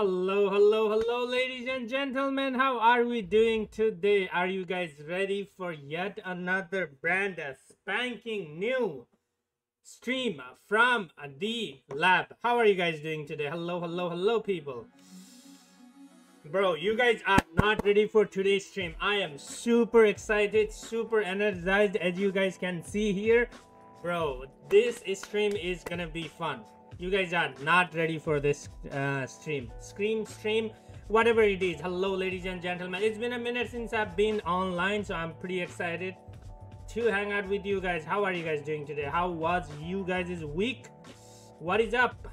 Hello, hello, hello, ladies and gentlemen. How are we doing today? Are you guys ready for yet another brand spanking new stream from the lab? How are you guys doing today? Hello, hello, hello, people. Bro, you guys are not ready for today's stream. I am super excited, super energized, as you guys can see here. Bro, this stream is gonna be fun you guys are not ready for this uh, stream. Scream stream whatever it is. Hello ladies and gentlemen. It's been a minute since i've been online so i'm pretty excited to hang out with you guys. How are you guys doing today? How was you guys' week? What is up?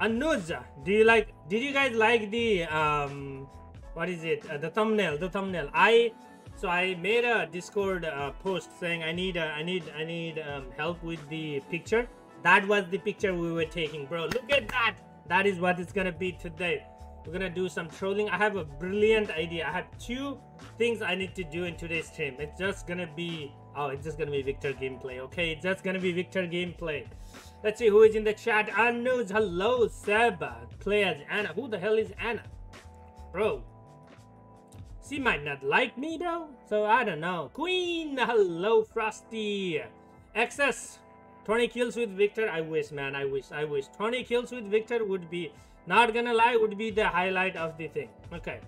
Anuj, do you like did you guys like the um what is it? Uh, the thumbnail the thumbnail. I so I made a Discord uh, post saying I need uh, I need I need um, help with the picture. That was the picture we were taking, bro. Look at that. That is what it's gonna be today. We're gonna do some trolling. I have a brilliant idea. I have two things I need to do in today's stream. It's just gonna be oh, it's just gonna be Victor gameplay. Okay, it's just gonna be Victor gameplay. Let's see who is in the chat. Anuj, hello, Seb. players, Anna. Who the hell is Anna? Bro, she might not like me though, so I don't know. Queen, hello Frosty. XS, 20 kills with Victor. I wish, man, I wish, I wish. 20 kills with Victor would be, not gonna lie, would be the highlight of the thing. Okay.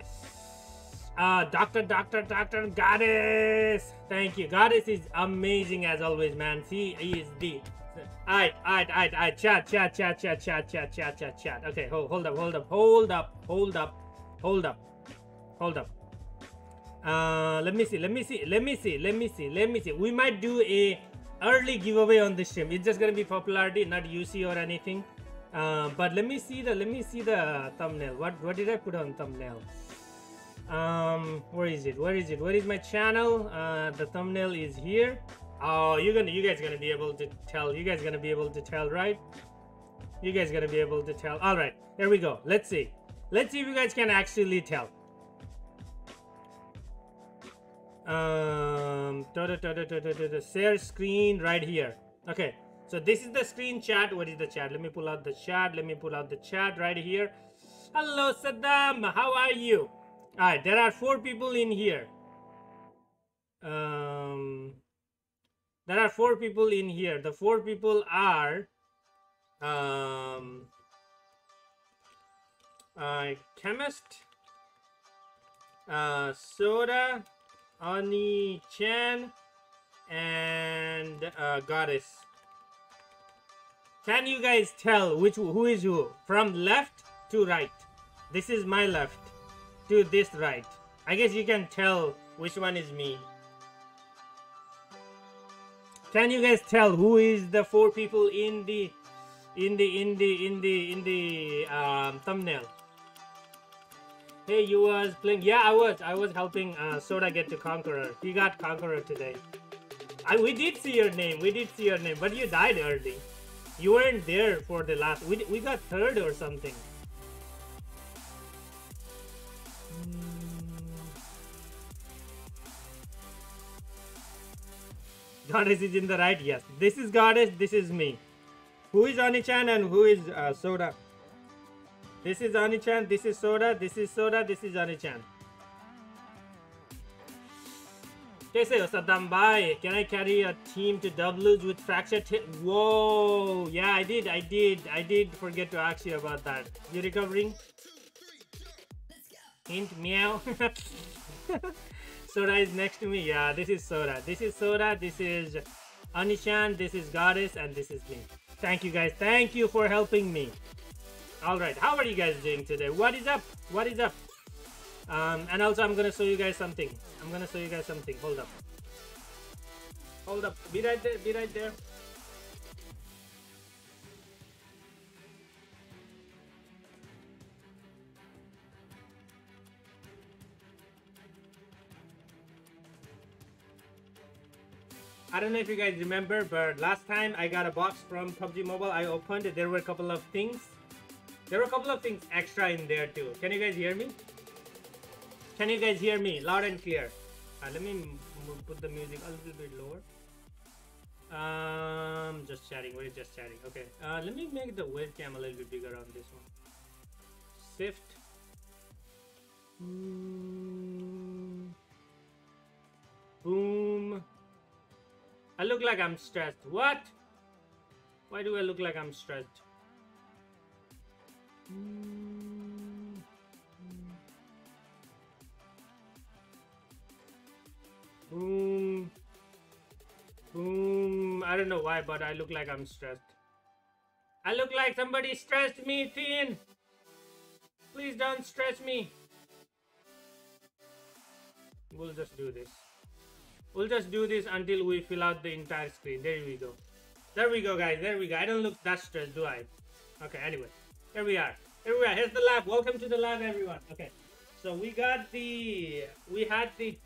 Uh, Doctor, Doctor, Doctor, Goddess. Thank you. Goddess is amazing as always, man. She is the Alright, alright, alright, alright. Chat, chat, chat, chat, chat, chat, chat, chat, chat. Okay, hold, hold up, hold up, hold up, hold up, hold up, hold up. Uh, let me see, let me see, let me see, let me see, let me see. We might do a early giveaway on this stream. It's just gonna be popularity, not UC or anything. Uh, but let me see the let me see the thumbnail. What what did I put on thumbnail? Um, where is it? Where is it? Where is my channel? Uh, the thumbnail is here. Oh, you're gonna you guys gonna be able to tell. You guys gonna be able to tell, right? You guys gonna be able to tell. All right, here we go. Let's see. Let's see if you guys can actually tell. Um da, da, da, da, da, da, da, share screen right here. Okay so this is the screen chat. What is the chat? Let me pull out the chat. Let me pull out the chat right here. Hello saddam. How are you? All right there are four people in here. Um there are four people in here. The four people are um uh chemist uh soda Ani Chan and uh, Goddess. Can you guys tell which who is who from left to right? This is my left to this right. I guess you can tell which one is me. Can you guys tell who is the four people in the in the in the in the in the um, thumbnail? Hey, you was playing? Yeah, I was. I was helping uh, Soda get to Conqueror. He got Conqueror today. I, we did see your name. We did see your name, but you died early. You weren't there for the last. We, we got third or something. Hmm. Goddess is in the right, yes. This is Goddess, this is me. Who is Anichan and who is uh, Soda? This is Ani-chan, this is Soda, this is Soda, this is Ani-chan. Keisei Osadambai, can I carry a team to W's with fractured? Whoa, yeah, I did, I did, I did forget to ask you about that. You recovering? Hint, meow. Soda is next to me, yeah, this is Soda. This is Soda, this is Anishan, this is Goddess, and this is me. Thank you guys, thank you for helping me. Alright, how are you guys doing today? What is up? What is up? Um, and also I'm gonna show you guys something. I'm gonna show you guys something. Hold up. Hold up. Be right there. Be right there. I don't know if you guys remember, but last time I got a box from PUBG Mobile, I opened it. There were a couple of things there were a couple of things extra in there too. Can you guys hear me? Can you guys hear me loud and clear? Uh, let me put the music a little bit lower. Um, just chatting. We're just chatting. Okay. Uh, let me make the webcam a little bit bigger on this one. Shift. Mm. Boom. I look like I'm stressed. What? Why do I look like I'm stressed? Boom. Boom. I don't know why, but I look like I'm stressed. I look like somebody stressed me, Thin. Please don't stress me. We'll just do this. We'll just do this until we fill out the entire screen. There we go. There we go, guys. There we go. I don't look that stressed, do I? Okay, anyway. Here we are. Here we are. Here's the lab. Welcome to the lab, everyone. Okay. So we got the... We had the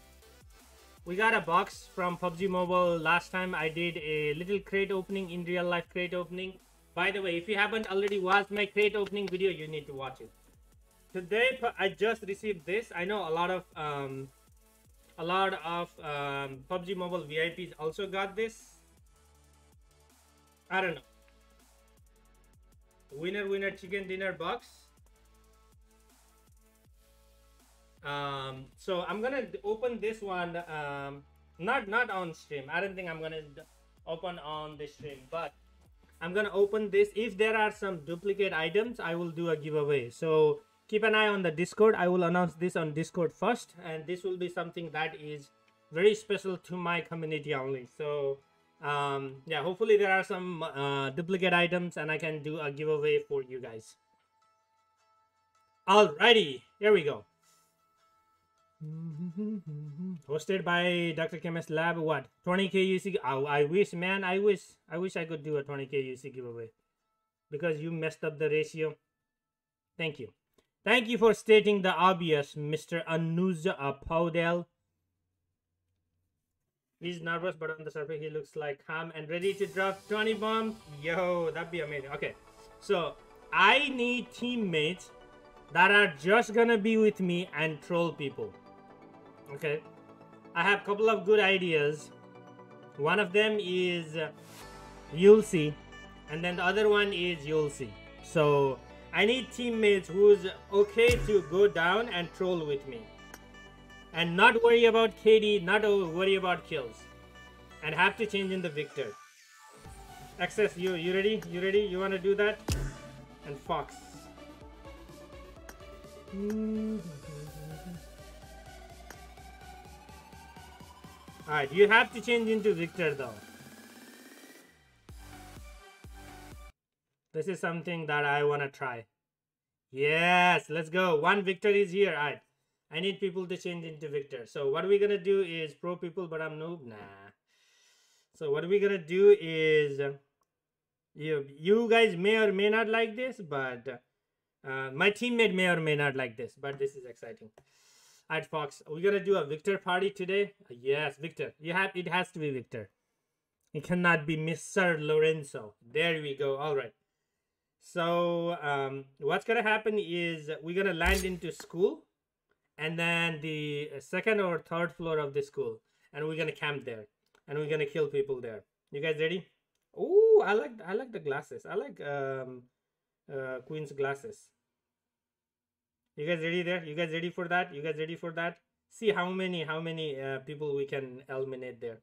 we got a box from PUBG Mobile last time I did a little crate opening in real life crate opening by the way if you haven't already watched my crate opening video you need to watch it today I just received this I know a lot of um, a lot of um, PUBG Mobile VIPs also got this I don't know winner winner chicken dinner box. Um so i'm gonna open this one um not not on stream. I don't think i'm gonna open on the stream but i'm gonna open this. If there are some duplicate items i will do a giveaway. So keep an eye on the discord. I will announce this on discord first and this will be something that is very special to my community only. So um yeah hopefully there are some uh, duplicate items and i can do a giveaway for you guys alrighty here we go Hosted by Dr. Chemist Lab. What? 20k UC? Oh, I wish, man. I wish. I wish I could do a 20k UC giveaway. Because you messed up the ratio. Thank you. Thank you for stating the obvious, Mr. Anuja Powdell. He's nervous, but on the surface he looks like calm and ready to drop 20 bombs. Yo, that'd be amazing. Okay, so I need teammates that are just gonna be with me and troll people okay i have a couple of good ideas one of them is uh, you'll see and then the other one is you'll see so i need teammates who's okay to go down and troll with me and not worry about KD, not worry about kills and have to change in the victor access you you ready you ready you want to do that and fox Alright, you have to change into Victor though. This is something that I want to try. Yes, let's go. One Victor is here. Alright. I need people to change into Victor. So what we're gonna do is pro people, but I'm noob. Nah. So what we're gonna do is you you guys may or may not like this, but uh, my teammate may or may not like this, but this is exciting. Alright, Fox, we're gonna do a Victor party today. Yes, Victor. You have it has to be Victor. It cannot be Mr. Lorenzo. There we go. All right. So um, what's gonna happen is we're gonna land into school, and then the second or third floor of the school, and we're gonna camp there, and we're gonna kill people there. You guys ready? Oh, I like I like the glasses. I like um, uh, Queen's glasses. You guys ready there? You guys ready for that? You guys ready for that? See how many how many uh, people we can eliminate there.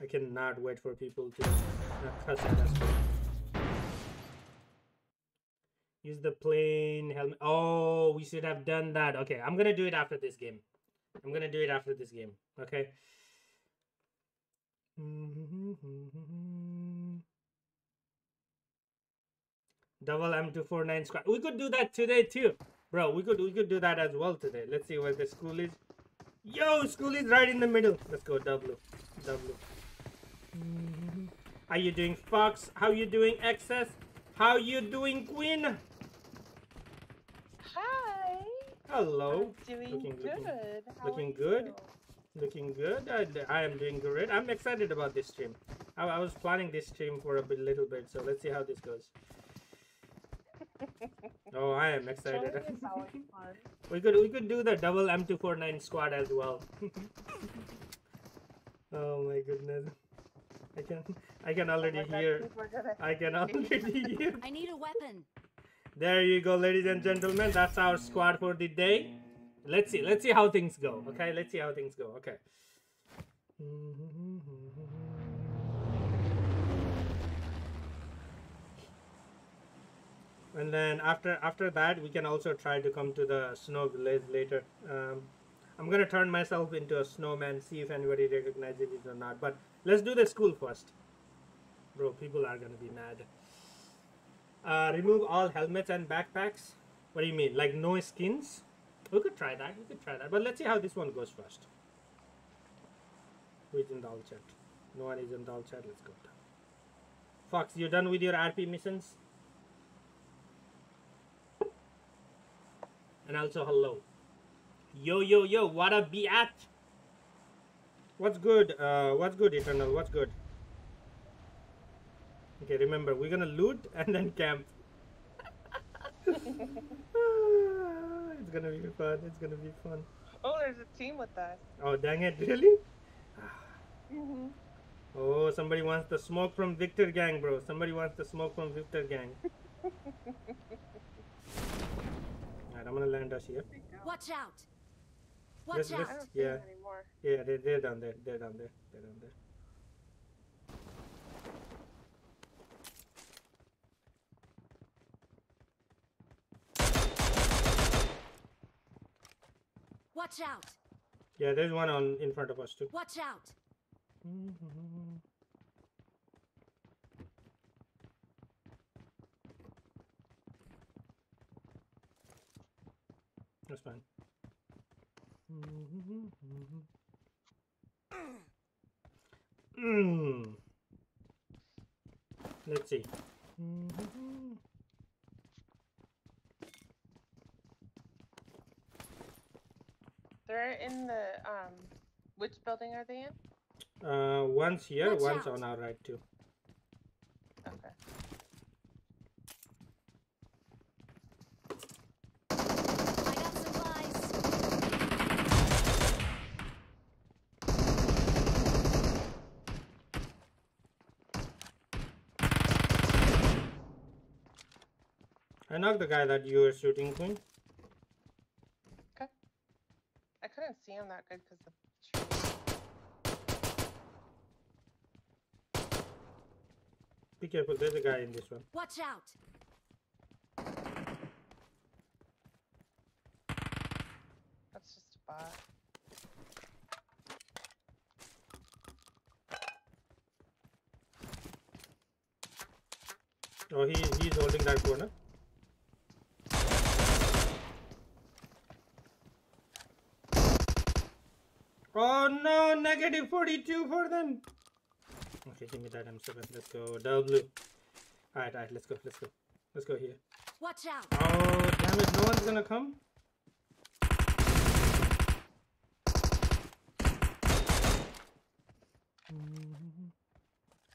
I cannot wait for people to uh, Use the plane helmet. Oh, we should have done that. Okay, I'm gonna do it after this game. I'm gonna do it after this game. Okay. Double M249 squad. We could do that today too. Bro, we could we could do that as well today. Let's see where the school is. Yo, school is right in the middle. Let's go W. W. How you doing, Fox? How you doing, Excess? How you doing, Queen? Hi. Hello. I'm doing looking, good. Looking, How looking are good. you? Looking good. I, I am doing great. I'm excited about this stream. I, I was planning this stream for a bit, little bit, so let's see how this goes. Oh, I am excited. is always fun. we could we could do the double M249 squad as well. oh my goodness. I can I can oh already Oh hear people are gonna I can already hear. I need a weapon. There you go, ladies and gentlemen. That's our squad for the day. Let's see. Let's see how things go. Okay, let's see how things go. Okay. And then after after that, we can also try to come to the snow later. Um, I'm gonna turn myself into a snowman, see if anybody recognizes it or not. But let's do the school first, bro. People are gonna be mad. Uh, remove all helmets and backpacks. What do you mean? Like no skins? We could try that. We could try that. But let's see how this one goes first. Who is in the all chat? No one is in the all chat. Let's go. Fox, you done with your RP missions? And also hello. Yo yo yo, what up be at? What's good? Uh what's good, Eternal? What's good? Okay, remember we're gonna loot and then camp. it's gonna be fun. It's gonna be fun. Oh, there's a team with us. Oh dang it, really? hmm Oh, somebody wants the smoke from Victor Gang, bro. Somebody wants the smoke from Victor Gang. Alright, I'm gonna land us here. Watch out. Watch Let's- out. let's- I don't see Yeah. anymore. Yeah, they're, they're down there. They're down there. They're down there. Watch out. Yeah, there's one on in front of us too. Watch out. That's fine. Mm. Let's see. They're in the um. Which building are they in? Uh, one's here, Watch one's out. on our right too. Okay. I got supplies. I knocked the guy that you were shooting, Queen. I couldn't see him that good because the tree. Be careful, there's a guy in this one. Watch out. That's just a bot. Oh, he, he's holding that corner. Oh no, negative 42 for them. Okay, give me that M7. Let's go. W. Alright, alright, let's go, let's go. Let's go here. Watch out. Oh, damn it, no one's gonna come?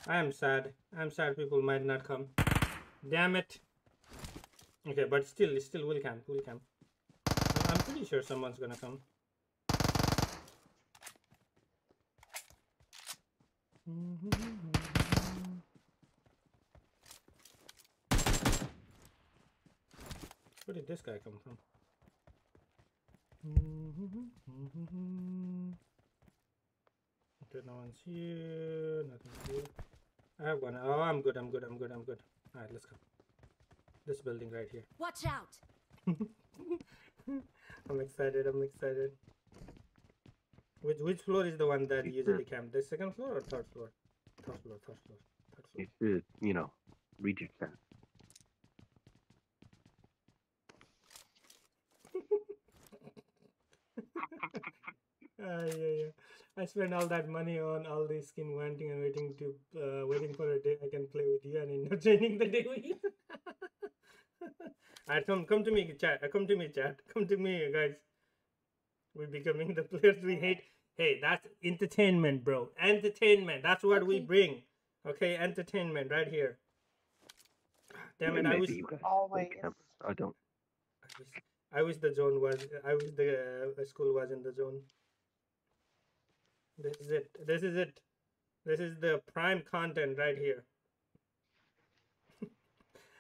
I am sad. I'm sad people might not come. Damn it. Okay, but still, still will camp, will camp. I'm pretty sure someone's gonna come. Where did this guy come from? Okay, no one's here. Nothing here. I have one. Oh, I'm good. I'm good. I'm good. I'm good. All right, let's go. This building right here. Watch out. I'm excited. I'm excited. Which which floor is the one that It's usually camp? The second floor or third floor? Third floor. Third floor. Third floor. You should, you know, read your chat. Ah, yeah, yeah. I spent all that money on all the skin wanting and waiting to uh, waiting for a day I can play with you and end up joining the day with you. Alright, come come to me, chat. Uh, Come to me, chat. Come to me, guys. We're becoming the players we hate. Hey, that's entertainment, bro. Entertainment. That's what we bring. Okay, entertainment right here. Damn it! Maybe I wish, you Always. I don't. I wish, I wish the zone was. I wish the uh, school was in the zone. This is it. This is it. This is the prime content right here.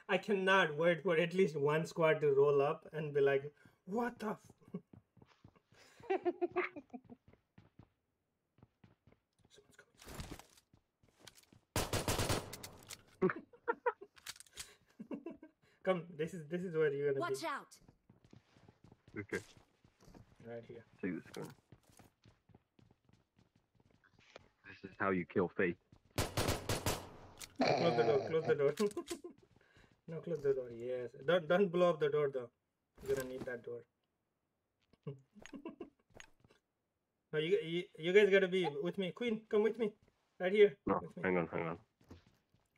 I cannot wait for at least one squad to roll up and be like, "What the?" F-? Someone's coming. Come, this is this is where you're gonna Watch be. out! Okay. Right here. See this gun. This is how you kill faith. Close the door. Close the door. no, close the door. Yes. Don't don't blow up the door though. You're gonna need that door. no, you, you you guys gotta be with me. Queen, come with me. Right here. No, with me. hang on, hang on.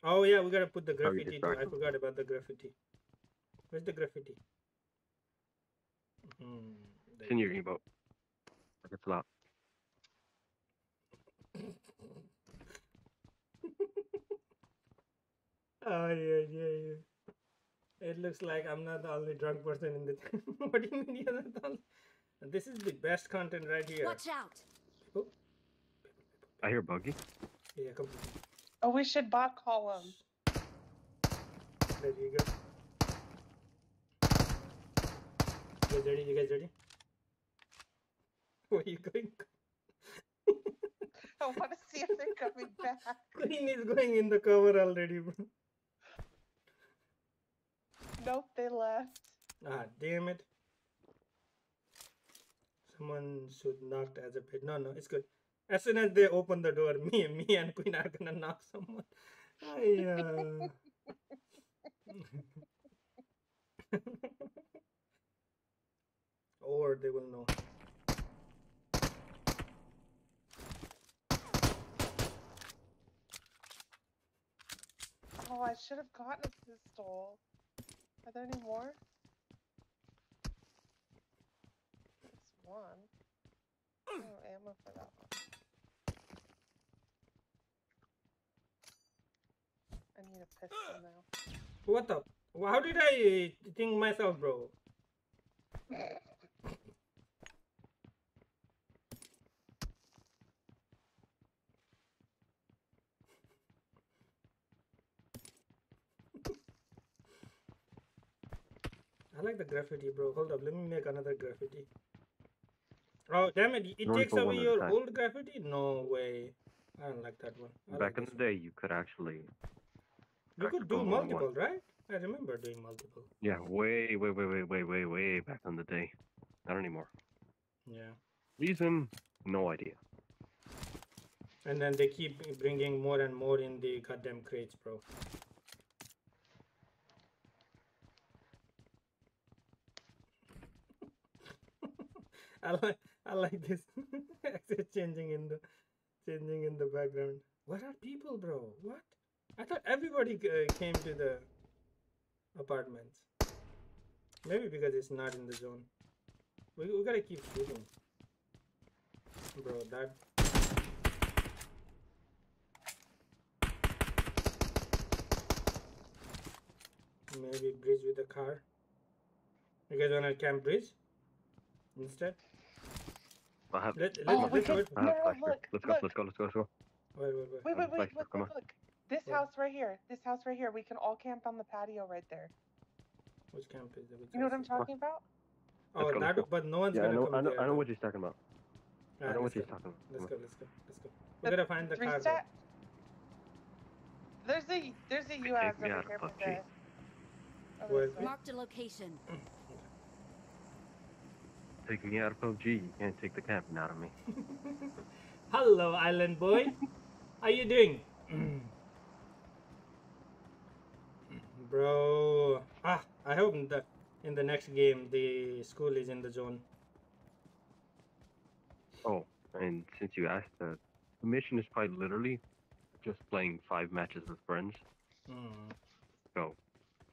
Oh yeah, we gotta put the How you graffiti too. I forgot about the graffiti. Where's the graffiti? Hmm, It's in your go. emote. It's a lot. Oh yeah, yeah, yeah. It looks like I'm not the only drunk person in the. what do you mean you're not the only? This is the best content right here. Watch out! Oh, I hear buggy. yeah, come. On. oh, we should bot call him. There you go. You guys ready? You guys ready? Where are you going? I want to see if they're coming back. Queen is going in the cover already. bro. Nope, they left. Ah, damn it. Someone should knock as a pet. No, no, it's good. As soon as they open the door, me, me and Queen are gonna knock someone. I, uh... or they will know. Oh, I should have gotten a pistol. Are there any more? It's one. Oh, ammo for that one. I need a pistol now. What the? How did I uh, think myself, bro? I like the graffiti, bro. Hold up, let me make another graffiti. Oh, damn it! It Only takes away one at a your time. old graffiti? No way. I don't like that one. I Back like in the day, you could actually. You could do multiple, right? I remember doing multiple. Yeah, way, way, way, way, way, way, way back in the day. Not anymore. Yeah. Reason? No idea. And then they keep bringing more and more in the goddamn crates, bro. I like I like this changing in the changing in the background. What are people, bro? What? I thought everybody uh, came to the apartments. Maybe because it's not in the zone. We, we gotta keep shooting. Bro, that Maybe bridge with the car. You guys wanna camp bridge instead? I have. Let, let, Oh, let's we wait I have No, look, Let's go. look. Let's go. Let's go. Let's go. wait, wait, wait. Wait, I'm wait, wait, flashlight, look, come look, on. look. This What? house right here. This house right here. We can all camp on the patio right there. Which camp is it? Which You know what I'm house is talking about? Oh, go, that, go. but no one's Yeah, gonna know. come I know. there. I know though. what he's talking about. I know what let's he's talking about. Let's go, let's go, let's go. We The gotta find the car. though. stat. There's a there's a Take UAZ me over out here for the. over Where this is way. Marked a location. Taking me out of PUBG. You can't take the camping out of me. Hello, island boy. How are you doing? Bro, ah, I hope in the in the next game the school is in the zone. Oh, and since you asked, uh, the mission is quite literally just playing five matches with friends. Hmm. So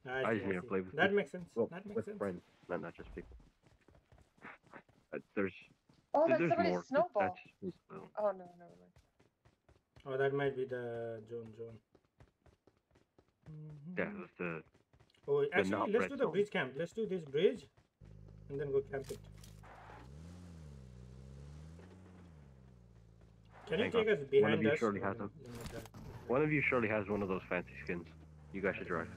I, I just need to play with That people. makes sense. well, that makes with sense. friends, not not just people. There's Oh, that's there's somebody's more. snowball. That's Oh no, never mind. Oh, that might be the zone zone. Mhm. yeah, that's the Oh, actually, let's do the zone. bridge camp. Let's do this bridge, and then go camp it. Can you Hang take on. us One of you us? surely has them. let me drive. One of you surely has one of those fancy skins. You guys should drive.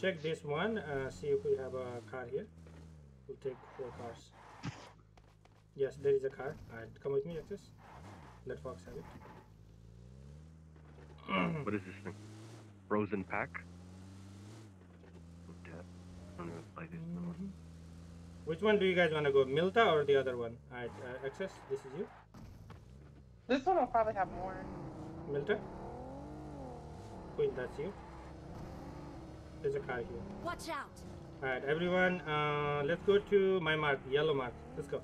Check this one. Uh, see if we have a car here. We'll take four cars. Yes, there is a car. Alright, come with me, Access. Let Fox have it. What is this thing? Frozen pack? I don't know if this no. Mhm. Which one do you guys want to go, Mylta or the other one? Alright, uh, Access, this is you. This one will probably have more. Mylta? Queen, that's you. There's a car here. Watch out! Alright, everyone, uh, let's go to my mark, yellow mark. Let's go.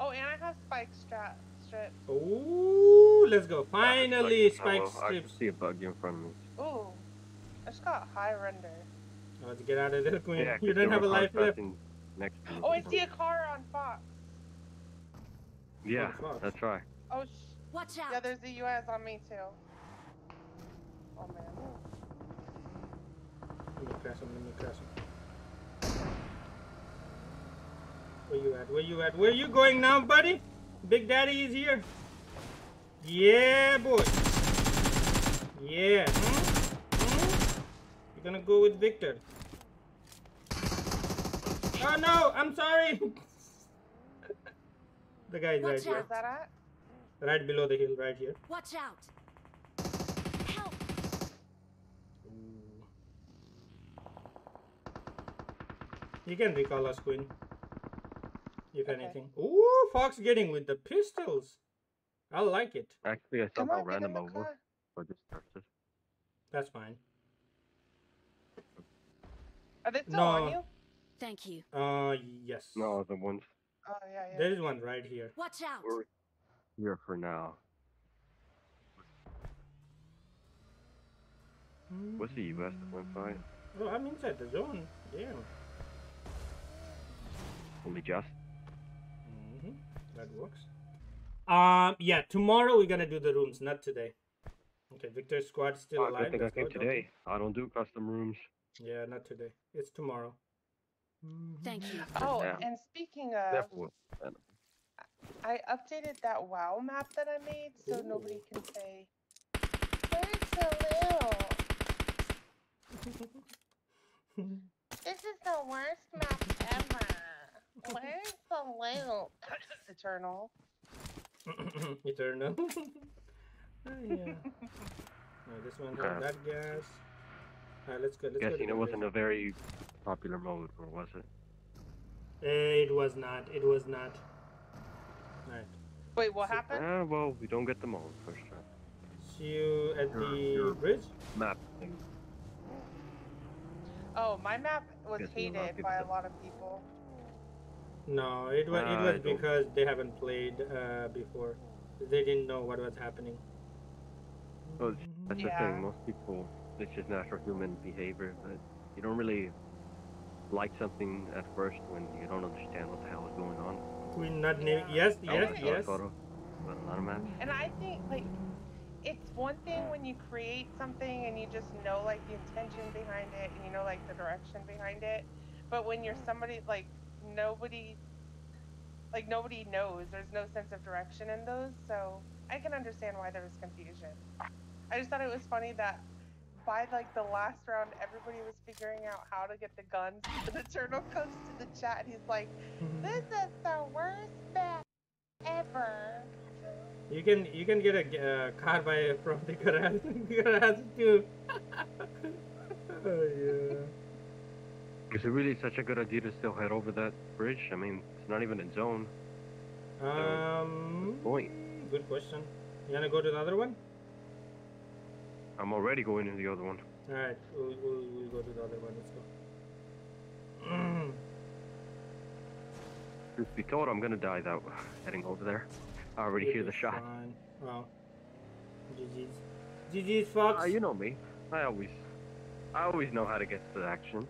Oh, and I have spike strap strips. Ooh, let's go. Finally, Oh, spike well, I can strips. see a bug in front of me. Ooh, I just got high render. Oh, let's get out of there, Queen. Yeah, you 'cause don't have a were cars life left. Next. Oh, I see a car on Fox. Yeah, Fox. that's right. Oh, sh- Watch out! yeah, there's a US on me too. Oh man. Let me crash him, let me crash him. Where you at? Where you at? Where you going now, buddy? Big Daddy is here. Yeah, boy. Yeah. Hmm? Hmm? You're gonna go with Victor. Oh no, I'm sorry. the guy is right Watch here. Right below the hill, right here. Watch out! You can recall us, Queen. If Okay. anything. Ooh, Fox getting with the pistols. I like it. Actually, I Come somehow on, ran get him over. car. So I just started. That's fine. Are they still No. on you? Thank you. Uh, yes. No, the ones Oh yeah, yeah. There is one right here. Watch out! we're here for now. What's the US that went by? Oh, I'm inside the zone. Damn. Only just. hmm That works. Um, yeah, tomorrow we're gonna do the rooms, not today. Okay, Victor's squad still Oh, alive. good thing I let's go, came today. I don't do custom rooms. Yeah, not today. It's tomorrow. Thank you. Oh, Yeah. and speaking of, Therefore, I updated that WoW map that I made so nobody can say, "Where's the loot? This is the worst map ever. Where's the loot?" Eternal. Eternal. oh, yeah. No, this one has Okay. that gas. Alright, let's go. Let's go. guessing to it wasn't base. a very popular mode, or was it? Eh, It was not. It was not. Alright. Wait, what So- happened? Ah, well, we don't get them all first time. See you at Your- the your- bridge. Map thing. Oh, my map was Guess hated by a lot of people. No, it was it was because they haven't played uh, before. They didn't know what was happening. Well, it's- that's the thing. Most people, it's just natural human behavior, but you don't really like something at first when you don't understand what the hell is going on. We not name. Yeah. Yes, I yes, always yes. thought of about a lot of maps. And I think like it's one thing when you create something and you just know like the intention behind it and you know like the direction behind it. But when you're somebody like nobody like nobody knows, there's no sense of direction in those, so I can understand why there was confusion. I just thought it was funny that by like the last round everybody was figuring out how to get the guns. The turtle comes to the chat and he's like, This is the worst map ever. You can you can get a uh, car by from the garage garage too. oh yeah. Is it really such a good idea to still head over that bridge? I mean, it's not even a zone. Um. Point. Good question. You wanna go to the other one? I'm already going to the other one. All right, we'll, we'll, we'll go to the other one. Let's go. Truth be told, I'm gonna die that heading over there. I already hear the shot. fine. Well, GG's. GG's, Fox. Ah, you know me. I always, I always know how to get to the action.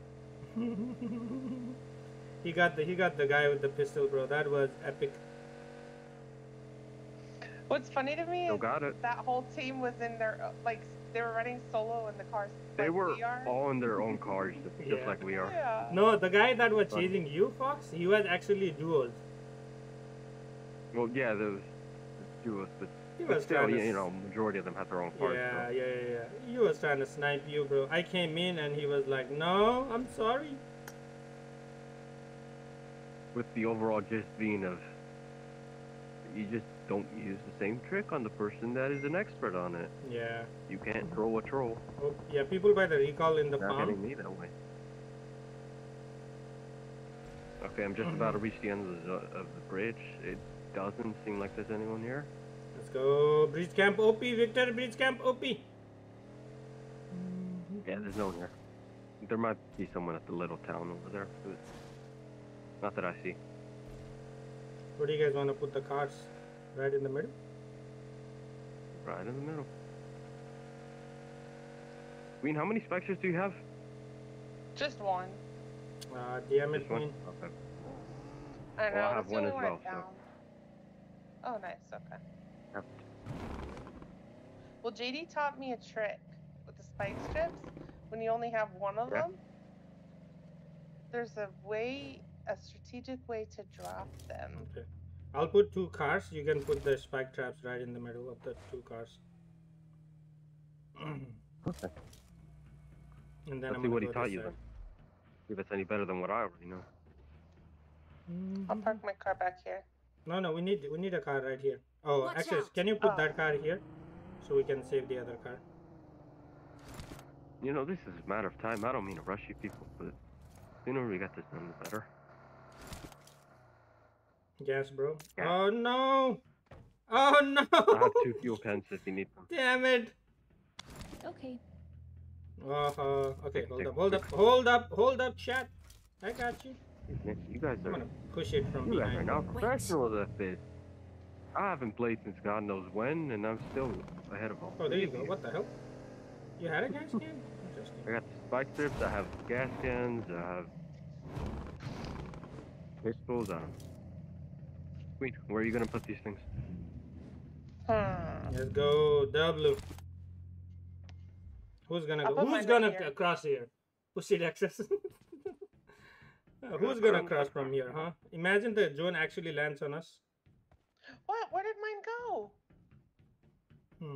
he got the he got the guy with the pistol, bro. That was epic. What's funny to me Still is got it. that whole team was in their like they were running solo in the cars. They like were we are. all in their own cars, just Yeah. like we are. Yeah. No, the guy that was chasing you, Fox, he was actually duos. Well, yeah, those duos, but, He but still, trying you, to you know, majority of them have their own cars. Yeah, so. yeah, yeah, yeah. He was trying to snipe you, bro. I came in and he was like, "No, I'm sorry." With the overall gist being of, you just don't use the same trick on the person that is an expert on it. Yeah. You can't throw a troll. Oh, yeah. People by the recall in the Not farm. me that way. Okay, I'm just about to reach the end of the, of the bridge. It doesn't seem like there's anyone here. Let's go. Bridge camp OP, Victor. Bridge camp OP. Yeah, there's no one here. There might be someone at the little town over there. but Not that I see. Where do you guys want to put the cars? Right in the middle? Right in the middle. Queen, how many specters do you have? Just one. Uh, damn it, one? Queen. Okay. I know. Well, I have one as I well, so- Oh, nice. Okay. Yep. Well, JD taught me a trick with the spike strips. When you only have one of Yeah. them, there's a way, a strategic way to drop them. Okay. I'll put two cars. You can put the spike traps right in the middle of the two cars. Okay. And then Let's I'm see what he taught you then. See if it's any better than what I already know. I'll park my car back here. No, no, we need we need a car right here. Oh, Watch actually, out. can you put Oh. that car here, so we can save the other car? You know, this is a matter of time. I don't mean to rush you people, but sooner we get this done, the better. Yes, bro. Yeah. Oh no! Oh no! I have two fuel cans if you need them. Damn it! Okay. Uh, uh, okay, hold take- up, hold up, hold up, hold up, chat. I got you. You guys are... I'm gonna push it from you guys are behind. now professionals at this. I haven't played since God knows when, and I'm still ahead of all. Oh, there you go. What the hell? You had a gas can? Interesting. I got the spike strips, I have gas cans, I have pistols, I have... Wait, where are you gonna put these things? Hmm. Let's go, W. Who's gonna I'll go? Who's mine right gonna here. cross here? Pussy access. Uh, Who's gonna cross from here, huh? Imagine the drone actually lands on us. What? Where did mine go?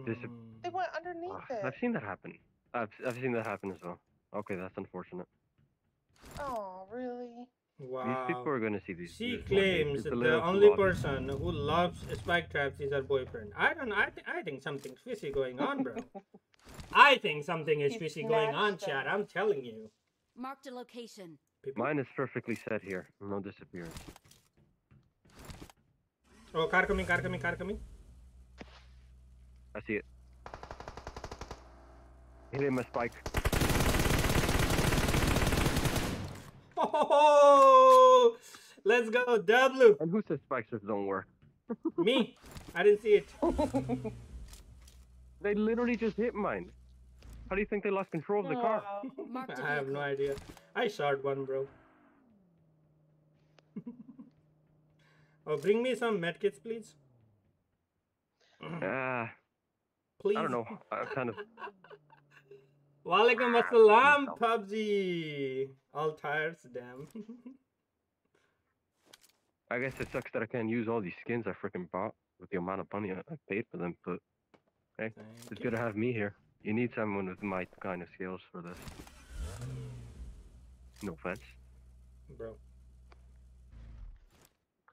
Dis- Hmm. They went underneath Ah, it. I've seen that happen. I've, I've seen that happen as well. Okay, that's unfortunate. Oh, really? Wow. These people are gonna see these. She this claims It's the only lobby. person who loves spike traps is her boyfriend. I don't. I think. I think something's fishy going on, bro. I think something is He fishy going on, Chad. I'm telling you. Marked a location. People. Mine is perfectly set here. No disappearance. Oh, car coming, car coming, car coming. I see it. Hit him a spike. Oh, let's go, W. And who says spike strips don't work? Me. I didn't see it. They literally just hit mine. How do you think they lost control of the car? Oh, wow. Marked have no idea. I shot one, bro. Oh, bring me some medkits, please. Ah, Please. I don't know. I kind of. Walaikum assalam, PUBG. All tires, damn. I guess it sucks that I can't use all these skins I freaking bought with the amount of money I I paid for them. But Thank it's you. good to have me here. You need someone with my kind of skills for this. No offense. Bro.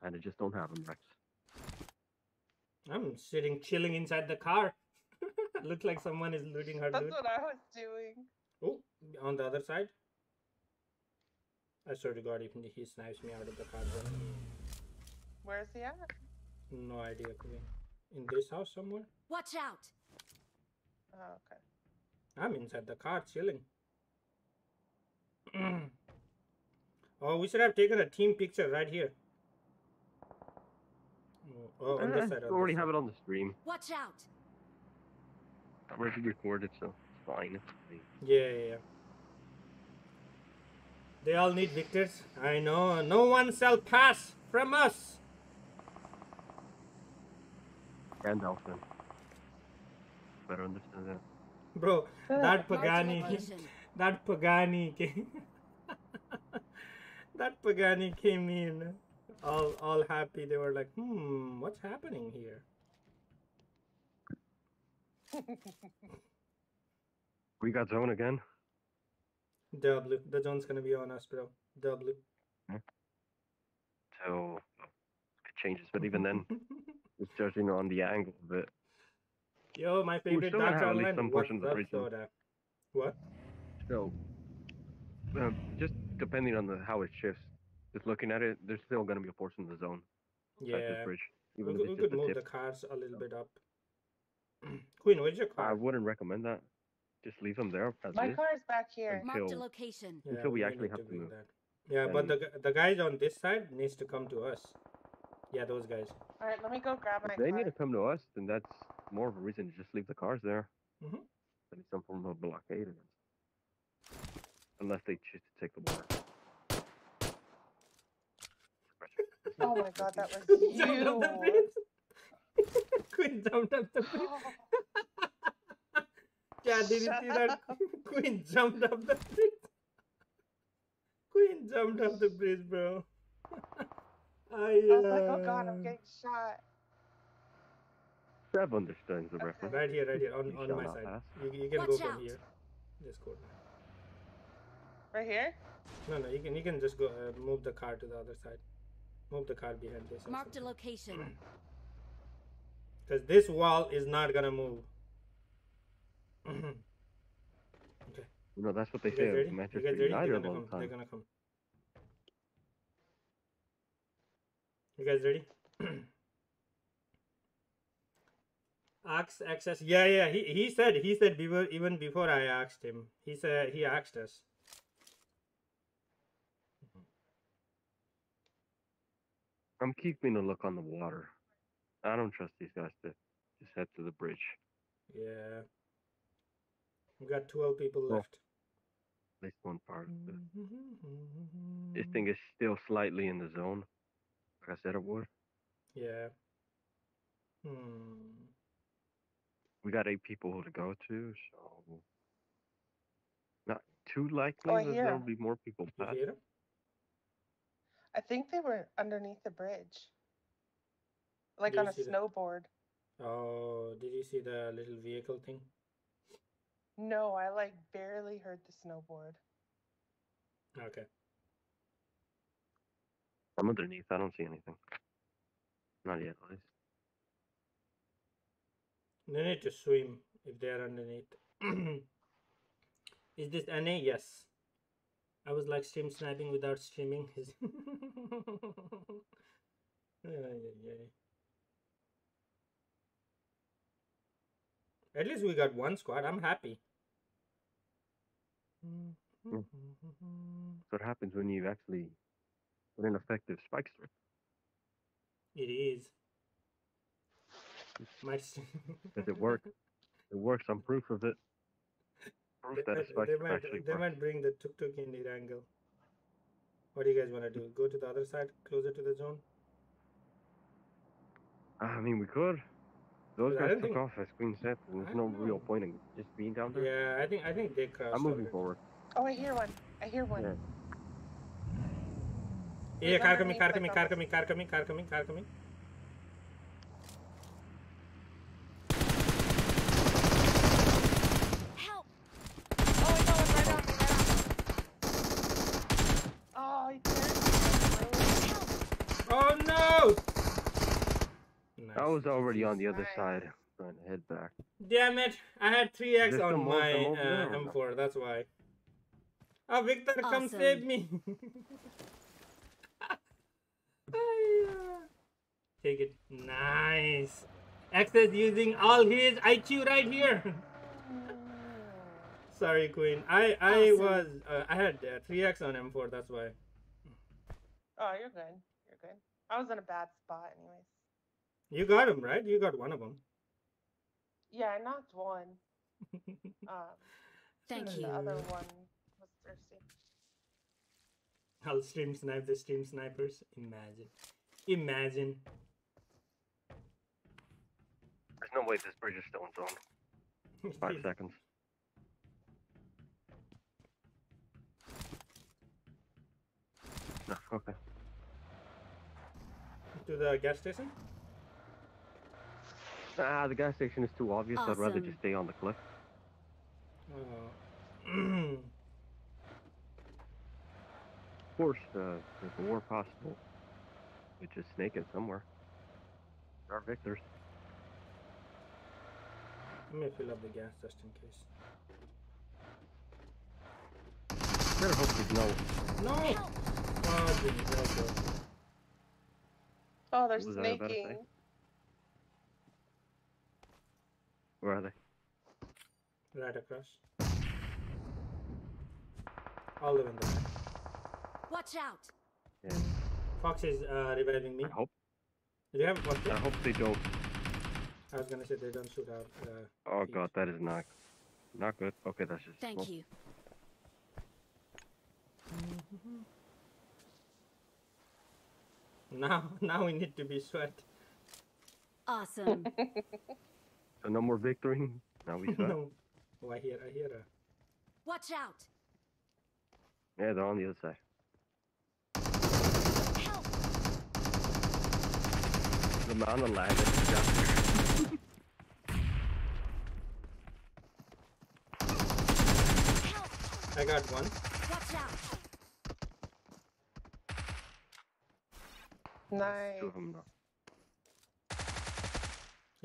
Kind of just don't have them, Rex. I'm sitting chilling inside the car. Looks like someone is looting her That's loot. what I was doing. Oh, on the other side. I swear to God, if he snipes me out of the car, bro. Where is he at? No idea, Queen. In this house somewhere? Watch out. Oh, okay. I'm inside the car chilling. oh, we should have taken a team picture right here. Oh, Oh, on this side. I already have it on the stream. Watch out. I already recorded, so it's fine. It's fine. Yeah, yeah, yeah. They all need victors. I know. No one shall pass from us. And Elfin. Better understand that. Bro, uh, that Pagani, that Pagani came. that Pagani came in, all all happy. They were like, "Hmm, what's happening here?" We got zone again. W, the zone's gonna be on us, bro. W. So it changes, but even then, it's judging on the angle of it. Yo, my favorite gonna dark have at least online. some portions of soda? What? So, um, just depending on the how it shifts, just looking at it, there's still going to be a portion of the zone inside this Yeah, bridge, even could, if we could just the move the cars a little bit up. Queen, where's your car? I wouldn't recommend that. Just leave them there as My car is. car's back here. Marked a Until- location. until we may actually have to to move. that. Yeah, but the the guys on this side needs to come to us. Yeah, those guys. All right, let me go grab my If they car. need to come to us, then that's more of a reason to just leave the cars there. Mhm. Than some form of blockade. Unless they choose to take the water. Oh my god, that was Queen you. jumped up the bridge. Queen jumped up the bridge. Yeah, did you see that? Queen jumped up the bridge. Queen jumped up the bridge, bro. I, I was like, oh god, uh, I'm getting shot. Sev understands the reference. Right here, right here, on, You on my side. pass. You, you can go from out. here. This corner. Right here? No, no, you can you can just go uh, move the car to the other side. Move the car behind this. Marked a location. Because this wall is not gonna move. okay. You know, that's what they You say guys of ready? You Manchester guys ready? They're gonna all come. the They're gonna come. You guys ready? Ask access. Yeah, yeah. He he said he said before even before I asked him. He said he asked us. I'm keeping a look on the water. I don't trust these guys to just head to the bridge. Yeah. We got twelve people Well, left. At least one part of it. Mm-hmm. This thing is still slightly in the zone. Like I said it would. Yeah. Hmm. We got eight people to go to, so not too likely Oh, I that there'll 'em. be more people You hear him? I think they were underneath the bridge. Like Did on you a see that? snowboard. Oh, did you see the little vehicle thing? No, I like barely heard the snowboard. Okay. I'm underneath. I don't see anything. Not yet, at least. They need to swim if they are underneath. Is this NA? Yes. I was like stream sniping without streaming. Ay, ay, ay. At least we got one squad. I'm happy. That's what happens when you actually put an effective spike strip. It is. My Does it work? It works. I'm proof of it. Proof They that a might, they, might, actually they works. might bring the tuk tuk in the angle. What do you guys want to do? Go to the other side, closer to the zone? I mean, we could. Those guys took think- off, as Queen said. There's I no don't real point in just being down there. Yeah, I think I think they crossed. I'm moving already. forward. Oh, I hear one. I hear one. Yeah. Yeah, car coming, car coming, car coming, car coming, car coming, car coming. Help! Oh, I got one right on me, right on me. Oh, he carried me. Help! Oh no! Nice. I was already on the other Nice. side, trying to head back. Damn it! I had 3x There's on my some over there uh. M4, that's why. Oh, Victor, come save me! Take it. Nice. X is using all his IQ right here. Sorry, Queen. I I Awesome. was uh, I had uh, 3x on M4. That's why. Oh, you're good. You're good. I was in a bad spot, anyways. You got him right. You got one of them. Yeah, I knocked one. um, Thank you. The other one was thirsty. I'll stream snipe the stream snipers. Imagine, imagine. There's no way this bridge is still in zone. Five seconds. No, okay. To the gas station. Ah, the gas station is too obvious. I'd rather just stay on the cliff. Uh, Of course, uh, there's a war possible. We just snake it somewhere. Our victors. let me fill up the gas just in case. Better hope there's no. No! Oh, Jimmy, okay. Oh, they're What was I about to say? snaking. Where are they? Right across. All the way in the back. Watch out! Yeah. Fox is uh, reviving me. I hope. Do you have one? I hope they don't. I was gonna say they don't shoot out. Uh, Oh feet. god, that is not not good. Okay, that's just. Thank smoke. you. Now, now we need to be sweat. Awesome. So no more victory. Now we sweat. no. Oh, I hear, I hear a. Watch out! Yeah, they're on the other side. Help! The amount of lag that you got. I got one. Watch out! Nice.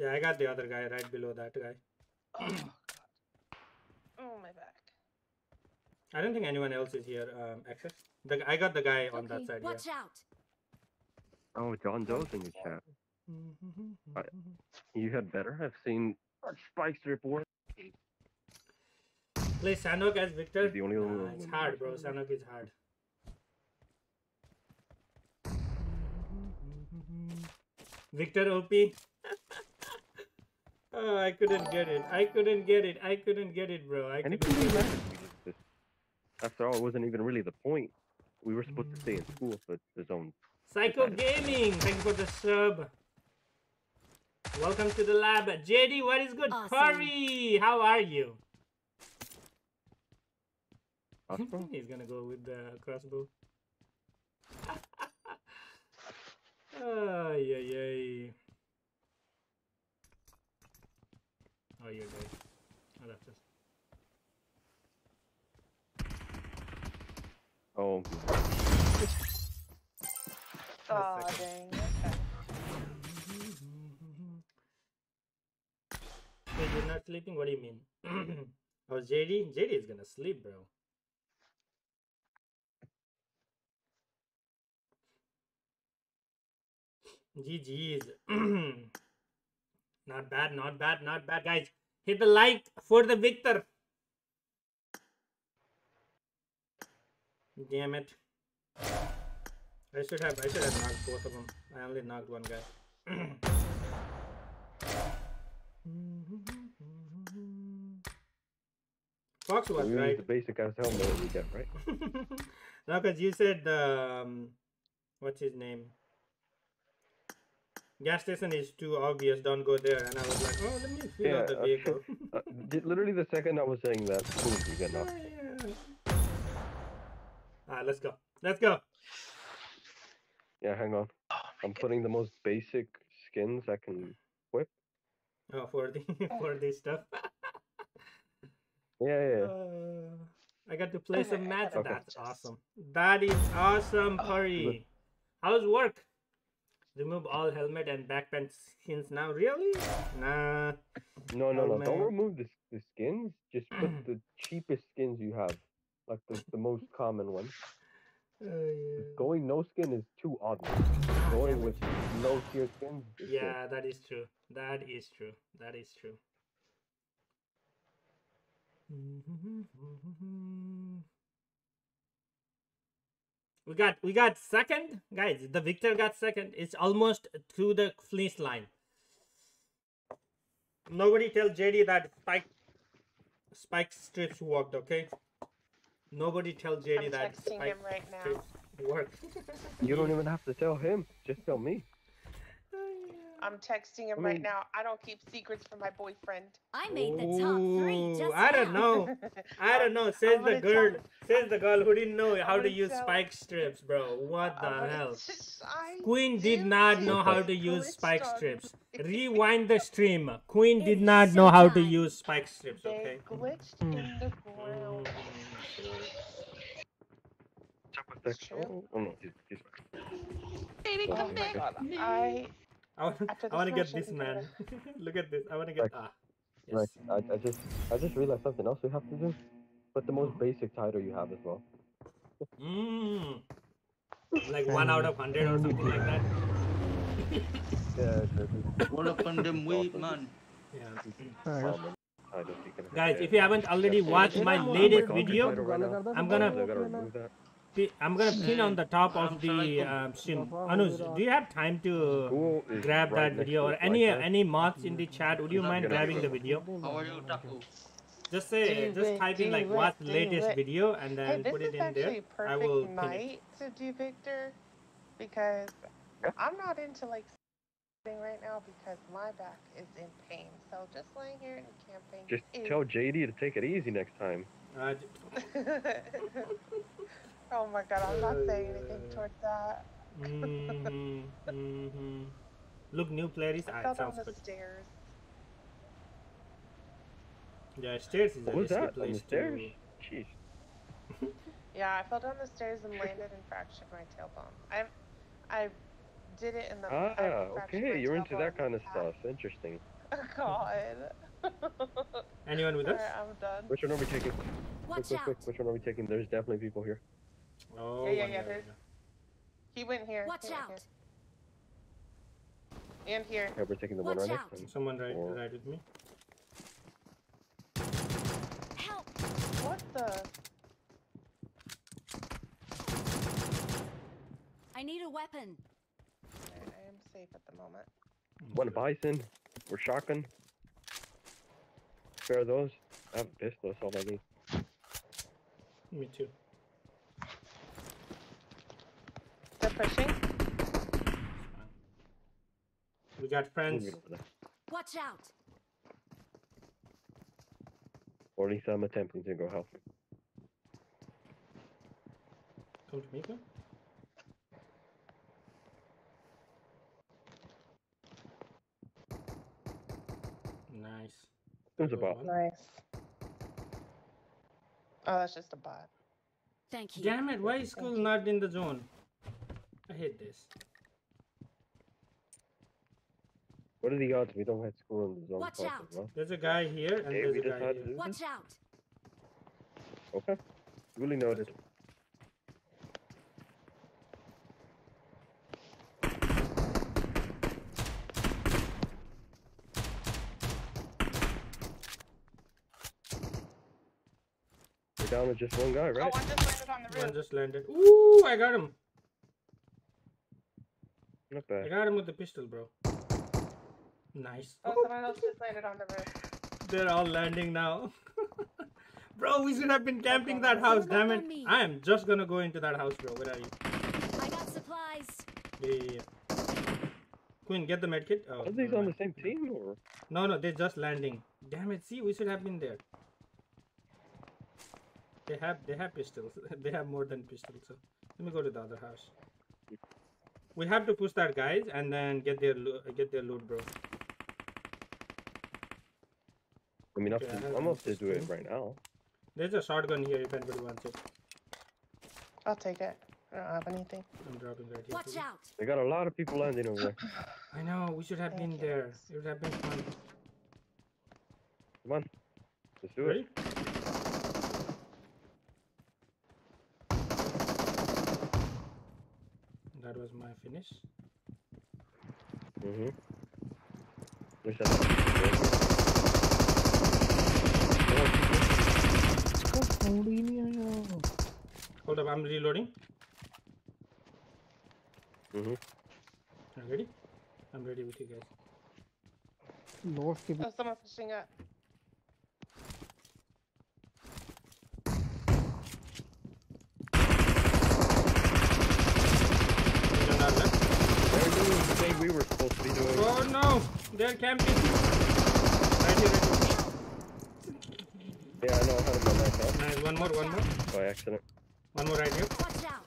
Two of them. Yeah, I got the other guy right below that guy. Oh, God. Oh, my back. I don't think anyone else is here. Um, access. The, I got the guy on that Okay, side. watch out! Oh, John Doe's in your chat. Yeah. You had better have seen our spike strip work. Play Sanhok as Victor. the only one Nah, who- it's hard, bro. Sanhok is hard. Victor OP. oh, I couldn't get it. I couldn't get it. I couldn't get it, bro. I And couldn't didn't get it. Just- just- After all, it wasn't even really the point. We were supposed to stay in school for the zone. Psycho Gaming, thank you for the sub. Welcome to the lab. JD, what is good? Awesome. Curry, how are you? Crossbow? He's gonna go with the crossbow. Ay, ay, ay. Oh, you're dead. Oh, that's just. Oh, Oh, dang. Okay. Wait, you're not sleeping? What do you mean? oh, JD? JD is gonna sleep, bro. GG's. not bad, not bad, not bad, guys. Hit the like for the victor. Damn it. I should have I should have knocked both of them. I only knocked one guy. Fox was we right. the basic ass helmet we get, right? no, because you said um, what's his name? Gas station is too obvious. Don't go there. And I was like, oh, let me fill Yeah, out the vehicle. Uh, di- literally the second I was saying that, boom, you get knocked. yeah. Alright, let's go. Let's go. Yeah, hang on. I'm putting the most basic skins I can. Oh, for the for this stuff. Yeah, yeah. yeah. Uh, I got to play some Okay, match. gotta That's awesome. That is awesome, Oh, Curry. How's work? Remove all helmet and back pants skins now. Really? Nah. No, no, Oh, no. Don't remove the, the skins. Just put the cheapest skins you have. Like the, the most common one. Uh, yeah. Going no skin is too obvious. Going with no tier skins. is good. Yeah, that is true. That is true. That is true. We got we got second, guys. The victor got second. It's almost to the finish line. Nobody tell JD that spike spike strips worked. Okay. Nobody tell JD I'm that spike him right now. strips worked. You don't even have to tell him. Just tell me. I'm texting him I right mm. now. I don't keep secrets from my boyfriend. I made the top three just I don't now. know. I don't know. Says the girl. tell- Says the girl who didn't know how to use tell- spike strips, bro. What the I'm hell? I Queen did did not know how to use spike strips. Rewind the stream. Queen did is not know how to use spike strips. They Okay. glitched in mm. the ground. That's. Oh, no, he's, he's Oh my god. I I want, I want to get this man. Look at this. I want to get Like- ah. Like, Yes. I, I just, I just realized something else we have to do. Put the most basic title you have as well. Mm. Like one out of hundred or something like that. Yeah, it's- All up on them weight, man. Yeah. titles you can Guys, if you haven't already watched my latest video, title right now. I'm gonna- I gotta remove that. pi- I'm gonna pin on the top of the sorry. um, stream. Anuj, do you have time to grab that video or any like any mods in the chat? Would you mind grabbing the video? How are you, Taku? Just say, Do just it, type in like it, what's latest video and then this put it in there. I will pin it. to do Victor because I'm not into like sitting right now because my back is in pain. So just laying here in camping. Just tell JD to take it easy next time. Uh, j- oh my god, I'm not saying anything towards that. mhm, mhm. Look, new player is I fell down the good. stairs. Yeah, stairs is a What was risky that? Place the stairs? to. Jeez. Yeah, I fell down the stairs and landed and fractured my tailbone. I I did it in the Ah, fractured okay, you're into that kind of half. stuff. Interesting. God. Anyone with us? Alright, I'm done. Which one are we taking? Quick, Watch quick, out. quick. Which one are we taking? There's definitely people here. Oh, Yeah, yeah, yeah, guy, there's- He went here. Watch he went out. here. And here. Yeah, we're taking the one Watch right out. next guy. to him. Someone right, Or- right with me. Help. What the? I need a weapon. Alright, I am safe at the moment. Mm, one bison. We're shotgun. Spare those. I have a pistol. That's all I need. Me too. They're pushing. We got friends. Moving over there. Watch out. Or at least I'm attempting to go help him. Come to me, come. Nice. There's a bot. Nice. Oh, that's just a bot. Thank you. Damn it! Why is school not in the zone? I hate this. What are the odds we don't have school in the zone? Watch out. well? There's a guy here and Okay, there's we a guy here. Watch out. Okay. Duly noted. We're down to just one guy, Oh, right? one just landed on the roof. One just landed. Ooh, I got him. Not I got him with the pistol, bro. Nice. Oh, someone else just landed on the roof. They're all landing now. bro, we should have been camping that house, damn it. I am just gonna go into that house, bro. Where are you? I got supplies. Yeah, yeah, yeah. Queen, get the medkit. Oh, Are these never on the same team or? No, no, they're just landing. Damn it! See, we should have been there. They have, they have pistols. they have more than pistols. So let me go to the other house. We have to push that guys and then get their loo- get their loot, bro. I mean, up Okay, I to, have I'm one up to do it right now. There's a shotgun here if anybody wants it. I'll take it. I don't have anything. I'm dropping right here. Watch out. They got a lot of people landing over there. I know. We should have been you. there. It would have been fun. Come on, let's do Ready? it. That was my finish. Mm-hmm. Where's that? Hold up, I'm reloading. Mm-hmm. Are you ready? I'm ready with you guys. Oh, someone's pushing up. It is. thing we were supposed to be doing. Oh no! They're camping. Right here, right here. Yeah, I know how to run that out Nice. One more, one more. by accident. One more right here. Watch out.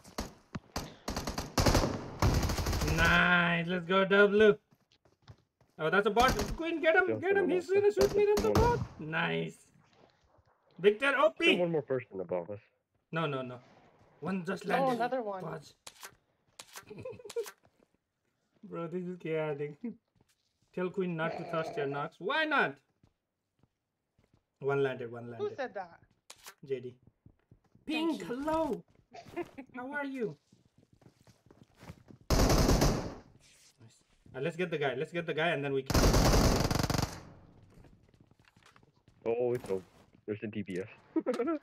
Nice. Let's go, W. Oh, that's a bot. Queen, get him, get him. He's gonna shoot me. That's a bot. Nice. Victor, OP. Still one more person above us. No, no, no. One just landed. Oh, another one. Bro, this is chaotic. Tell Queen not to thrust your knocks. Why not? One landed, one landed. Who said that? JD. Pink, hello. How are you? Nice. Uh, let's get the guy. Let's get the guy, and then we can. Oh, it's over. There's a DPS.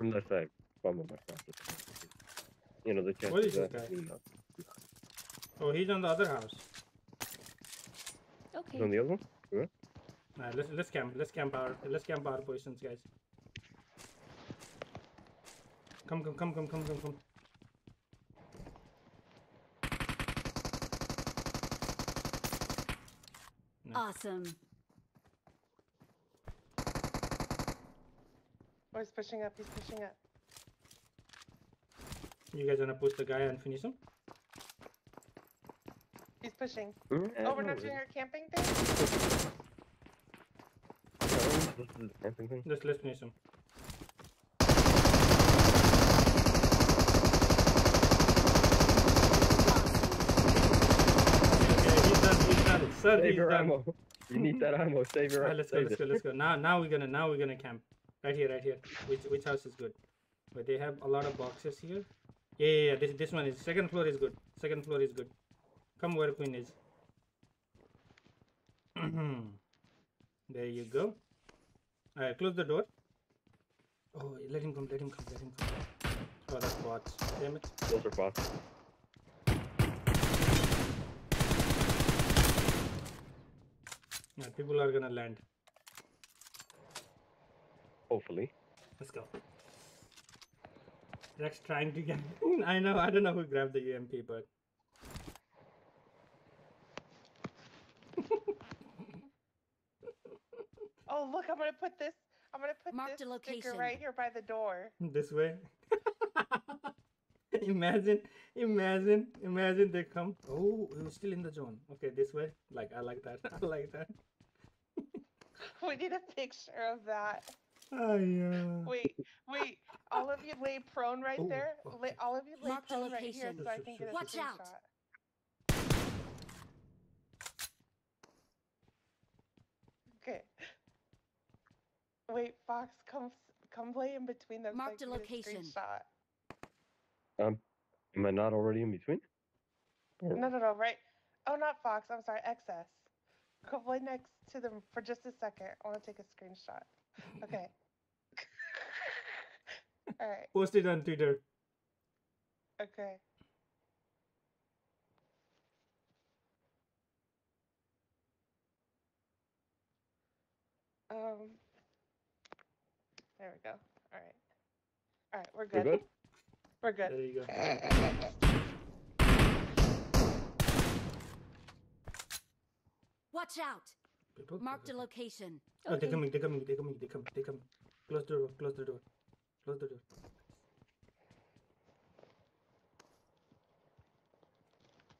Unless I fumble myself. You know, the chances What is that. this guy? Oh, he's on the other house. He's on the other one? Yeah. Nah, let's let's camp. Let's camp our let's camp our positions, guys. Come, come, come, come, come, come, come. Awesome. Oh, he's pushing up. He's pushing up. You guys wanna push the guy and finish him? He's pushing. Mm, Oh, we're not doing our camping thing? no, this is the camping thing. Let's let's finish him. Okay, he's done. He's done. Sir, Save your done. ammo. You need that ammo. Save your Alright, let's go. Let's it. go. Let's go. Now, now we're gonna. Now we're gonna camp. Right here. Right here. Which which house is good? But they have a lot of boxes here. Yeah, yeah, yeah. This this one is second floor is good. Second floor is good. Come where Queen is. there you go. Alright, close the door. Oh, let him come. Let him come. Let him come. Oh, that's bots. Damn it. Those are bots. Yeah, people are gonna land. Hopefully. Let's go. Rex trying to get. I know. I don't know who grabbed the UMP, but. Oh, look, I'm gonna put this. I'm gonna put Marked this a sticker right here by the door. this way. imagine, imagine, imagine they come. Oh, it was still in the zone. Okay, this way. Like I like that. I like that. We need a picture of that. Oh yeah. Wait, wait. All of you lay prone right Ooh, there. Lay, all of you lay Marked prone right here location. so I can get a Watch out. screenshot. Okay. Wait, Fox, come s- come lay in between them. Marked so a I location. screenshot. Um, am I not already in between? Or- No, no, no, right. Oh, not Fox. I'm sorry, excess. Come lay next to them for just a second. I want to take a screenshot. Okay. All right. Post it on Twitter. Okay. Um. There we go. All right. All right, we're We're good. good? We're good. There you go. Watch out. People. Marked a location. Oh, they're coming. They're coming. They're coming. They're coming. They're coming. Close the door. Close the door. Close the door.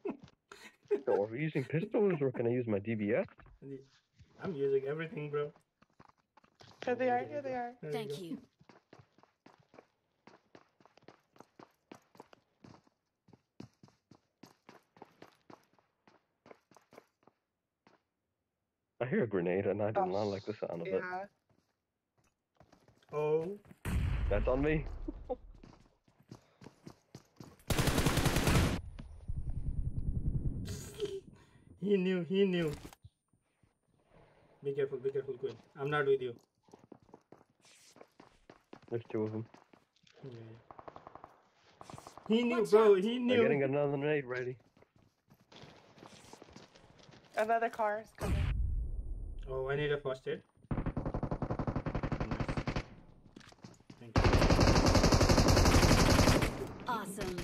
So are we using pistols or can I use my DBS? I'm using everything, bro. Here they are. Here they are. There Thank go. you. I hear a grenade and I do Oh, not like the sound of it. Oh. That's on me. He knew, he knew. Be careful, be careful, Queen. I'm not with you. There's two of them. Yeah. He knew, Watch bro. out. He I'm knew. getting another grenade ready. Another car is coming. Oh, I need a first aid. Nice. Thank you. Awesome.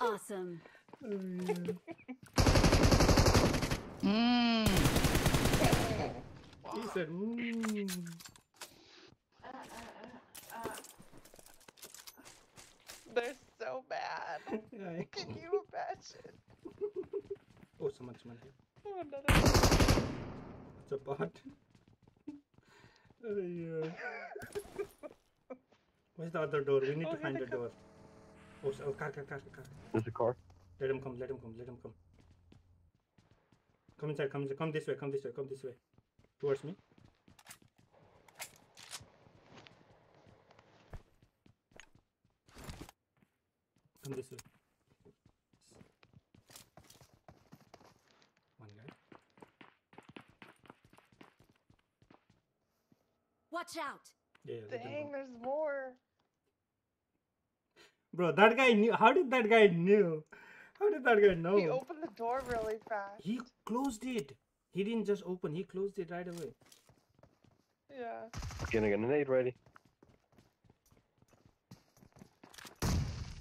Awesome. Mm. He said, mm. They're so bad. Yeah. Can you imagine? Oh, someone, someone here. Oh, another. It's a bot. Yeah. Where's the other door? We need Oh, to find the come. door. Oh, so, oh, car, car, car, car. There's a car. Let him come, let him come, let him come. Come inside, come, inside, come this way, come this way, come this way. Towards me. Come this way. One guy. Watch out. Yeah, yeah, Dang, come. there's more. Bro, that guy knew. How did that guy knew? How did that guy know? He opened the door really fast. He closed it. He didn't just open. He closed it right away. Yeah. Getting a grenade ready.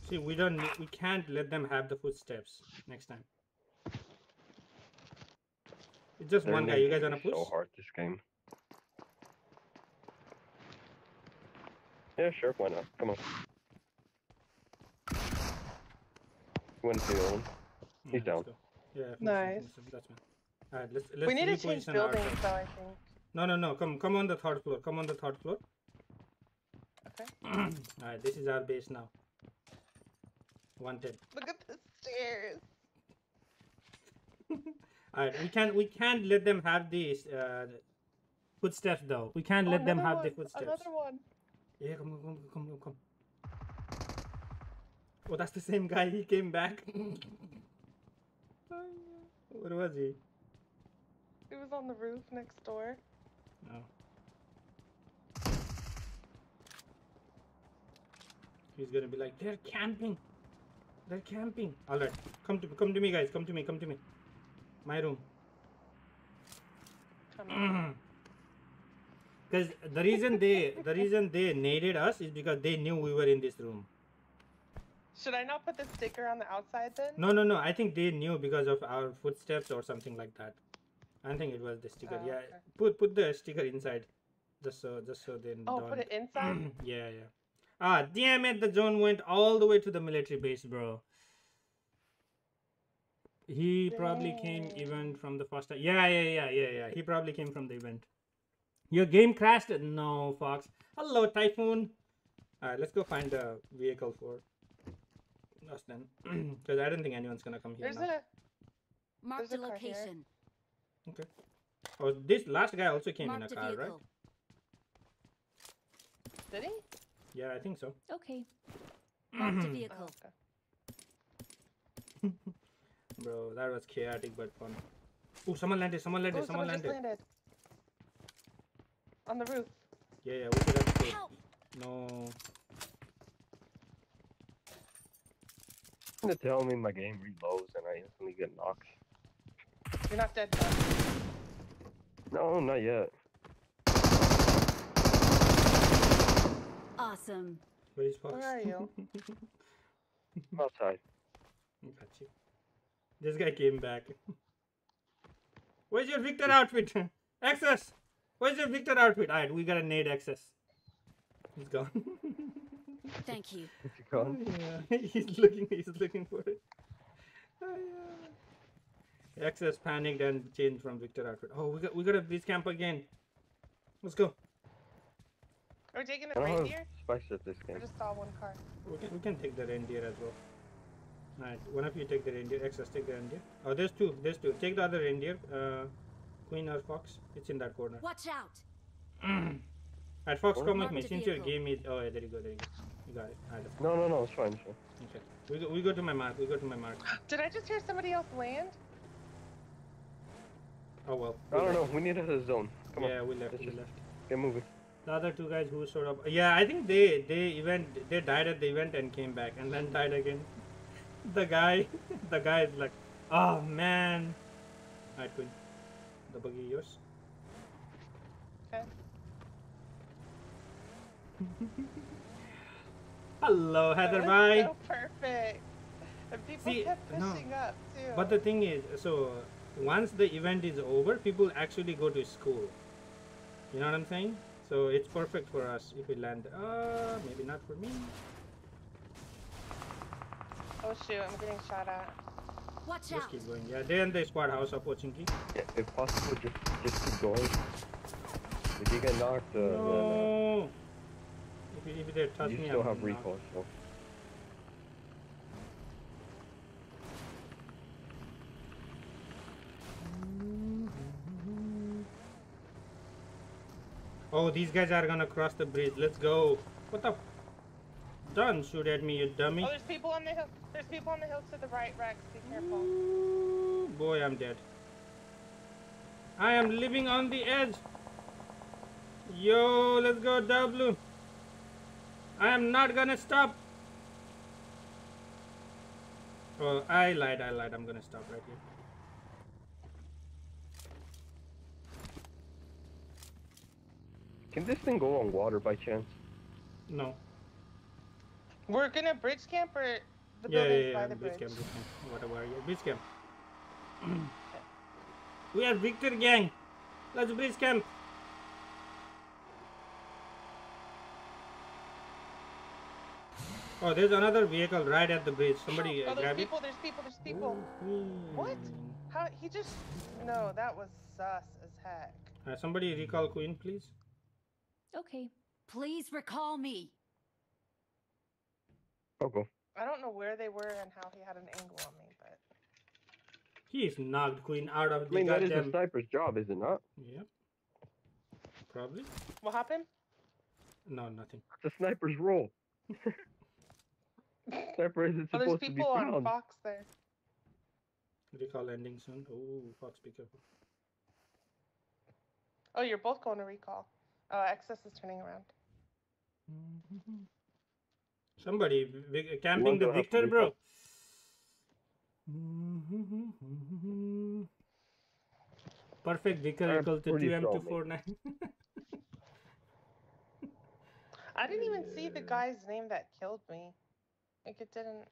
See, we don't. We can't let them have the footsteps next time. It's just Their one guy. You nades guys wanna are push? So hard this game. Yeah, sure. Why not? Come on. Went to the one. Yeah, He's let's down. Yeah. Nice. finish That's fine. Alright, let's let's we need to change reposition buildings, ourselves. though, I think. No, no, no. Come, come on the third floor. Come on the third floor. Okay. Alright, this is our base now. Wanted. Look at the stairs. Alright, we can't we can't let them have these uh, footsteps though. We can't Oh, let them another have the one, footsteps. Another one. Yeah, come come, come, come, come. Oh, that's the same guy. He came back. what was he? It was on the roof next door. Oh. He's gonna be like, they're camping. They're camping. All right, come to come to me, guys. Come to me. Come to me. My room. Come. Because the reason they the reason they needed us is because they knew we were in this room. Should I not put the sticker on the outside then? No, no, no. I think they knew because of our footsteps or something like that. I think it was the sticker. Oh, yeah, okay. put put the sticker inside, just so just so they Oh, don't. put it inside? yeah, yeah. Ah, damn it! The zone went all the way to the military base, bro. He probably came even from the first. Yeah, yeah, yeah, yeah, yeah. He probably came from the event. Your game crashed? No, Fox. Hello, Typhoon. Alright, let's go find a vehicle for us then. Because I don't think anyone's gonna come here There's now. a. Mark There's the a car here. location. Okay. Oh, this last guy also came in a the car, right? vehicle. Did he? Yeah, I think so. Okay. Mark the Oh, vehicle. Bro, that was chaotic but fun. Oh, someone landed, someone Oh, landed, someone someone just landed. landed. On the roof. Yeah, yeah, we could have stayed. Help! No. Gonna tell me my game reloads and I instantly get knocked. You're not dead, John. No, not yet. Awesome. Where is Fox? Where are you? I'm outside. Got you. This guy came back. Where's your Victor outfit? Access! Where's your Victor outfit? Alright, we got a nade access. He's gone. Thank you. Is he gone? yeah, he's looking. He's looking for it. Ah, yeah. Access panicked and changed from Victor outfit. Oh, we got we got a beach camp again. Let's go. Are we taking I the reindeer? spice at this game. I game. just saw one car. We can, we can take the reindeer as well. Alright, one of you take the reindeer. Access, take the reindeer. Oh, there's two. There's two. Take the other reindeer. Uh, Queen or Fox. It's in that corner. Watch out. Alright, Fox, come with me. the Since your vehicle. game is. Oh, yeah, there you go. There you go. You got it. Alright, let's go. No, no, no, it's fine. It's fine. Okay. We go, we go to my mark. We go to my mark. Did I just hear somebody else land? Oh well. I don't know. We need a zone. Come on. yeah, on. we left. let's We just- left. Get moving. The other two guys who showed up. Yeah, I think they they event they died at the event and came back and then died again. The guy, the guy is like, oh man. Alright, Queen. The buggy yours. Okay. Hello, Heather. Bye. So perfect. And people See, kept no. pushing up too. But the thing is, so once the event is over, people actually go to school. You know what I'm saying? So it's perfect for us if we land. Uh, maybe not for me. oh shoot, I'm getting shot at. Watch Just out. keep going. Yeah, they're in the squad house of Pochinki. Yeah, if possible, just just keep going. If you get knocked, uh, then, uh, No. If, if they touch you me, still I'm have knocked. recall. So Oh, these guys are gonna cross the bridge. Let's go. What the? F- Don't shoot at me, you dummy. Oh, there's people on the hill. There's people on the hill to the right, Rex. Be careful. Ooh, boy, I'm dead. I am living on the edge. Yo, let's go, W. I am not gonna stop. Oh, I lied, I lied. I'm gonna stop right here. can this thing go on water by chance? No. We're gonna bridge camp or the yeah, yeah, yeah. by the Bridge bridge. camp, bridge camp. Whatever. Yeah, bridge camp. we are Victor Gang. Let's bridge camp. Oh, there's another vehicle right at the bridge. Somebody Oh, uh, there's grab it. people. There's people. There's people. What? How he just? No, that was sus as heck. Uh, somebody recall Queen, please. Okay. Please recall me. Oh, I'll. I don't know where they were and how he had an angle on me, but He's knocked Queen out of I the mean, that is a goddamn. sniper's job, is it not? Yep. Probably. what happened? No, nothing. It's a sniper's role. Sniper isn't Oh, there's supposed to be There's people on found. Fox there. Recall ending soon. Oh, Fox, be careful. Oh, you're both going to recall. Oh, Excess is turning around. Mm-hmm. Somebody camping the Victor, bro. Perfect Vicar I'm equal to 2M249. I didn't even see the guy's name that killed me. Like it didn't.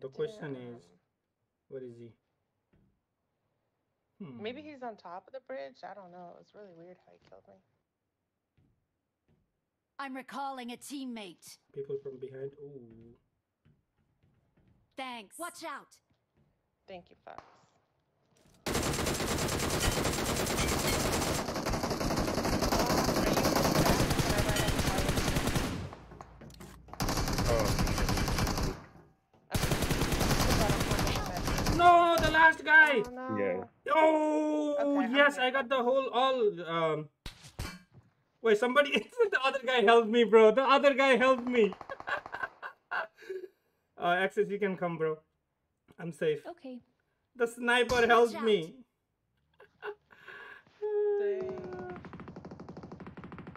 the question didn't, is, what is he? Hmm. Maybe he's on top of the bridge. I don't know. It was really weird how he killed me. I'm recalling a teammate. People from behind. Ooh. Thanks. Watch out. Thank you, Fox. No, the last guy. Oh, no. Yeah. Oh, Okay, yes, I got the whole all. Um. Wait, somebody. the other guy helped me, bro. The other guy helped me. uh, Access, you can come, bro. I'm safe. Okay. The sniper helped me. Dang.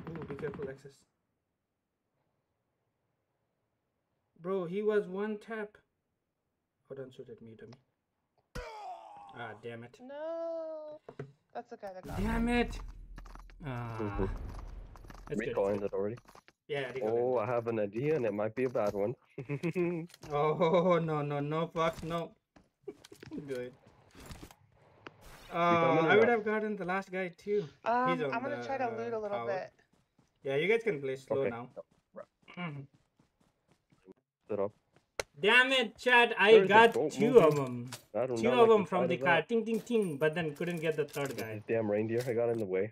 Oh, be careful, Access. Bro, he was one tap. Oh, don't shoot at me, dummy. Ah, damn it. No. That's the guy that got me. Damn it. Ah. Mhm. That's good, Recall that's ended already. Yeah, Oh. I have an idea, and it might be a bad one. Oh no no no Fox no. Good. Uh, I would have gotten the last guy too. Um, I'm gonna the, try to loot a little tower. bit. Yeah, you guys can play slow Okay. now. Mhm. Up. Damn it, Chad! I Where's the got two moving? of them. Two of like them from the car, ting ting ting, but then couldn't get the third This guy. damn reindeer, I got in the way.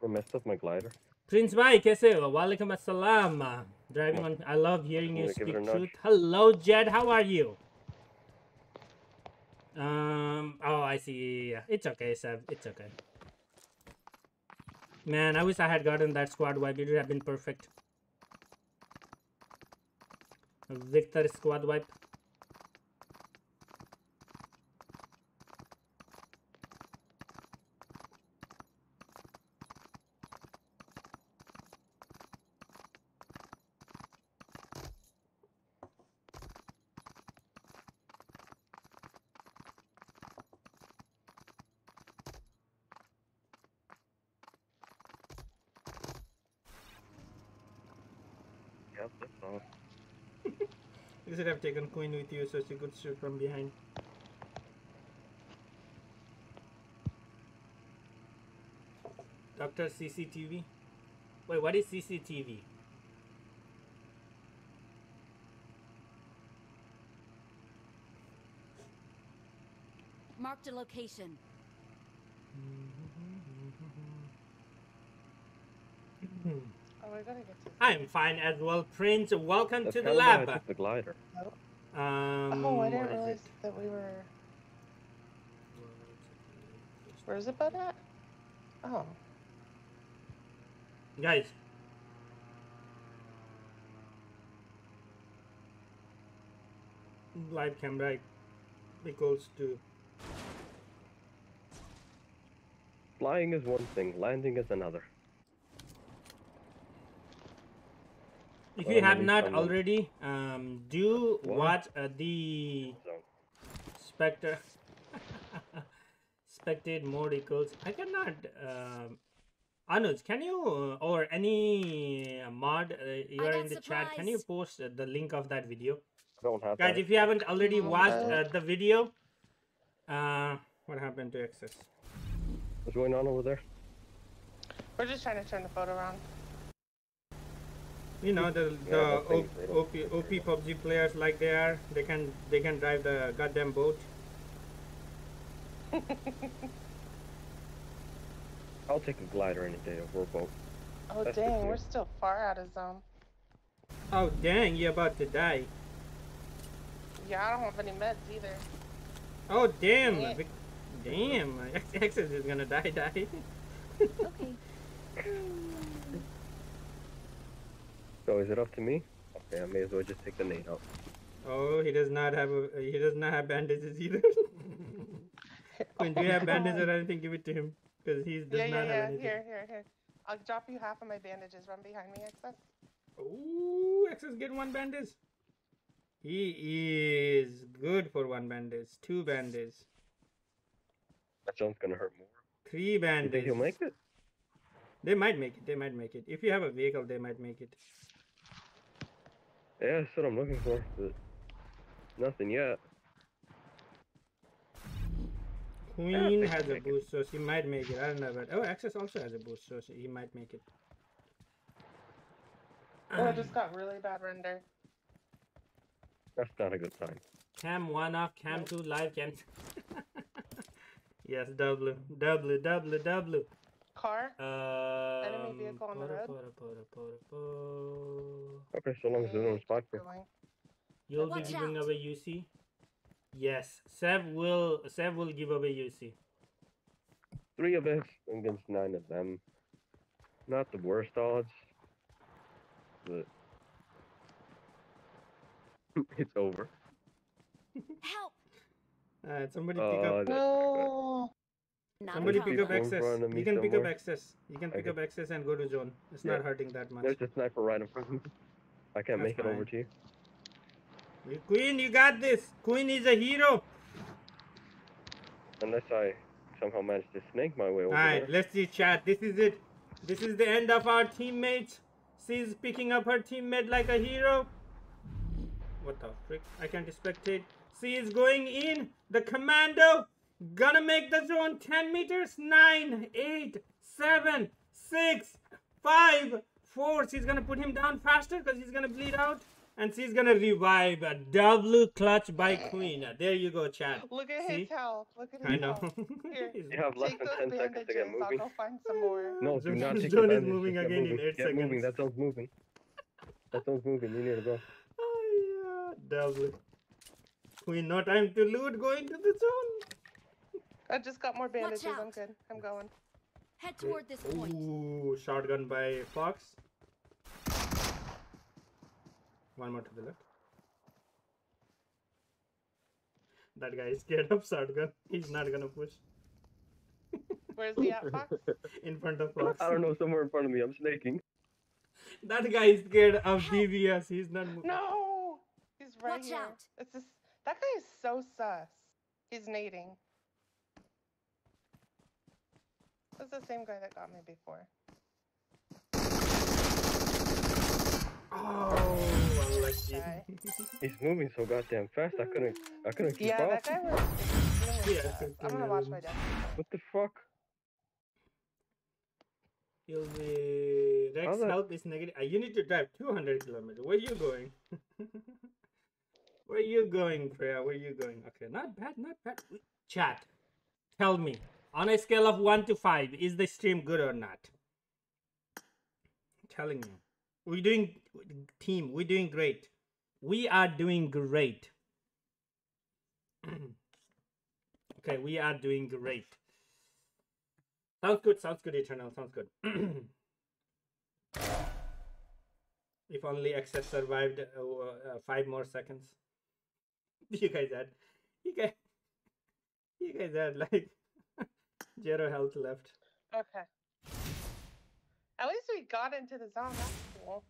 Or messed up my glider. Prince Bhai, kaise ho? Walaikum assalam. Driving on. I love hearing you speak it a nudge. truth. Hello, Jed. How are you? Um. Oh, I see. Yeah, It's okay, Seb. It's okay. Man, I wish I had gotten that squad wipe. It would have been perfect. Victor squad wipe. Yep, that's all. You should taken Queen with you so she could shoot from behind. Doctor CCTV? Wait, what is CCTV? Marked a location. Oh, we gotta get to. I'm fine as well, Prince. Welcome That's to the kinda I lab. took the glider. Um, oh, I didn't realize it? that we were. Where's the bud at? Oh. Guys. Live camera equals to Flying is one thing, landing is another. If you have not someone- already, um, do What? watch uh, the So Spectre Spectate mode equals. I cannot. Um, Anuj, can you uh, or any uh, mod uh, you are in the chat? Can you post uh, the link of that video, don't have guys? that. If you haven't already watched uh, the video, uh, what happened to access? What's going on over there? We're just trying to turn the photo around. You know the the OP, OP OP PUBG players like they are. They can they can drive the goddamn boat. I'll take a glider any day over a boat. Oh That's dang, we're still far out of zone. Oh dang, you're about to die. Yeah, I don't have any meds either. Oh damn, Yeah. Damn, access is gonna die die. Okay. So is it up to me? Okay, I may as well just take the nade out. Oh, he does not have a he does not have bandages either. when do you have bandages or anything, give it to him because he does yeah, not yeah, have yeah. anything. Here, here, here. I'll drop you half of my bandages. Run behind me, Excess. Ooh, access get one bandage. He is good for one bandage, two bandages, That sounds gonna hurt more. three You bandages. think he'll make it? They might make it. They might make it. If you have a vehicle, they might make it. Yeah, that's what I'm looking for, but nothing yet. Queen has a make it. boost, so she might make it. I don't know, but oh, Access also has a boost, so she, he might make it. Oh, I just got really bad render. That's not a good sign. Cam one off, cam two live, cam. yes, W, W, W, W. Car? Um, vehicle on the road? Okay, so long as there's no spot for. Going. You'll be giving out. away UC. Yes, Sev will. Sev will give away UC. Three of us against nine of them. Not the worst odds, but it's over. Help! Uh, somebody pick Uh, up. No. Not Somebody pick up One access. You me can pick up somewhere. access. You can pick can- up access and go to zone. It's Yeah. not hurting that much. There's a sniper right in front of me. I can't That's make it over to you. You- Queen, you got this. Queen is a hero. Unless I somehow manage to snake my way over Alright, there. let's see chat. This is it. This is the end of our teammates. She's picking up her teammate like a hero. What the frick? I can't expect it. She is going in. The commando gonna make the zone 10 meters. 9, 8, 7, 6, 5, 4. She's gonna put him down faster because he's gonna bleed out. And she's gonna revive a double clutch by Queen. There you go, Chad. Look at See? his health. Look at his I know. health. Here, You have less than 10 seconds to bandages. get I'll moving. go find some more. No, do Zone- not take zone the is bandage, moving just get again in moving. eight Get moving, that zone's moving. That zone's moving, you need to go. Oh yeah, double. Queen, no time to loot. Going to the zone. I just got more bandages. I'm good. I'm going. Head toward this point. Ooh, shotgun by Fox. One more to the left. That guy is scared of shotgun. He's not gonna push Where's the at Fox? in front of Fox. I don't know, somewhere in front of me, I'm snaking. That guy is scared of DBS. He's not. moving. No! He's right Watch here. out. It's just that guy is so sus. He's nading. That's the same guy that got me before. Oh, unlucky. guy. He's moving so goddamn fast. I couldn't. I couldn't keep Yeah, up. that guy was extremely Yeah, fast. I'm gonna watch my death. What the fuck? You'll be Rex How's that- help is negative. Uh, you need to drive 200 kilometers. Where you going? Where you going, Freya? Where you going? Okay, not bad, not bad. Chat, tell me on a scale of one to five, is the stream good or not? I'm telling you, we're doing team. We're doing great. We are doing great. okay, we are doing great. Sounds good, sounds good, Eternal, sounds good. if only Access survived uh, uh, five more seconds. You guys had, you guys, you guys had like zero health left. Okay. At least we got into the zone. That's cool.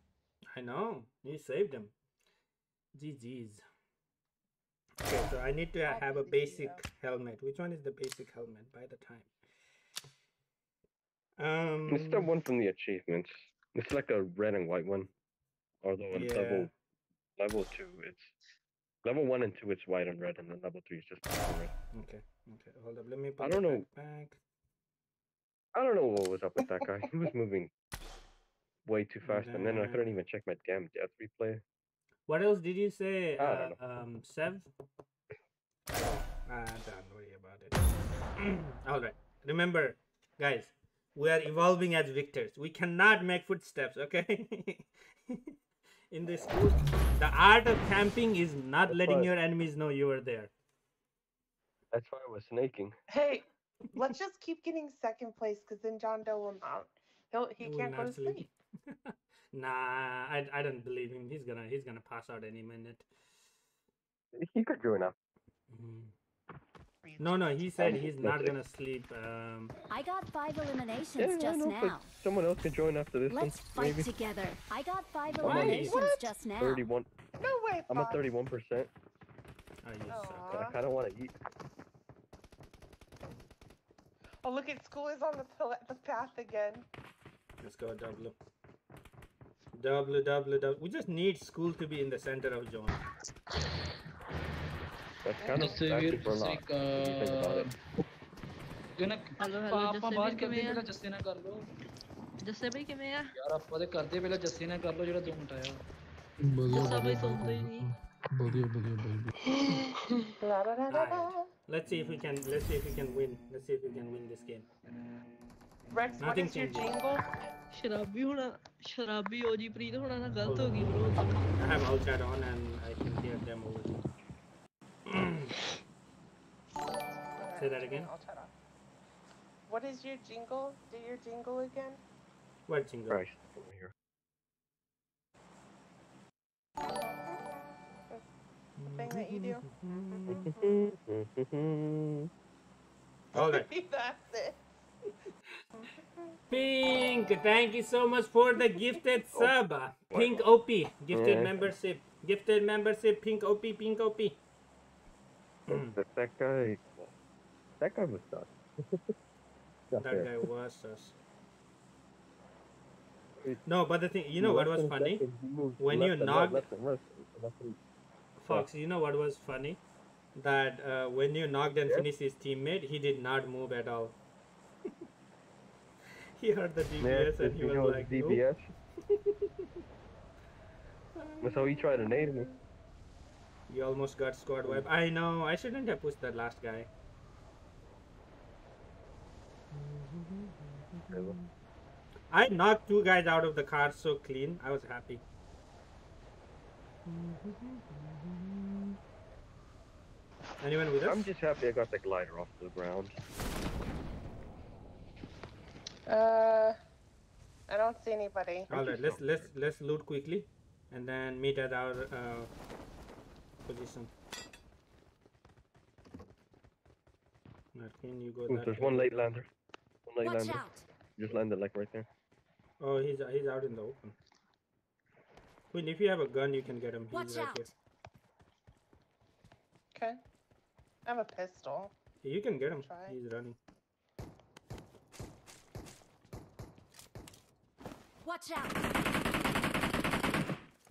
I know, you saved him. GG's. Okay, so I need to I'll have a do the basic helmet. Which one is the basic helmet by the time? Um, It's the one from the achievements. It's like a red and white one. Although in Yeah. level level two, it's level one and two, it's white and red, and then level three is just black and red. Okay, okay, hold up. Let me put I don't know. backpack. I don't know what was up with that guy. he was moving way too fast, and then I couldn't even check my damn death replay. What else did you say? I Uh, don't um, Sev? Ah, don't worry about it. All right. Remember, guys, we are evolving as victors. We cannot make footsteps, okay? In this school, the art of camping is not That's letting your enemies know you are there. That's why I was snaking. Hey, let's just keep getting second place because then John Doe will not. He'll he He will can't go to sleep. sleep. Nah, I, I don't believe him. He's gonna he's gonna pass out any minute. He could join up. Mhm. No, no, he said he's not gonna sleep. Um, I got five eliminations Yeah, just know, now. someone else can join after this Let's one. fight Maybe together. I got five eliminations What? just now. thirty-one. No way. I'm at thirty-one percent. oh, you suck. Aw. But I kind of want to eat. Oh, look at school is on the pil- the path again. Let's go W. W W W. We just need school to be in the center of zone. That's kind of Jasvir actually for a lot. Sri If you think about it. ਕਿਉਂ Hello, hello, ਆਪਾਂ ਜੱਸੇ ਬਾਅਦ ਵੀਰ ਕਰਦੇ ਕਿਵੇਂ ਆ? ਪਹਿਲਾਂ ਜੱਸੇ ਨਾਲ ਕਰ ਲਓ ਜੱਸੇ ਬਈ ਕਿਵੇਂ ਆ ਯਾਰ ਆਪਾਂ ਤੇ ਕਰਦੇ ਪਹਿਲਾਂ ਜੱਸੇ ਨਾਲ ਕਰ ਲਓ ਜਿਹੜਾ ਦੋ ਮਿੰਟ ਆਇਆ ਵਧੀਆ ਜੱਸਾ ਬਈ ਵਧੀਆ ਸੁਣਦਾ ਹੀ ਨਹੀਂ Believe, believe, Let's see if we can. Let's see if we can win. Let's see if we can win this game. Rex, Nothing what is changes. your jingle? I have outcard on and I can hear them over Say that again What is your jingle? Do your jingle again? What jingle? Right, over here the thing that you do. All right. That's it. Pink, thank you so much for the gifted oh, sub. Pink OP, gifted Yeah. membership. Gifted membership, Pink OP, Pink OP. that, that guy, that guy was done. Not That fair. guy was us. No, but the thing, you know what was and funny? second, he moved When you left Fox, you know what was funny? That uh, when you knocked and Yeah. finished his teammate, he did not move at all. he heard the Yeah, DBS and he was like, nope. DBS. That's how he tried to nade me. You almost got squad wipe. I know. I shouldn't have pushed that last guy. I knocked two guys out of the car so clean. I was happy. Anyone with us? I'm just happy I got the glider off the ground. Uh, I don't see anybody. All right, let's let's let's loot quickly, and then meet at our uh, position. Martin, you go Ooh, there's way. one late lander. One late Watch lander. out. Just landed like right there. Oh, he's he's out in the open. Queen, if you have a gun, you can get him. He's Watch right out. here. Okay. I have a pistol. You can get him. Try. He's running. Watch out.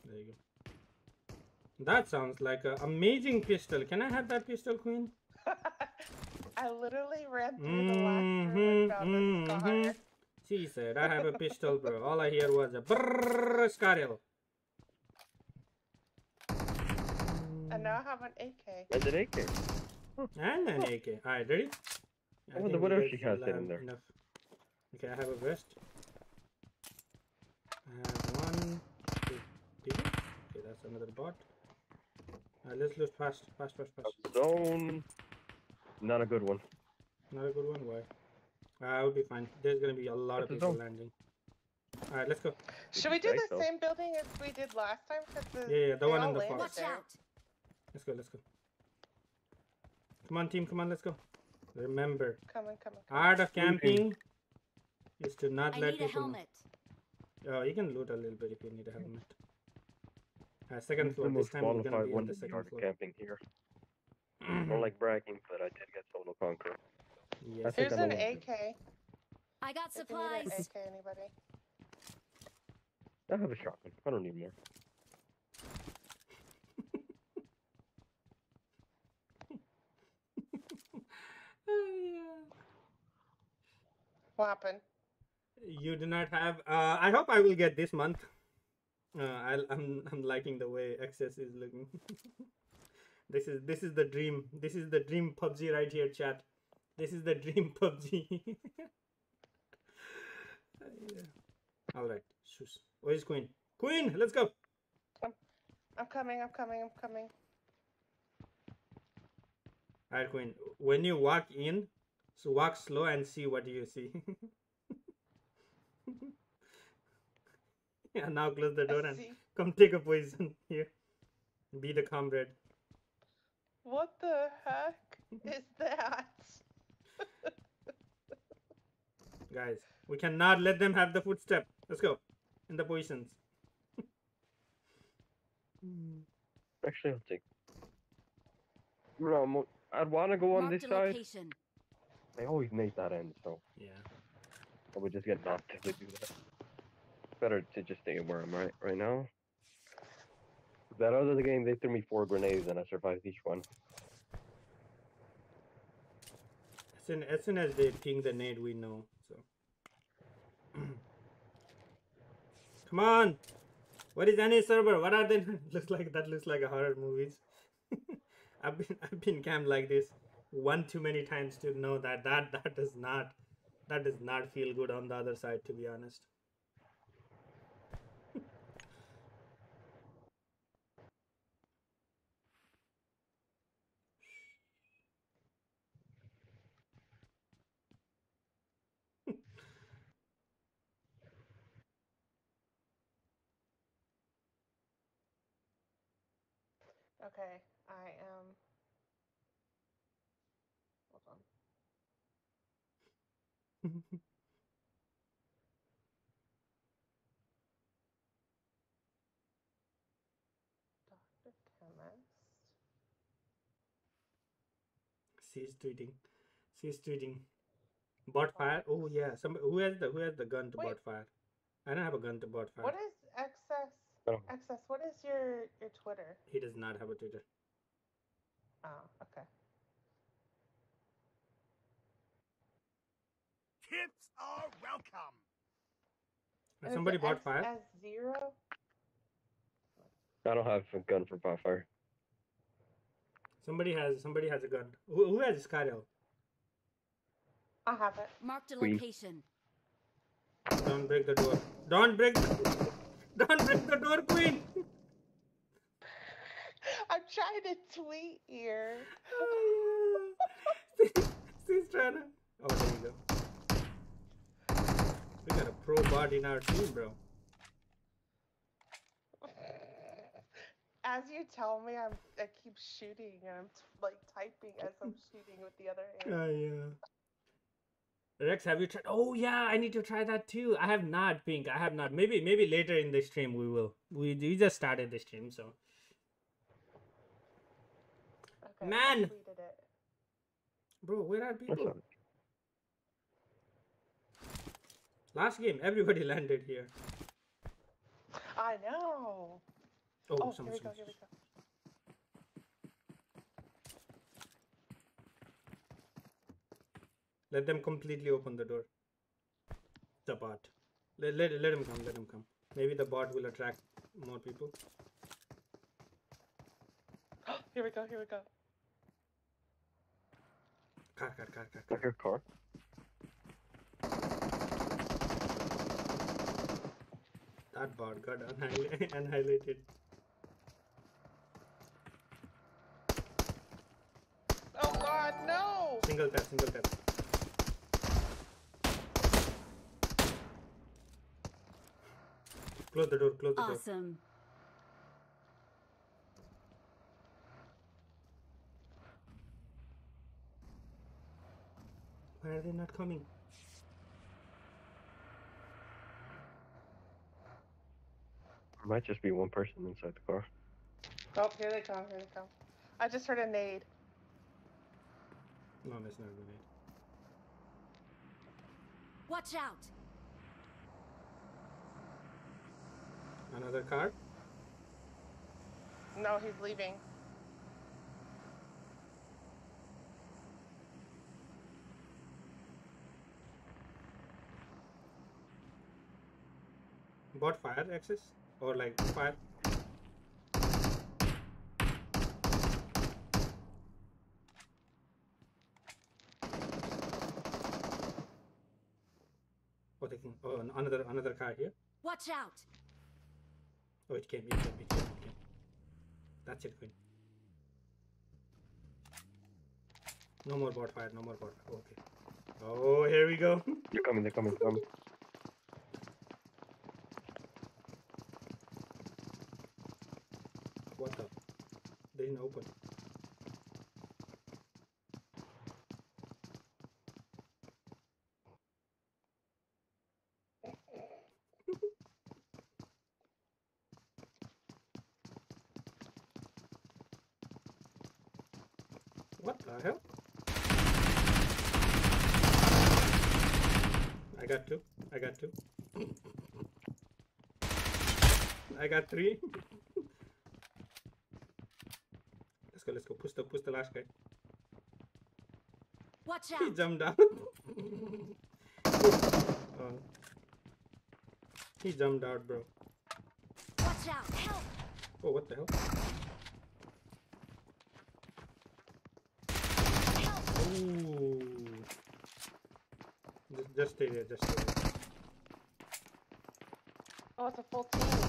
There you go. That sounds like an amazing pistol. Can I have that pistol, Queen? I literally ran through the last room and found Mhm, this mhm. She said, I have a pistol, bro. All I hear was a brrrr, SCAR-L. And now I have an AK. And an AK. And an AK. Alright, ready? I wonder what else guys she has will hidden um, there. Enough. Okay, I have a vest. I have one, two, people. Okay, that's another bot. Alright, let's loot fast, fast, fast, fast. Zone. Not a good one. Not a good one. Why? Uh, I will be fine. There's gonna be a lot of What's the people landing. Alright, let's go. Should we do the same building as we did last time? The, Yeah, yeah, the one all in the landed far. Watch out. Let's go. Let's go. Come on, team. Come on. Let's go. Remember, Coming, coming, coming. art of camping is to not I let need a people. know. helmet. Oh, you can loot a little bit if you need a helmet. Uh, second floor. This time we're gonna be on the second floor. camping here. I don't like bragging, but I did get solo conquer. yes. I Here's an AK. I got If you need an supplies. AK, anybody? I have a shotgun. I don't need more. What happened? You do not have. Uh, I hope I will get this month. Uh, I'll, I'm I'm liking the way access is looking. this is this is the dream. This is the dream PUBG right here, chat. This is the dream PUBG. All right. Where's Queen? Queen, let's go. I'm coming, I'm coming, I'm coming. All right, Queen. When you walk in, so walk slow and see what you see. yeah, now close the door and come take a poison here. Be the comrade. What the heck is that? Guys, we cannot let them have the footstep. Let's go. In the poisons. Actually, I'll take. No, mo- I'd want to go on Marked this side. location. I always make that end, so Yeah. I would just get knocked if they do that. Better to just stay where I'm right right now. That other game, they threw me four grenades and I survived each one. As soon, as soon as they ping the nade, we know. So. Come on. What is any server? What are they? looks like that looks like a horror movies. I've been I've been camped like this one too many times to know that that that does not that does not feel good on the other side. To be honest. Okay, I am. Hold on. Dr. Chemist. She's tweeting. She's tweeting. Bot fire. Oh yeah. Some who has the who has the gun to Wait. bot fire? I don't have a gun to bot fire. What is excess? Excess. What is your your Twitter? He does not have a Twitter. Oh, okay. Tips are welcome. And is Somebody it bought fire. XS zero. I don't have a gun for bonfire. Somebody has somebody has a gun. Who, who has SCAR-L? I have it. Marked a We- location. Don't break the door. Don't break. The, don't break the door, Queen. I'm trying to tweet here. She's trying to. Oh, there you go. We got a pro bot in our team, bro. As you tell me, I'm I keep shooting and I'm t- like typing as I'm shooting with the other hand. Oh yeah. Rex, have you tried? Oh yeah, I need to try that too. I have not, Pink. I have not. Maybe maybe later in the stream we will. We we just started the stream, so Okay, Man. tweeted it. bro, where are people? Last game, everybody landed here. I know. Oh, oh some, here we some, go, here we go. Let them completely open the door. The bot. Let, let, let him come, let him come. Maybe the bot will attract more people. here we go, here we go. Car, car, car, car. Car, car. That bot got annihil- annihilated. Oh God, no! Single tap, single tap. Close the door, close the door. Awesome. Why are they not coming? Might just be one person inside the car. Oh, here they come. Here they come. I just heard a nade. No, that's not a grenade. Watch out. Another car? No, he's leaving. Bot fire access? Or like fire? Oh, they can. Oh, another another car here. Watch out. Oh, it came. It came. It came. It came. That's it, Queen. No more bot fire. No more bot fire. Okay. Oh, here we go. They're coming, they're coming, they're coming. what the? Open. What the hell? I got two. I got two. I got three. let's go, let's go. Push the push the last guy. Watch He jumped out. oh. He jumped out, bro. Watch out. Help. Oh, what the hell? Ooh. Just, just stay there, just stay there. Oh, it's a full team.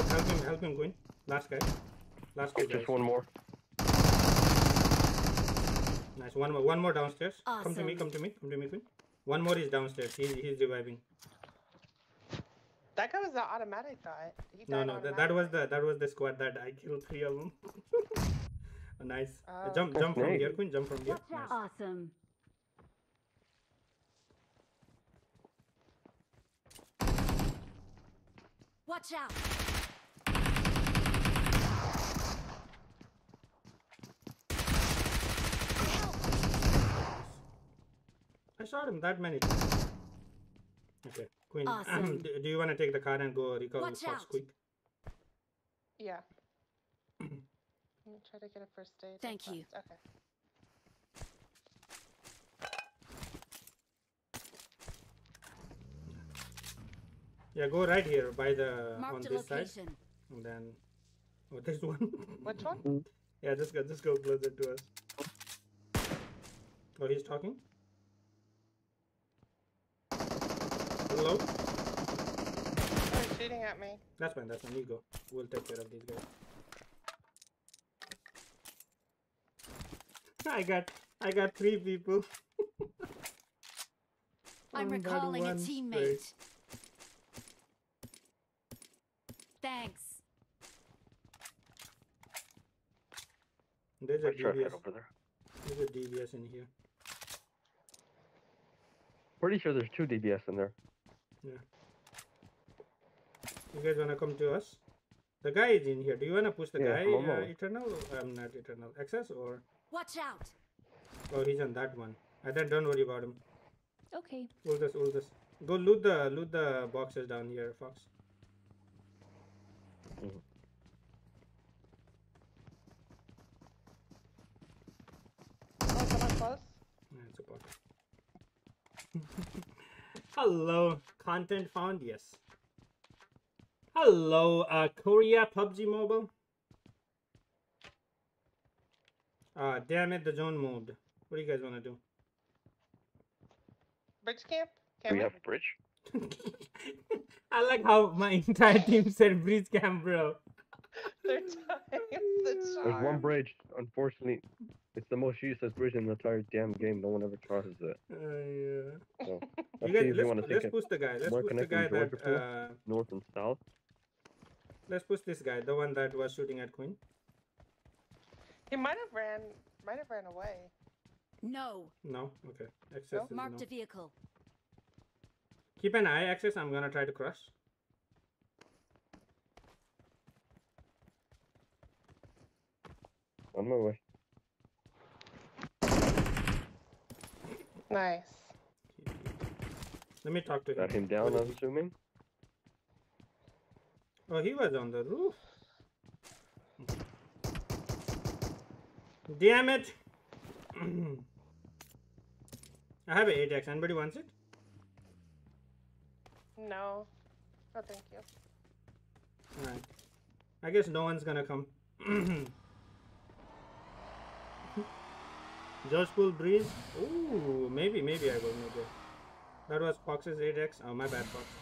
Help, help him, help him, Quinn. Last guy. Last two guys. Just one more. Nice. One more, one more downstairs. Come to me, come to me, come to me, Quinn. One more is downstairs. He's, he's reviving. That guy was the automatic guy. No, no, that, that was the that was the squad that I killed three of them. nice. Uh, Oh. jump, That's jump from here, Quinn. Jump from here. Watch out. Awesome. Watch out. I shot him that many times. Okay, Queen. Awesome. do, do you want to take the car and go recover Watch Fox out. quick? Yeah. Let me try to get a first aid. Thank you. fast. Okay. Yeah, go right here by the on Marked a this side, and then oh, this one. Which one? yeah, just go, just go closer to us. Oh, he's talking. Hello. They're shooting at me. That's fine. That's fine. You go. We'll take care of these guys. I got I got three people. I'm on recalling a teammate. space. Thanks. There's a Right shortcut DBS. over there. There's a DBS in here. Pretty sure there's two DBS in there. Yeah. You guys wanna come to us? The guy is in here. Do you wanna push the yeah, guy? Uh, eternal? I'm not eternal. Access or? Watch out! Oh, he's on that one. And then don't worry about him. Okay. All this, all this. Go loot the loot the boxes down here, Fox. Mm -hmm. Oh. Yeah, it's a box. Hello content found. Yes. Hello, uh, Korea PUBG Mobile. Ah, damn it, the zone moved. What do you guys want to do? Bridge camp? Do we Camp? have bridge? I like how my entire team said bridge camp, bro. Third time's the There's one bridge. Unfortunately, it's the most useless bridge in the entire damn game. No one ever crosses it. Uh, yeah. So You let's guys, you let's, want let's push the guy. Let's push the guy that. Georgia Uh, north and south. let's push this guy, the one that was shooting at Queen. He might have ran, might have ran away. No. No, okay. Access is Marked no. a vehicle. Keep an eye access. I'm gonna try to crush. On my way. Nice. Let me talk to him. Got him down, I'm is assuming. Oh, he was on the roof. Damn it! I have an 8x. Anybody wants it? No. Oh, thank you. Alright. I guess no one's gonna come. Georgopol Breeze? Ooh, maybe, maybe I will, maybe. That was Fox's 8x. Oh, my bad, Fox.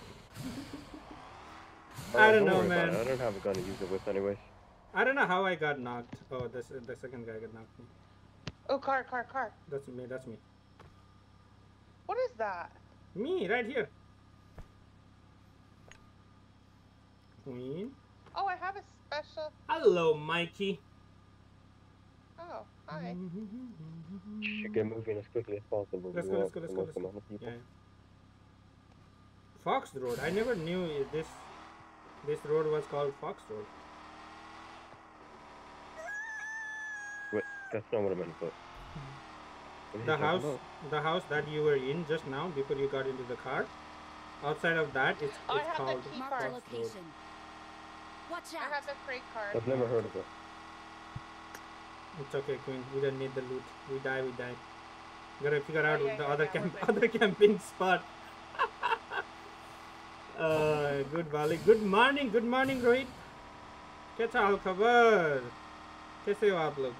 Oh, I Oh, don't know, man. I don't have a gun to use it with, anyways. I don't know how I got knocked. Oh, this, s- the second guy got knocked me. Oh, car, car, car. That's me, that's me. What is that? Me, right here. Queen. Oh, I have a special. Hello, Mikey. Oh, hi. Should get moving as quickly as possible. Let's go, let's go, let's go, let's go. amount of people. Yeah. Fox Road. I never knew this this road was called Fox Road. Wait, that's not what I meant to put. What are you The house, about? the house that you were in just now before you got into the car. Outside of that, it's Oh, I it's have the called key Marked a card. Fox Road. location. Watch I have the crate card. I've never heard of it. It's okay, Queen. We don't need the loot. We die, we die. Gotta figure Oh, out yeah, the yeah, other yeah, camp, we're good. other camping spot. uh, good Valley. Good morning, good morning, Rohit. कैसा हाल खबर कैसे हो आप लोग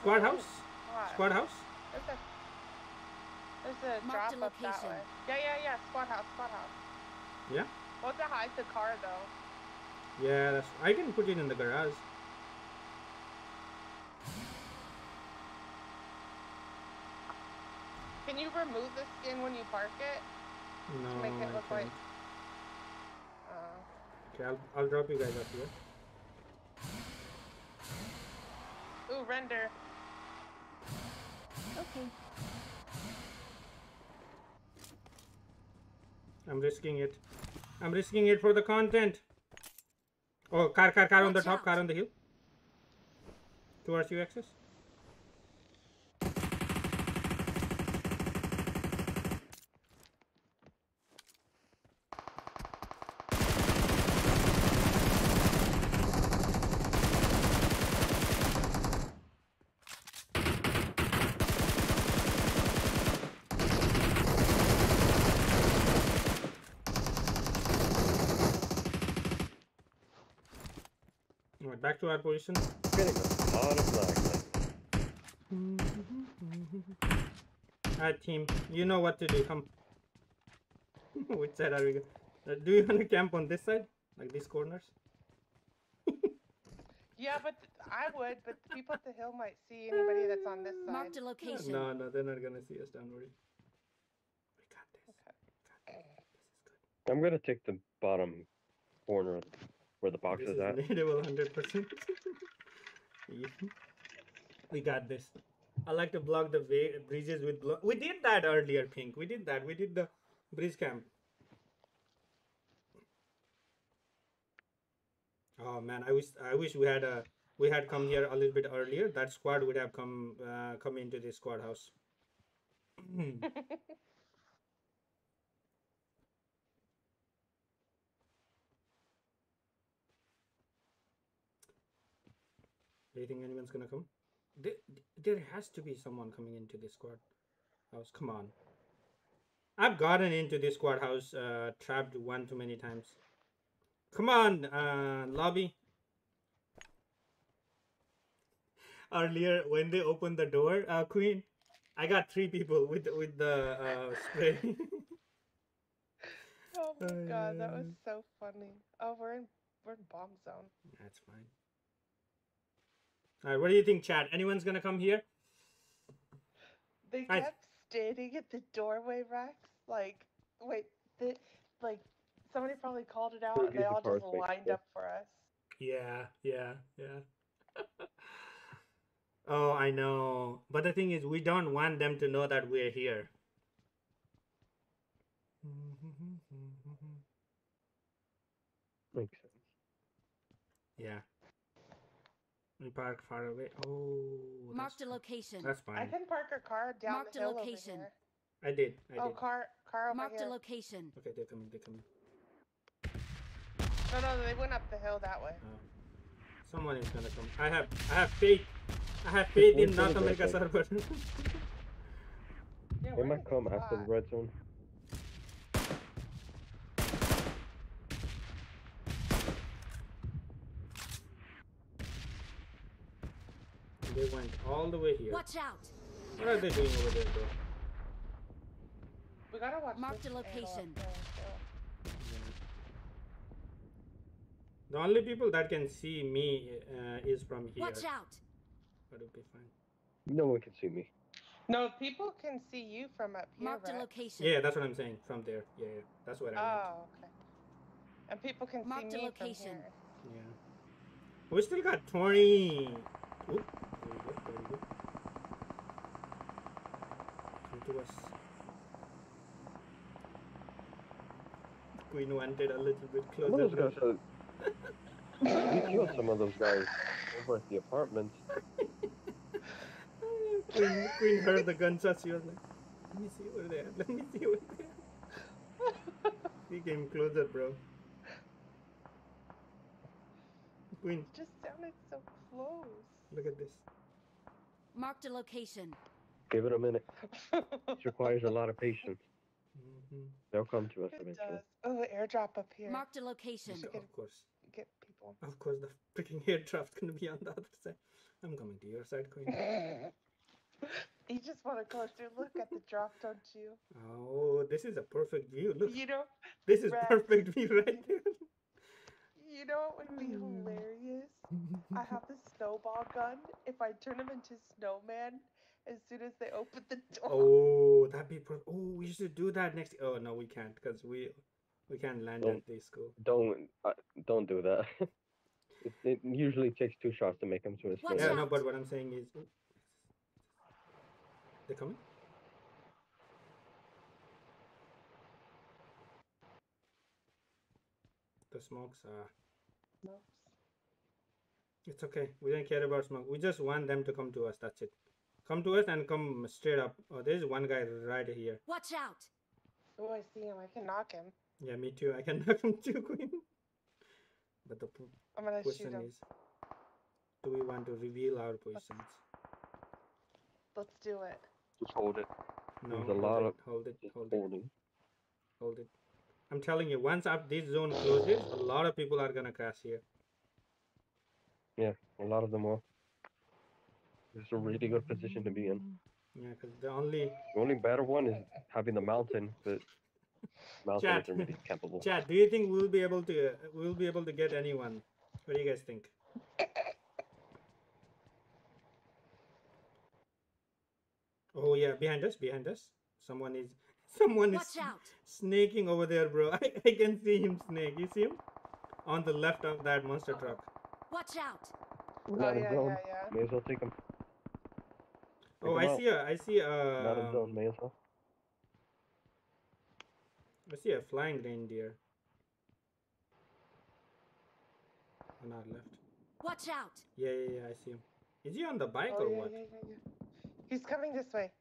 squad house What? Squad house There's a, there's a Marked a drop up that location. way. Yeah, yeah, yeah. Squad house, squad house. Yeah? We'll have to hide the car though. yeah that's I can put it in the garage Can you remove the skin when you park it? no make it I look like- can't. Uh, okay I'll, I'll drop you guys up here ooh, render. Okay. I'm risking it I'm risking it for the content oh car car car on the top out. car on the hill towards you access back to our position Getting a lot of lag. Alright, team, you know what to do. Come. Which side are we going? Uh, do you want to camp on this side, like these corners? Yeah, but I would, but people at the hill might see anybody that's on this side. Marked a location. No, no, they're not gonna see us. Don't worry. We got this. Okay. I'm gonna take the bottom corner where the box This is is at. nadeable hundred percent. We got this. I like to block the way breezes with blo- We did that earlier, Pink. We did that. We did the breeze camp. Oh man, I wish I wish we had a we had come here a little bit earlier. That squad would have come uh, come into the squad house. Do you think anyone's gonna come? There, there has to be someone coming into this squad house. Come on. I've gotten into this squad house uh, trapped one too many times. Come on, uh, lobby. Earlier, when they opened the door, uh, Queen, I got three people with with the uh, spray. Oh my god, that was Uh, so funny. Oh, we're in we're in bomb zone. That's fine. All right, what do you think, Chad? Anyone's gonna come here? They I- kept standing at the doorway, Rex. Like, wait, the, like somebody probably called it out, and they all just lined yeah. up for us. Yeah, yeah, yeah. oh, I know. But the thing is, we don't want them to know that we're here. Makes sense. Yeah. We park far away. Oh, Marked a location. that's fine. I can park a car down Marked the a location. over here. I did. I Oh, did. car, car over Marked a location. Okay, they're coming. They're coming. No, no, they went up the hill that way. Uh, someone is gonna come. I have. I have faith. I have faith in North the America red server. Yeah, They might come after the red zone. They went all the way here. Watch out. What are they doing over there, though? We gotta watch Marked this a angle up location. The only people that can see me uh, is from here. Watch out. But it'll be fine. No one can see me. No, people can see you from up here, Marked a Rex. location. Yeah, that's what I'm saying. From there. Yeah, yeah. That's what I meant. Oh, okay. And people can Marked a see me location. from here. Yeah. We still got 20. Oop. Very good, very good. Come to us. Queen wanted a little bit Some of closer. those guys, we killed some of those guys over at the apartments. Queen, Queen heard the gunshots. She was like, let me see over there. Let me see over there. he came closer, bro. Queen, It just sounded so close. Look at this. Marked a location. Give it a minute. It requires a lot of patience. hmm They'll come to us It eventually. does. Oh, airdrop up here. Marked a location. So, of course. Get people. Of course, the freaking airdrop's gonna be on the other side. I'm coming to your side, Queen. you just want a closer look at the drop, don't you? Oh, this is a perfect view. Look, You know, this is Rex. perfect view right there. You know what would be hilarious? I have the snowball gun. If I turn them into snowman, as soon as they open the door. Oh, that'd be perfect. Oh, we should do that next. Oh no, we can't because we we can't land Don't. at the school. Don't uh, don't do that. it, it usually takes two shots to make them to a Watch Yeah, no, but what I'm saying is, oh, they're coming. The smokes are. No. It's okay. We don't care about smoke. We just want them to come to us. That's it. Come to us and come straight up. Oh, there's one guy right here. Watch out. Oh, I see him. I can knock him. Yeah, me too. I can knock him too, Queen. But the p- I'm gonna shoot question him. is, do we want to reveal our positions? Let's do it. Just hold it. No, There's a hold lot it, hold it, hold it, holding. hold it. I'm telling you, once up this zone closes, a lot of people are gonna crash here. Yeah, a lot of them will. It's a really good position to be in. Yeah, because the only The only better one is having the mountain, but mountain Chat. isn't really campable. Chad, do you think we'll be able to uh, we'll be able to get anyone? What do you guys think? Oh yeah, behind us, behind us. Someone is someone is out. snaking over there, bro. I, I can see him snake. You see him? On the left of that monster truck. Watch out. Oh not in yeah, zone. yeah, yeah. May as well take them. Oh, I see a I see a Not in zone. May as well. I see a flying reindeer. On our left. Watch out. Yeah, yeah, yeah, I see him. Is he on the bike Oh or yeah, what? yeah, yeah, yeah. He's coming this way.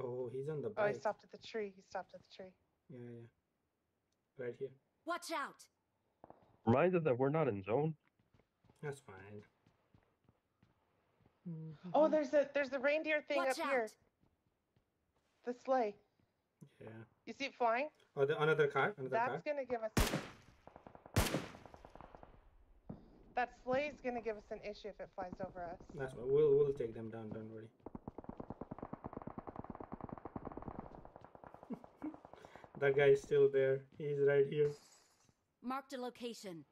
Oh, he's on the bike. Oh, he stopped at the tree. He stopped at the tree. Yeah, yeah. Right here. Watch out. Remind us that we're not in zone. That's fine. Oh, there's a there's a reindeer thing Watch up out. here. The sleigh. Yeah. You see it flying? Oh, the, another car. Another That's car. gonna give us. That sleigh's gonna give us an issue if it flies over us. That's what we'll we'll take them down. Don't worry. That guy is still there. He's right here. Marked a location.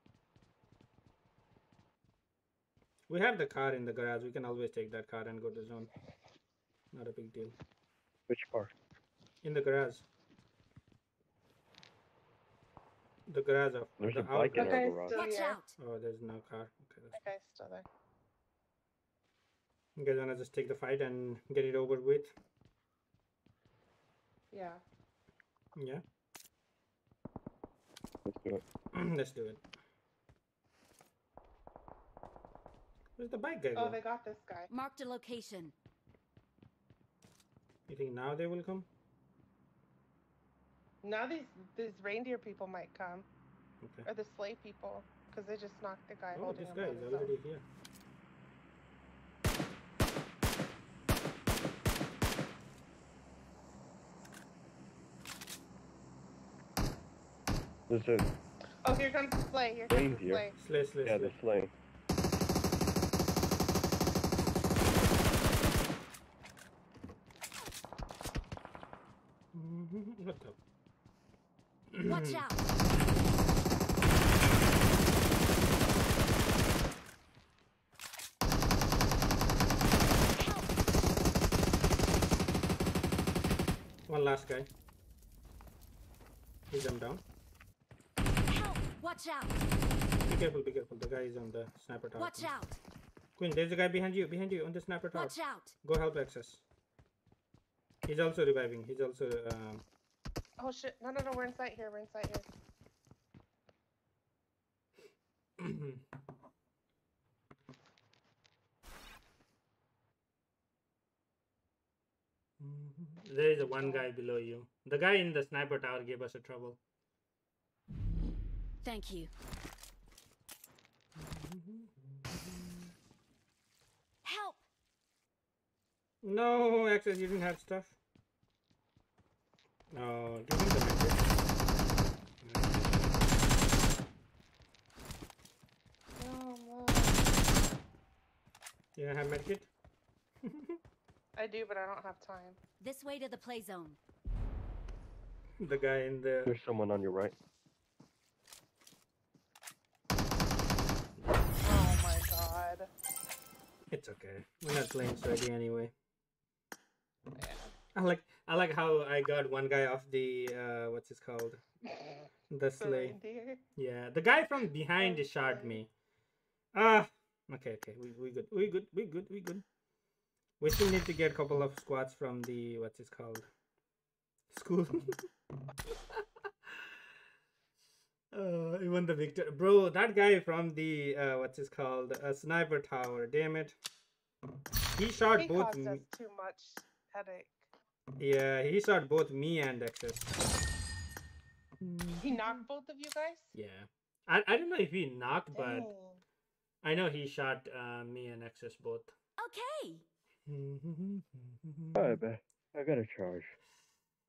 We have the car in the garage. We can always take that car and go to zone. Not a big deal. Which car? In the garage. The garage of There's the a bike in outdoor- our garage. Watch here. out. Oh, there's no car. Okay, that's That guy's still there. You guys wanna just take the fight and get it over with? Yeah. Yeah. Let's do it. Let's do it. Where's the bike guy Oh, go? they got this guy. Marked a location. You think now they will come? Now these these reindeer people might come, Okay. or the sleigh people, because they just knocked the guy Oh, holding this him guy is already here. There's a Oh, here comes the sleigh. Here comes the Reindeer. sleigh. Slay, slay, yeah, slay. the sleigh. Watch out. One last guy. He's jump down. Help. Watch out. Be careful, be careful. The guy is on the sniper tower. Watch out. Queen, there's a guy behind you, behind you on the sniper tower. Watch out. Go help access. He's also reviving. He's also um, Oh shit! No, no, no. We're inside here. We're inside here. there is a one guy below you. The guy in the sniper tower gave us a trouble. Thank you. Help. No, access, you didn't have stuff. No, give him the message. Oh, no. You don't have medkit? I do, but I don't have time. This way to the play zone. the guy in the There's someone on your right. Oh my It's okay. We're not playing sweaty anyway. Yeah. I like I like how I got one guy off the uh what's it called? The The sleigh. Yeah, the guy from behind Oh, shot me. Ah, okay, okay, we we good, we good, we good, we good. We still need to get a couple of squats from the what's it called? School. uh, even the Victor, bro, that guy from the uh, what's it called? A sniper tower. Damn it. He shot He both. caused Me, us too much headache. yeah, he shot both me and Access. He knocked both of you guys. Yeah, I I don't know if he knocked, but. I know he shot uh, me and Access both. Okay. Alright, man. I gotta charge.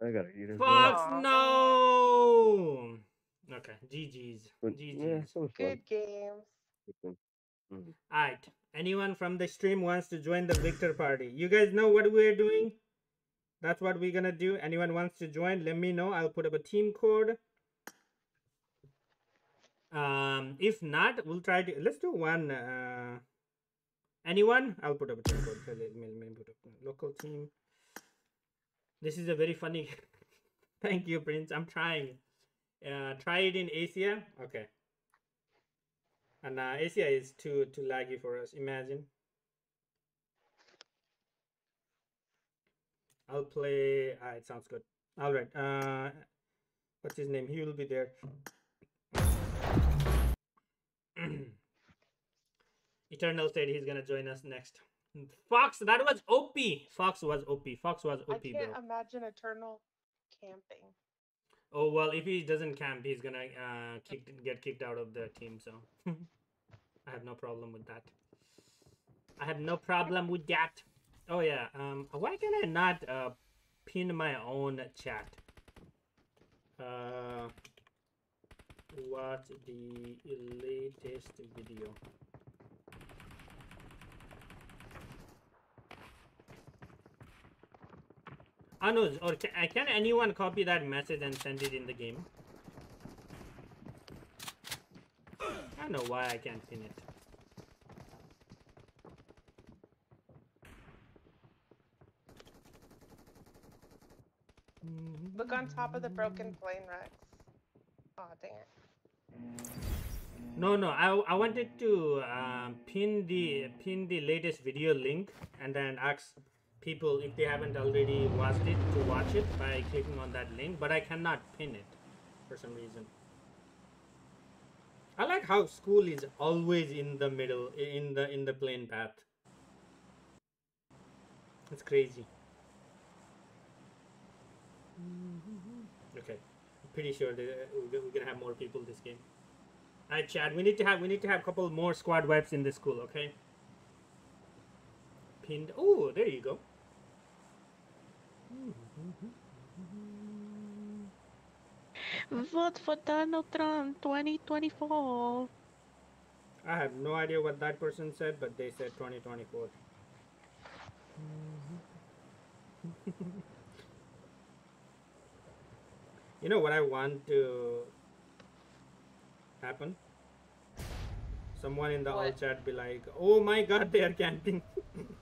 I gotta eat as Fox, Aw. no! Okay, GG's. But, GG's. yeah, it fun. Good games. Good fun. Mhm. Alright, anyone from the stream wants to join the Victor party? You guys know what we're doing? That's what we're gonna do. Anyone wants to join, let me know. I'll put up a team code. Um, if not, we'll try to. Let's do one. Uh, anyone? I'll put up a team code. So let me, let me put up a local team. This is a very funny. Thank you, Prince. I'm trying. Uh, try it in Asia. Okay. And uh, Asia is too too laggy for us. Imagine. I'll play. Ah, it sounds good. All right. Uh, what's his name? He will be there. Eternal said he's gonna join us next. Fox, that was OP. Fox was OP. Fox was OP. I can't bro. imagine Eternal camping. Oh well, if he doesn't camp, he's gonna uh kick, get kicked out of the team. So I have no problem with that. I have no problem with that. Oh yeah. Um, why can I not uh pin my own chat? Uh, watch the latest video. Anuj, or can, can anyone copy that message and send it in the game? I don't know why I can't pin it. Look on top of the broken plane, Rex. Aw, dang it. No, no. I, I wanted to um, pin the pin the latest video link and then ask people if they haven't already watched it to watch it by clicking on that link, but I cannot pin it for some reason. I like how school is always in the middle, in the in the plane path. It's crazy. Okay, I'm pretty sure that uh, we're gonna have more people this game. Alright, Chad. We need to have we need to have a couple more squad wipes in this school. Okay. Pinned. Oh, there you go. Vote for Donald Trump 2024. I have no idea what that person said, but they said 2024. you know what I want to happen? Someone in the all chat be like, "Oh my God, they are camping."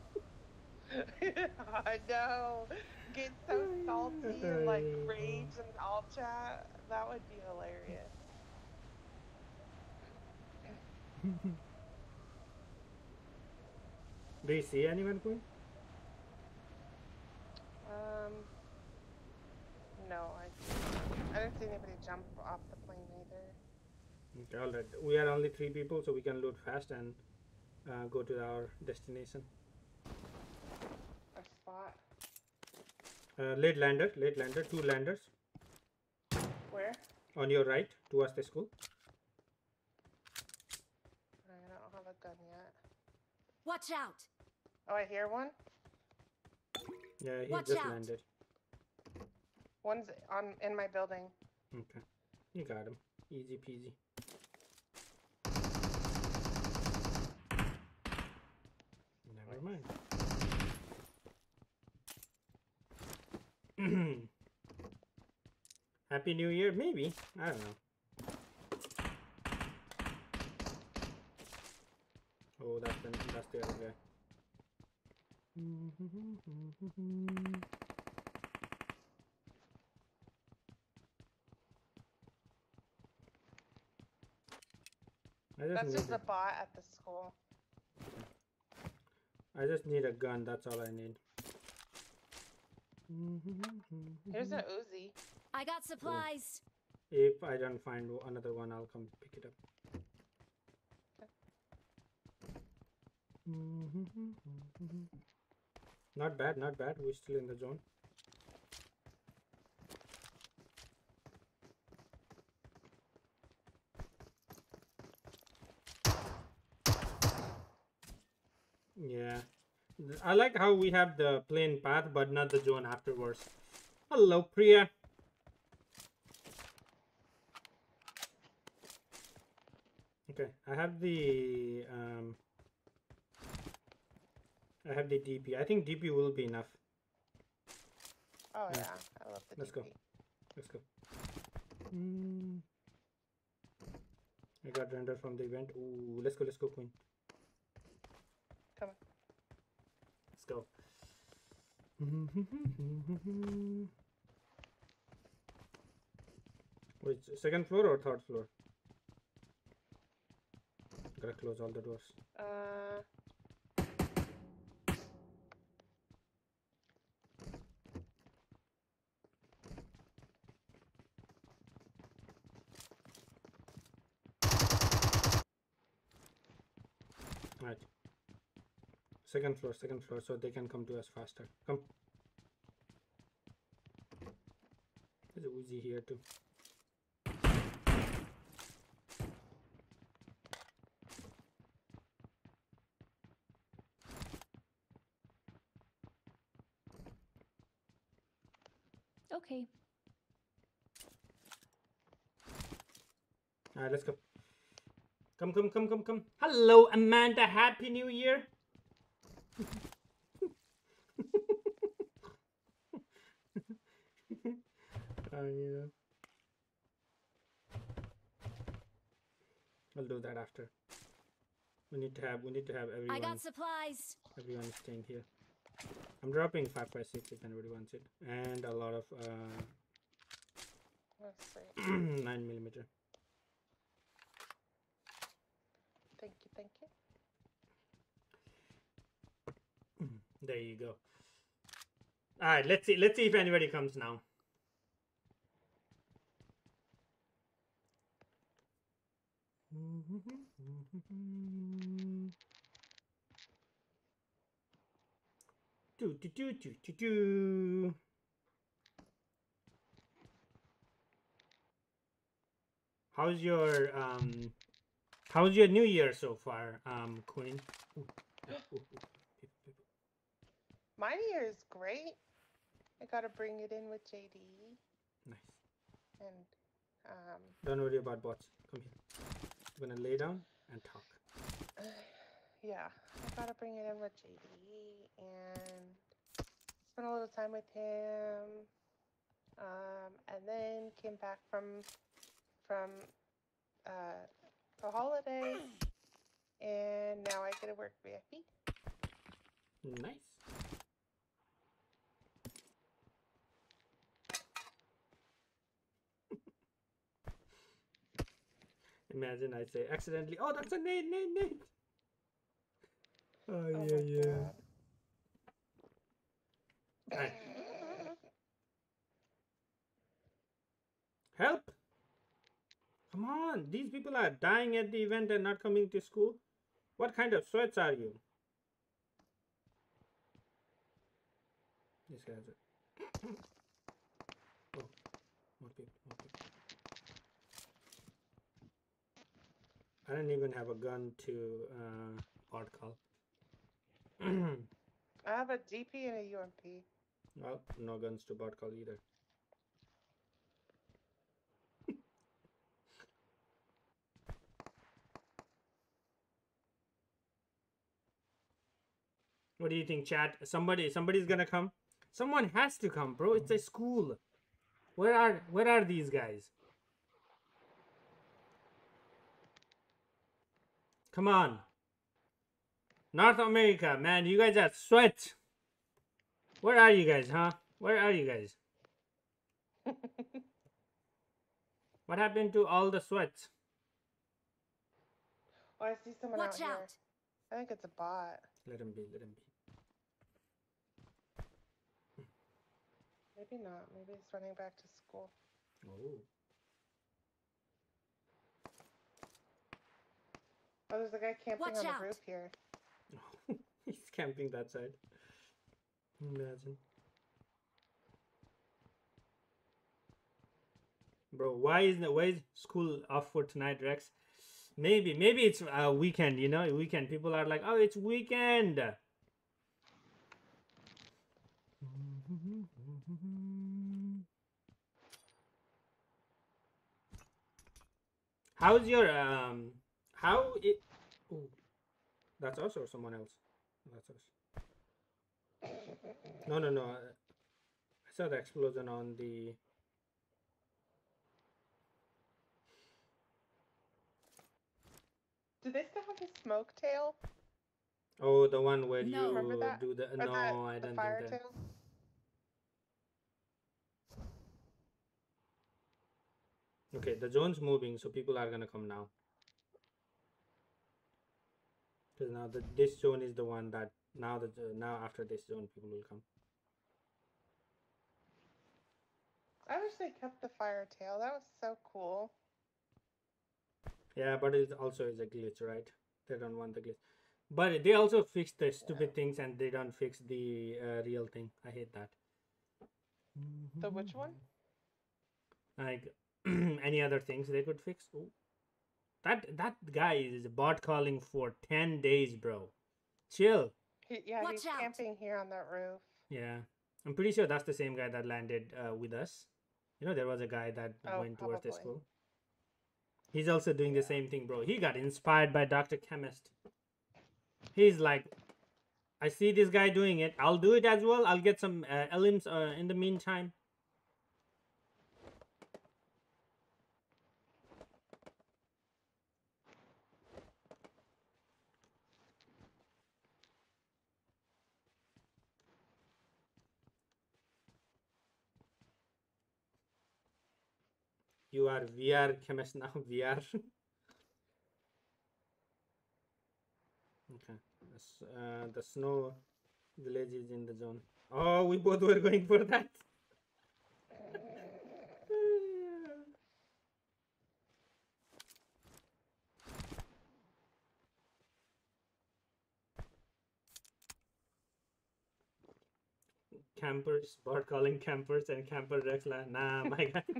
I know. Get so salty and like rage and all chat. That would be hilarious. Do you see anyone, Queen? Um, no, I, I didn't see anybody jump off the plane either. Okay, all right. We are only three people, so we can load fast and uh, go to our destination. A spot. Uh, late lander, late lander, two landers Where? on your right towards the school. I don't have a gun yet. Watch out! Oh, I hear one. Yeah, he Watch just out. landed. One's on in my building. Okay, you got him. Easy peasy. Never mind. Happy New Year, maybe. I don't know. Oh, that's the that's the other guy. Just That's just a- a bot at the school. I just need a gun. That's all I need. Mm-hmm, Here's mm-hmm. an Uzi. I got supplies. Oh. If I don't find another one, I'll come pick it up. Not bad, not bad. We're still in the zone. Yeah. I like how we have the plane path but not the zone afterwards. Hello, Priya. Okay, I have the um I have the DP. I think DP will be enough. Oh Yeah. yeah, I love the Let's go. Let's go. Mm. I got render from the event. Ooh, let's go, let's go, Queen. Come on. Let's go. Which second floor or third floor? Gotta close all the doors. Uh, Right. Second floor, second floor, so they can come to us faster. Come. There's a Uzi here too. Okay. Alright, let's go. Come, come, come, come, come. Hello, Amanda. Happy New Year. Oh yeah. I'll do that after. We need to have we need to have everyone. I everyone got supplies. everyone is staying here. I'm dropping five by five five six if anybody wants it, and a lot of uh, Let's see. nine millimeter. Thank you, thank you. There you go. All right, let's see. Let's see if anybody comes now. Do do do do do do. How's your um? How's your New Year so far, um, Queen? Ooh, ooh, ooh, ooh. People, people. My year is great. I gotta bring it in with JD Nice. and um Don't worry about bots. Come here. I'm gonna lay down and talk. yeah, I gotta bring it in with JD and spend a little time with him. Um, and then came back from from uh, the holiday, and now I get to work VIP. Nice. Imagine I say accidentally, oh, that's a Nate, Nate, Nate. Oh, Oh yeah, yeah. God. Alright. Help! Come on, these people are dying at the event and not coming to school. What kind of sweats are you? These guys are. Oh, more people, more people. I don't even have a gun to uh, bot call. I have a DP and a UMP. well, no guns to bot call either. What do you think, chat? Somebody, somebody's gonna come. Someone has to come, bro. It's a school. Where are, where are these guys? Come on. North America, man. You guys are sweat. Where are you guys, huh? Where are you guys? What happened to all the sweats? Oh, I see someone Watch out here. I think it's a bot. Let him be, let him be. Maybe not. Maybe he's running back to school. Oh. Oh, there's a guy camping Watch on out. the roof here. He's camping that side. Imagine. Bro, why isn't it, why is school off for tonight, Rex? Maybe, maybe it's a weekend, you know, weekend. People are like, oh, it's weekend. How's your um? How it? Oh, that's us or someone else? That's us. No, no, no. Uh, I saw the explosion on the. Do they still have the smoke tail? Oh, the one where No. you do the. Or No, the, I don't fire think that. tail? Okay, the zone's moving, so people are gonna come now. Because now the, this zone is the one that now the now after this zone people will come. I wish they kept the fire tail. That was so cool. Yeah, but it also is a glitch, right? They don't want the glitch. But they also fix the stupid things and they don't fix the uh, real thing. I hate that. The which one? Like any other things they could fix. Ooh. That that guy is bot calling for ten days, bro. Chill. He, yeah, Watch he's out. camping here on that roof. Yeah. I'm pretty sure that's the same guy that landed uh, with us. You know, there was a guy that Oh, went towards the school. He's also doing the same thing, bro. He got inspired by Dr. Chemist. He's like, I see this guy doing it. I'll do it as well. I'll get some uh, elims uh, in the meantime. Are VR chemist now. VR. okay. Uh, the snow village is in the zone. Oh, we both were going for that. Campers, bot calling campers and camper Rex la nah my guy.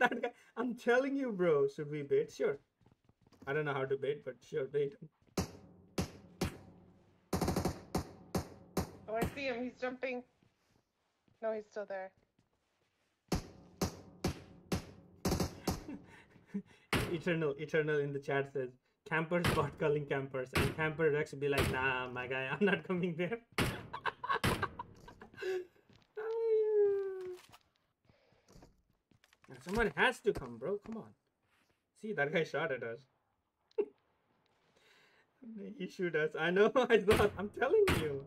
that guy I'm telling you bro, should we bait? Sure. I don't know how to bait, but sure bait. Oh, I see him. He's jumping. No, he's still there. Eternal, Eternal in the chat says campers bot calling campers and camper Rex be like, nah, my guy, I'm not coming there. Now, Someone has to come, bro. Come on. See, that guy shot at us. he shoot us. I know. I thought. I'm telling you.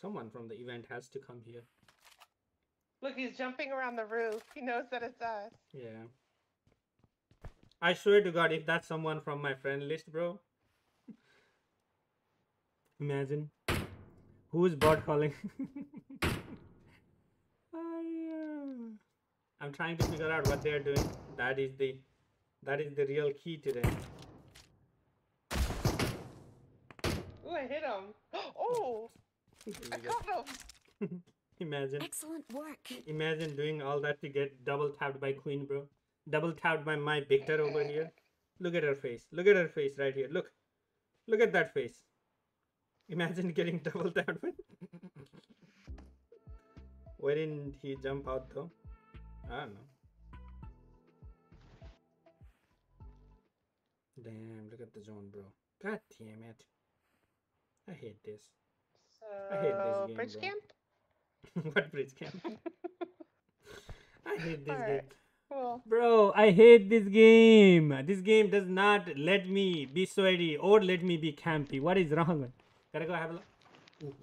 Someone from the event has to come here. Look, he's jumping around the roof. He knows that it's us. Yeah. I swear to God, if that's someone from my friend list, bro. Imagine. Who's bot calling? I, uh, I'm trying to figure out what they're doing. That is the that is the real key today. Ooh, I hit him. Oh, I caught him. Imagine. Excellent work. Imagine doing all that to get double tapped by Queen, bro. Double tapped by my Victor over here. Look at her face. Look at her face right here. Look. Look at that face. Imagine getting double tapped with. Why didn't he jump out though? Ah, I don't know. Damn, look at the zone, bro. God damn it. I hate this. I hate this So, game, bridge bro. camp? what bridge camp? I hate this game. Alright. Cool. Bro, I hate this game. This game does not let me be sweaty or let me be campy. What is wrong? Gotta go have a look. Ooh.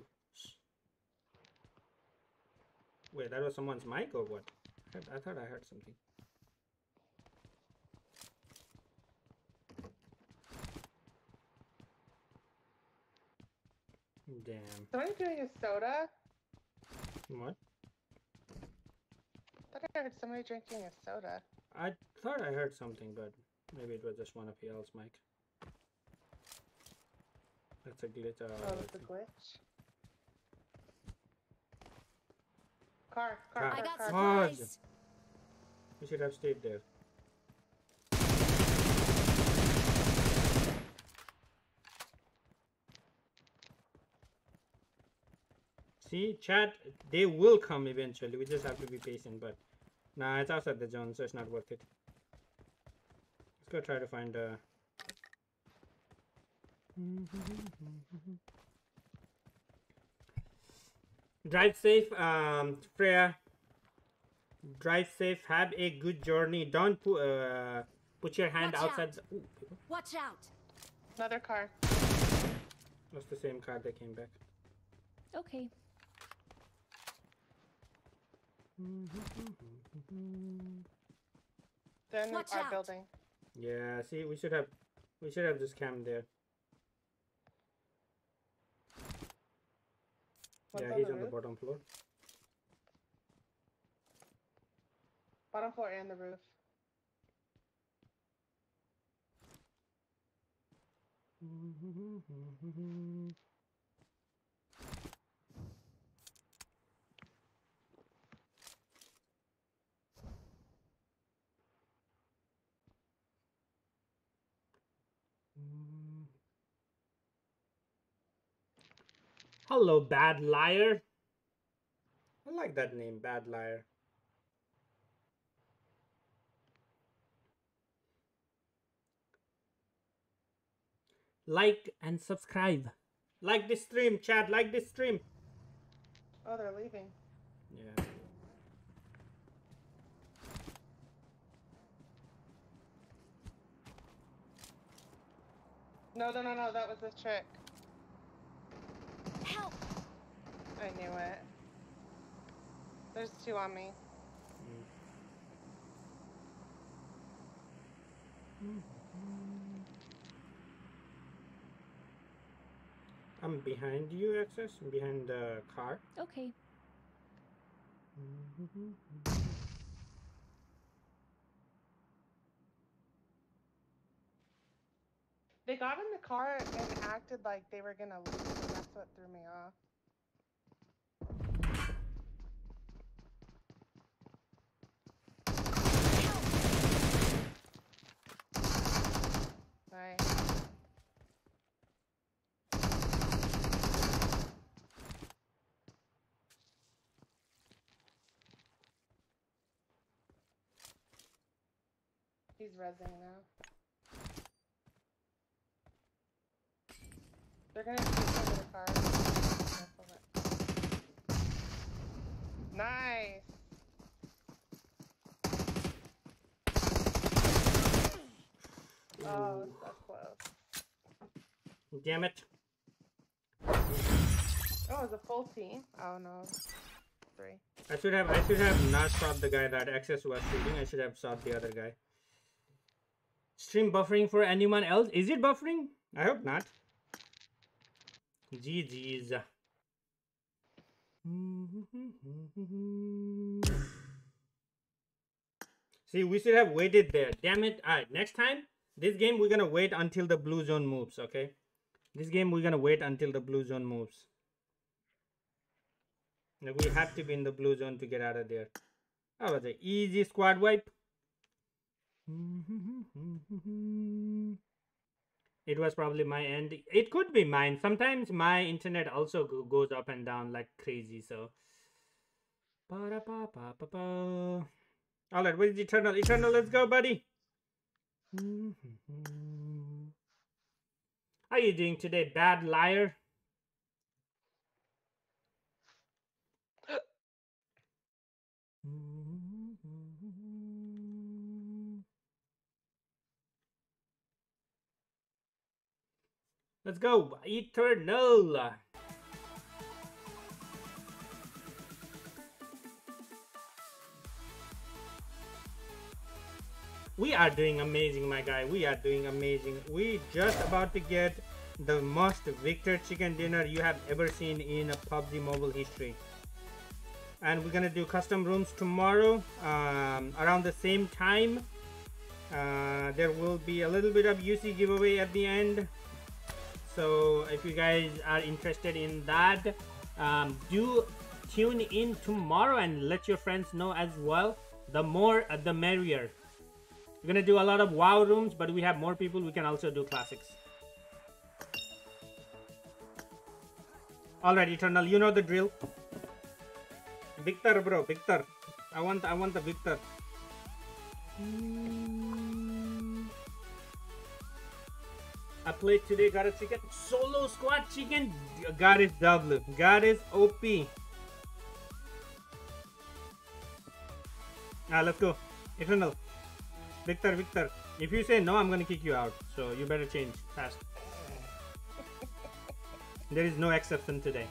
Wait, that was someone's mic or what? I, I thought I heard something. Damn. Someone doing a soda? What? I thought I heard somebody drinking a soda. I thought I heard something, but maybe it was just one of y'all's mic. That's a glitch. Uh, Oh, it's a glitch. Car, car, Car. car, I got car. Supplies. we should have stayed there. See, chat, they will come eventually. We just have to be patient, but nah, it's outside the zone, so it's not worth it. Let's go try to find uh Drive safe, um, Freya. Drive safe. Have a good journey. Don't put uh, put your hand Watch out. outside. The, ooh. Watch out. Another car. That's the same car that came back. Okay. Then Watch our out. building. Yeah, see, we should have, we should have just camped there. Yeah, he's on the, the bottom floor. Bottom floor and the roof. Mm-hmm. Hello, bad liar. I like that name, bad liar. Like and subscribe. Like this stream, chat. Like this stream. Oh, they're leaving. Yeah. No, no, no, no. That was a trick. Help! I knew it. There's two on me. Mm-hmm. I'm behind you, Access. Behind the car. Okay. Mm-hmm. They got in the car and acted like they were gonna leave, and that's what threw me off. Nice. He's rezzing now. They're gonna shoot over the car. Nice. Oh, so close. Damn it. Oh, it's a full team. Oh no, three. I should have I should have not shot the guy that Access was shooting. I should have shot the other guy. Stream buffering for anyone else? Is it buffering? I hope not. GG's. See, we should have waited there. Damn it. Alright, next time, this game we're gonna wait until the blue zone moves, okay? This game we're gonna wait until the blue zone moves. We have to be in the blue zone to get out of there. That was an easy squad wipe. It was probably my end. It could be mine. Sometimes my internet also go- goes up and down like crazy. So. Ba-da-ba-ba-ba-ba. All right, where's Eternal? Eternal, let's go, buddy. Mm-hmm. How you doing today, bad liar? Let's go, Eternal. We are doing amazing, my guy. We are doing amazing. We just about to get the most Victor chicken dinner you have ever seen in a PUBG mobile history. And we're gonna do custom rooms tomorrow um, around the same time. Uh, there will be a little bit of UC giveaway at the end. So if you guys are interested in that, um, do tune in tomorrow and let your friends know as well. The more, uh, the merrier. We're gonna do a lot of WoW rooms, but we have more people. We can also do classics. All right, Eternal, you know the drill. Victor, bro, Victor. I want, I want the Victor. I played today, got a chicken. Solo squad chicken. God is W. God is OP. Ah, let's go. Eternal. Victor, Victor. If you say no, I'm gonna kick you out. So you better change fast. there is no exception today.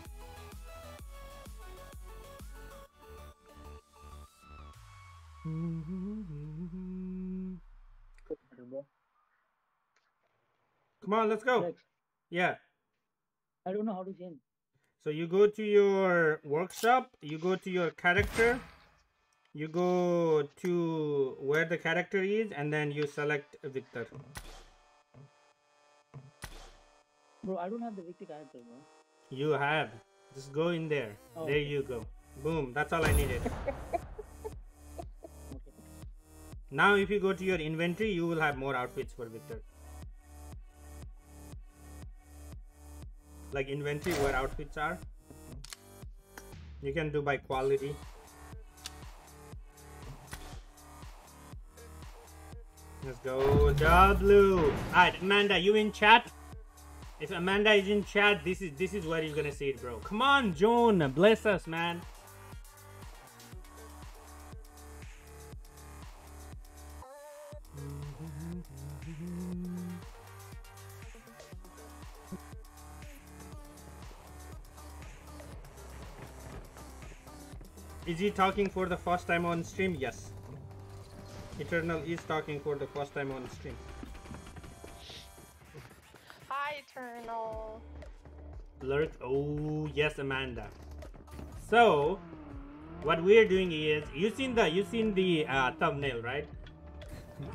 Come on, let's go. Yeah. I don't know how to change. So you go to your workshop, you go to your character, you go to where the character is, and then you select Victor. Bro, I don't have the Victor character, bro. You have. Just go in there. Oh, there okay. you go. Boom. That's all I needed. Now if you go to your inventory, you will have more outfits for Victor. Like inventory where outfits are. You can do by quality. Let's go W. Alright, Amanda, you in chat? If Amanda is in chat, this is this is where you're gonna see it, bro. Come on, Joan, bless us, man. Is he talking for the first time on stream? Yes. Eternal is talking for the first time on stream. Hi, Eternal. Lurk. Oh yes, Amanda. So, what we're doing is you seen the you seen the uh, thumbnail, right?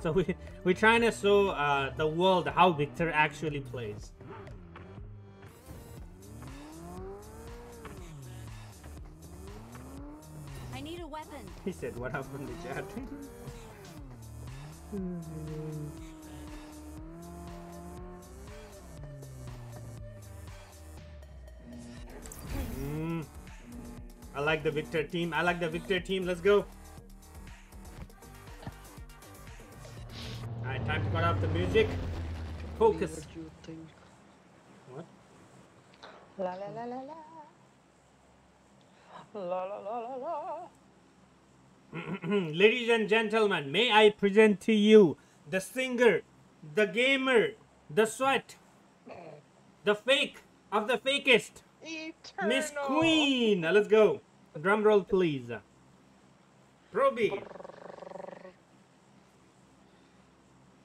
So we we're trying to show uh, the world how Victor actually plays. He said, "What happened to chat?" Mm. I like the Victor team. I like the Victor team. Let's go. Alright, time to cut off the music. Focus. What you think? What? La la la la la. La la la la la. Ladies and gentlemen, may I present to you the singer, the gamer, the sweat, the fake of the fakest. Miss Queen. Let's go. Drum roll, please. Proby.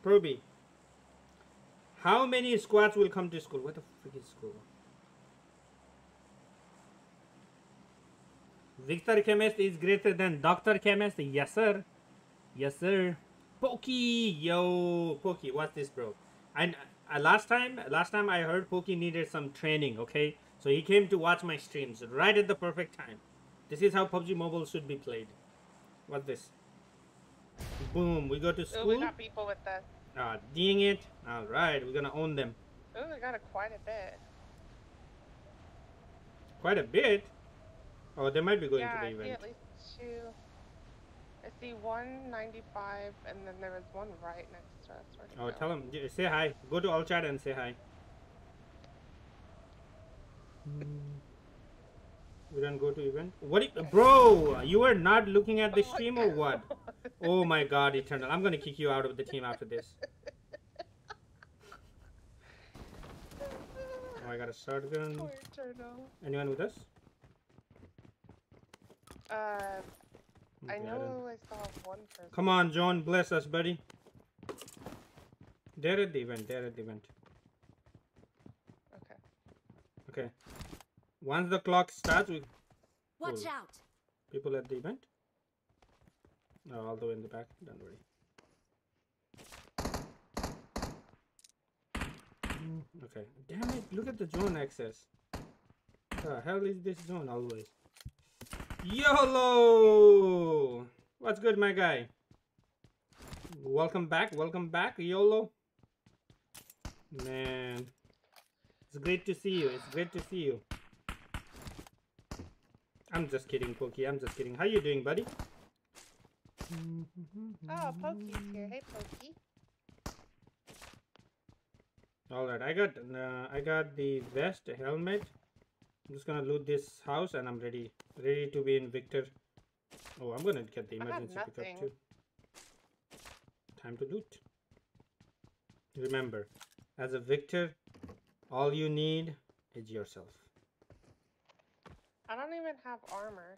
Proby. How many squads will come to school? What the freak is school? Victor Chemist is greater than Dr. Chemist. Yes, sir. Yes, sir. Pokey, yo, Pokey, what's this, bro? And uh, last time, last time I heard Pokey needed some training. Okay, so he came to watch my streams right at the perfect time. This is how PUBG Mobile should be played. What's this? Boom, we go to Ooh, we school. got people with us. Ah, ding it. All right, we're gonna own them. Ooh, we got a, quite a bit. Quite a bit. Oh, they might be going yeah, to the I see event. at least two. I see 195, and then there was one right next to us. Where'd Oh, go? tell them. Say hi. Go to all chat and say hi. Hmm. We don't go to event. What, if, bro? You are not looking at the Oh stream or what? Oh my God, Eternal! I'm gonna kick you out of the team after this. Oh, I got a shotgun. Poor Eternal. Anyone with us? Uh, I Okay, don't- know I saw one person. Come on, John. Bless us, buddy. They're at the event. They're at the event. Okay. Okay. Once the clock starts, we Watch Cool. out. people at the event. No, all the way in the back. Don't worry. Okay. Damn it! Look at the zone access. The hell is this zone always? YOLO! What's good, my guy? Welcome back. Welcome back, YOLO. Man, it's great to see you. It's great to see you. I'm just kidding, Pokey. I'm just kidding. How you doing, buddy? Oh, Pokey's here. Hey, Pokey. All right, I got uh, I got the vest, helmet. I'm just gonna loot this house, and I'm ready, ready to be in Victor. Oh, I'm gonna get the emergency pickup too. Time to loot. Remember, as a Victor, all you need is yourself. I don't even have armor.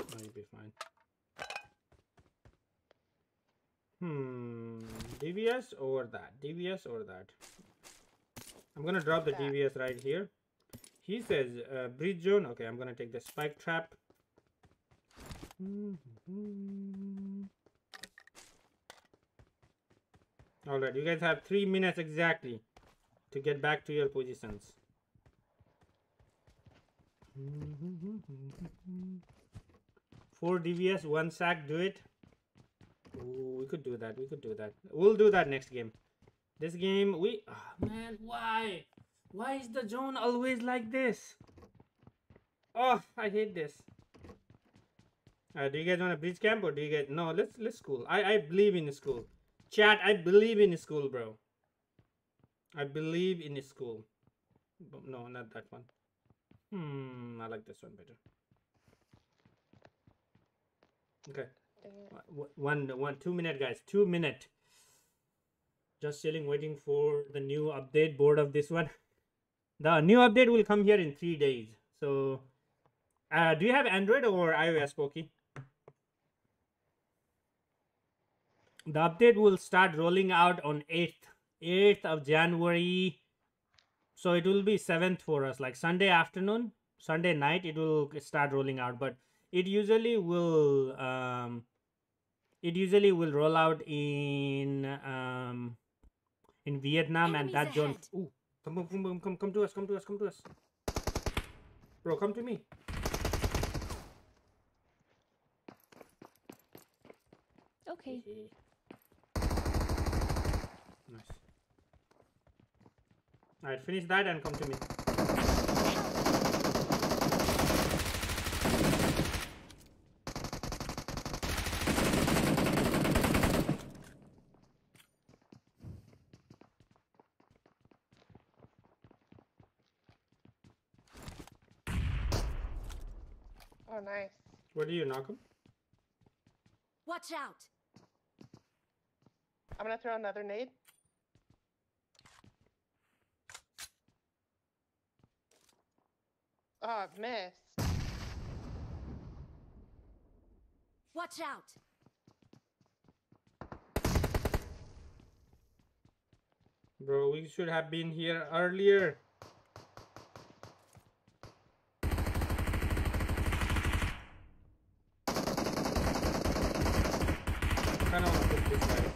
Oh, you'll be fine. Hmm, DBS or that? DBS or that? I'm gonna drop the That. DBS right here. He says uh, zone. Okay, I'm gonna take the spike trap. All right, you guys have three minutes exactly to get back to your positions. Four DBS, one sack, do it. Ooh, we could do that. We could do that. We'll do that next game. This game, we. ah man, why? Why is the zone always like this? Oh, I hate this. Uh, do you guys want a bridge camp or do you guys no? Let's let's school. I I believe in school. Chat, I believe in school, bro. I believe in school. No, not that one. Hmm, I like this one better. Okay, one one two minute guys, two minute. Just chilling, waiting for the new update board of this one. The new update will come here in three days. So, uh, do you have Android or iOS, Pokey? The update will start rolling out on 8th, 8th of January. So it will be 7th for us, like Sunday afternoon, Sunday night, it will start rolling out. But it usually will, um, it usually will roll out in, um, in Vietnam and Enemies that zone. Ooh, come, come, come, come, come to us, come to us, come to us. Bro, come to me. Okay. Nice. Alright, finish that and come to me. Oh, nice. Where do you knock him? Watch out. I'm gonna throw another nade. Oh, I missed. Watch out. Bro, we should have been here earlier. Kinda wanna put this guy.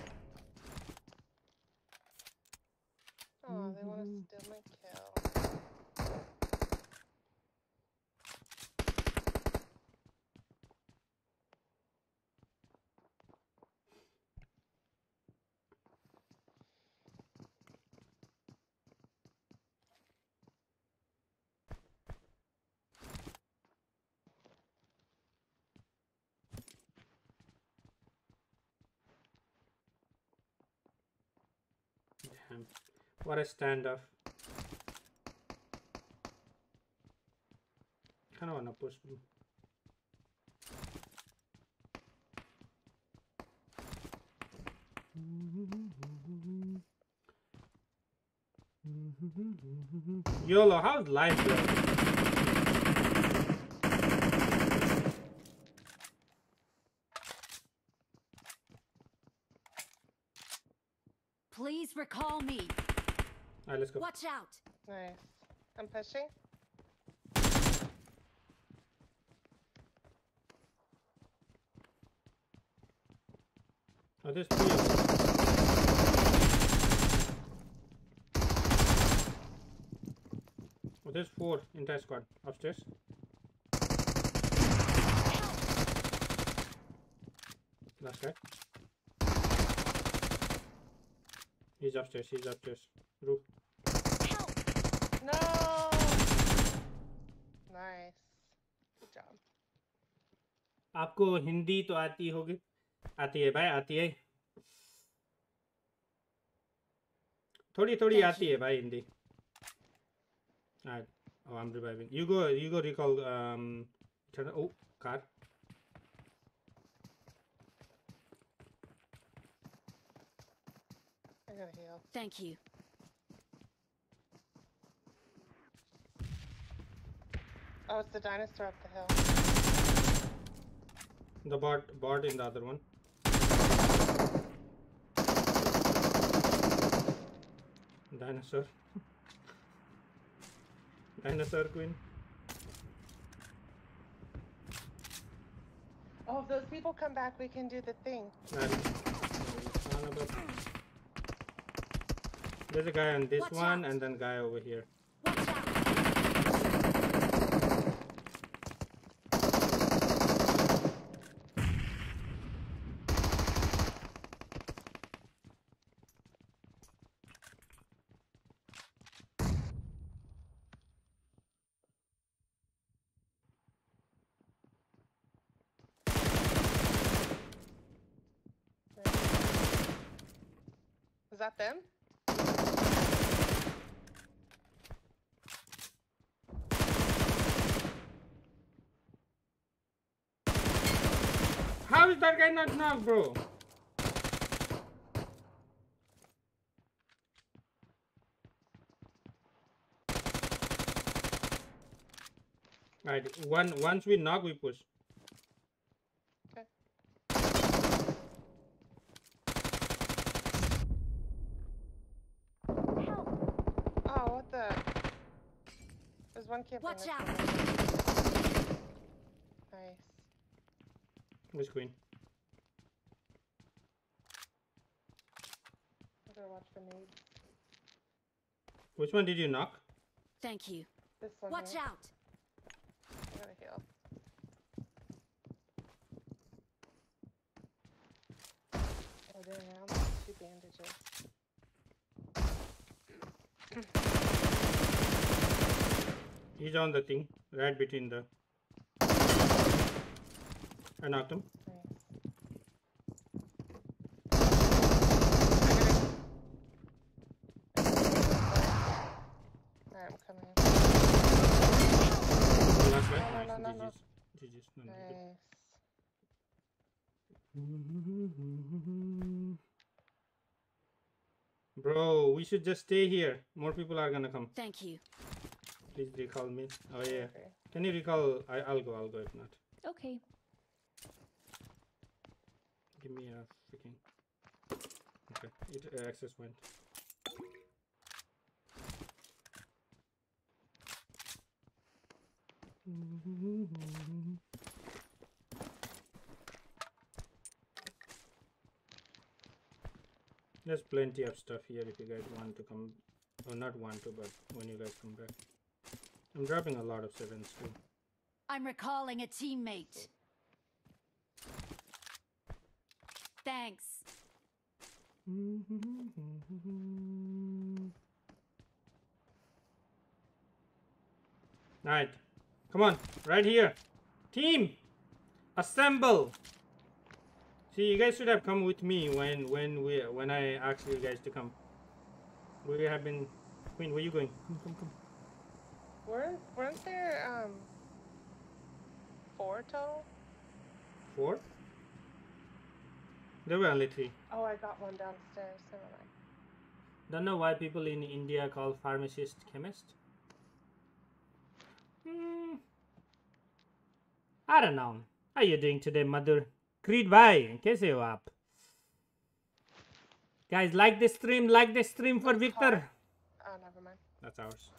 Oh, they want to steal my kill. Damn. What a standoff. Kinda wanna push blue. YOLO, how's life going? Please recall me. Alright, let's go. Watch out. Nice. I'm pushing. Oh, there's three of them. Oh, there's four entire squad upstairs. Last guy. He's upstairs. He's upstairs. Roof. No. Nice. Good job. आपको हिंदी तो आती होगी आती है भाई आती है थोड़ी थोड़ी आती है भाई Hindi Alright. Oh, I'm reviving. You go. You go. Recall. Um. Turn. Oh, car. I gotta heal. Thank you. Oh, it's the dinosaur up the hill. The bot. Bot in the other one. Dinosaur. Dinosaur queen. Oh, if those people come back, we can do the thing. Alright. Son of a- There's a guy on this Watch one, out. and then guy over here. Watch out. That them? How is that guy not knocked, bro? Right, one once we knock, we push. Oh, what the? There's one camping. Watch out. Nice. Which queen? I gotta watch for nades. Which one did you knock? Thank you. This one. Watch here. out. I gotta heal. Oh dang, I only have two bandages. He's on the thing, right between the. I knocked him. I'm coming. Last guy. No, no, no, Nice. no, no. GG's. GG's. No, no. Nice. Bro, we should just stay here. More people are gonna come. Thank you. Please recall me. Oh yeah. Okay. Can you recall? I, I'll go. I'll go if not. Okay. Give me a freaking. Okay. It uh, access went. There's plenty of stuff here if you guys want to come. Or not want to, but when you guys come back. I'm dropping a lot of sevens too. I'm recalling a teammate. Thanks. Alright. Come on. Right here. Team! Assemble! See, you guys should have come with me when when we when I asked you guys to come. We have been. Queen, where you going? Come, come, come. Weren't weren't there um four total? Four? There were only three. Oh, I got one downstairs. Never mind. Don't know why people in India call pharmacist chemist. Hmm. I don't know. How you doing today, mother? Creed bhai, कैसे हो आप? Guys, like the stream, like the stream for Victor. Oh, never mind. That's ours.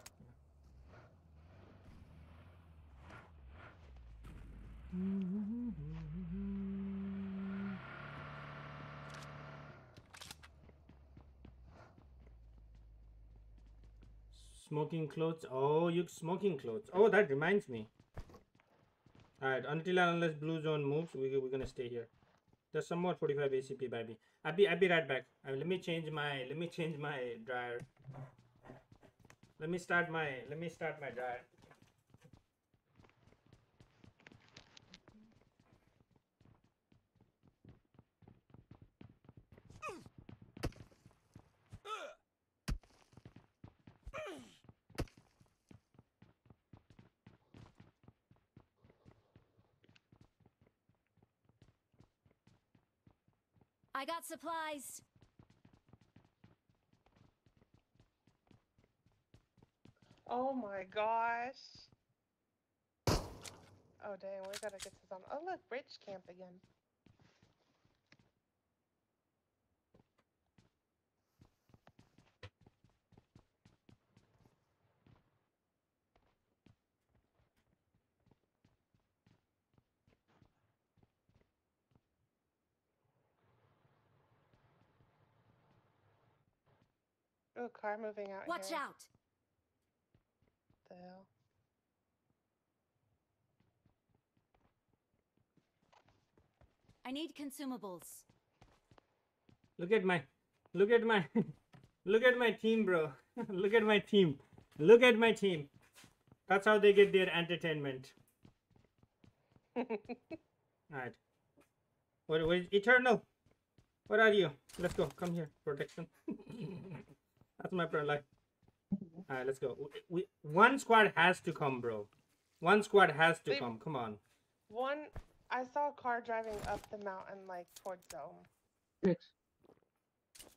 Smoking clothes. Oh, you smoking clothes. Oh, that reminds me. Alright, until and unless blue zone moves, we, we're gonna stay here. There's some more 45 ACP, baby. I'll be, I'll be right back. Let me change my, let me change my dryer. Let me start my, let me start my dryer. I got supplies. Oh my gosh. Oh dang, we gotta get to some. Oh look, bridge camp again. Oh, car moving out Watch here. out. The hell? I need consumables. Look at my, look at my, look at my team, bro. look at my team. Look at my team. That's how they get their entertainment. Alright. What, what is Eternal? What are you? Let's go. Come here. Protection. That's my prayer Like, Alright, let's go. We, we, one squad has to come, bro. One squad has to They- come. Come on. One, I saw a car driving up the mountain, like towards Dome. Rex,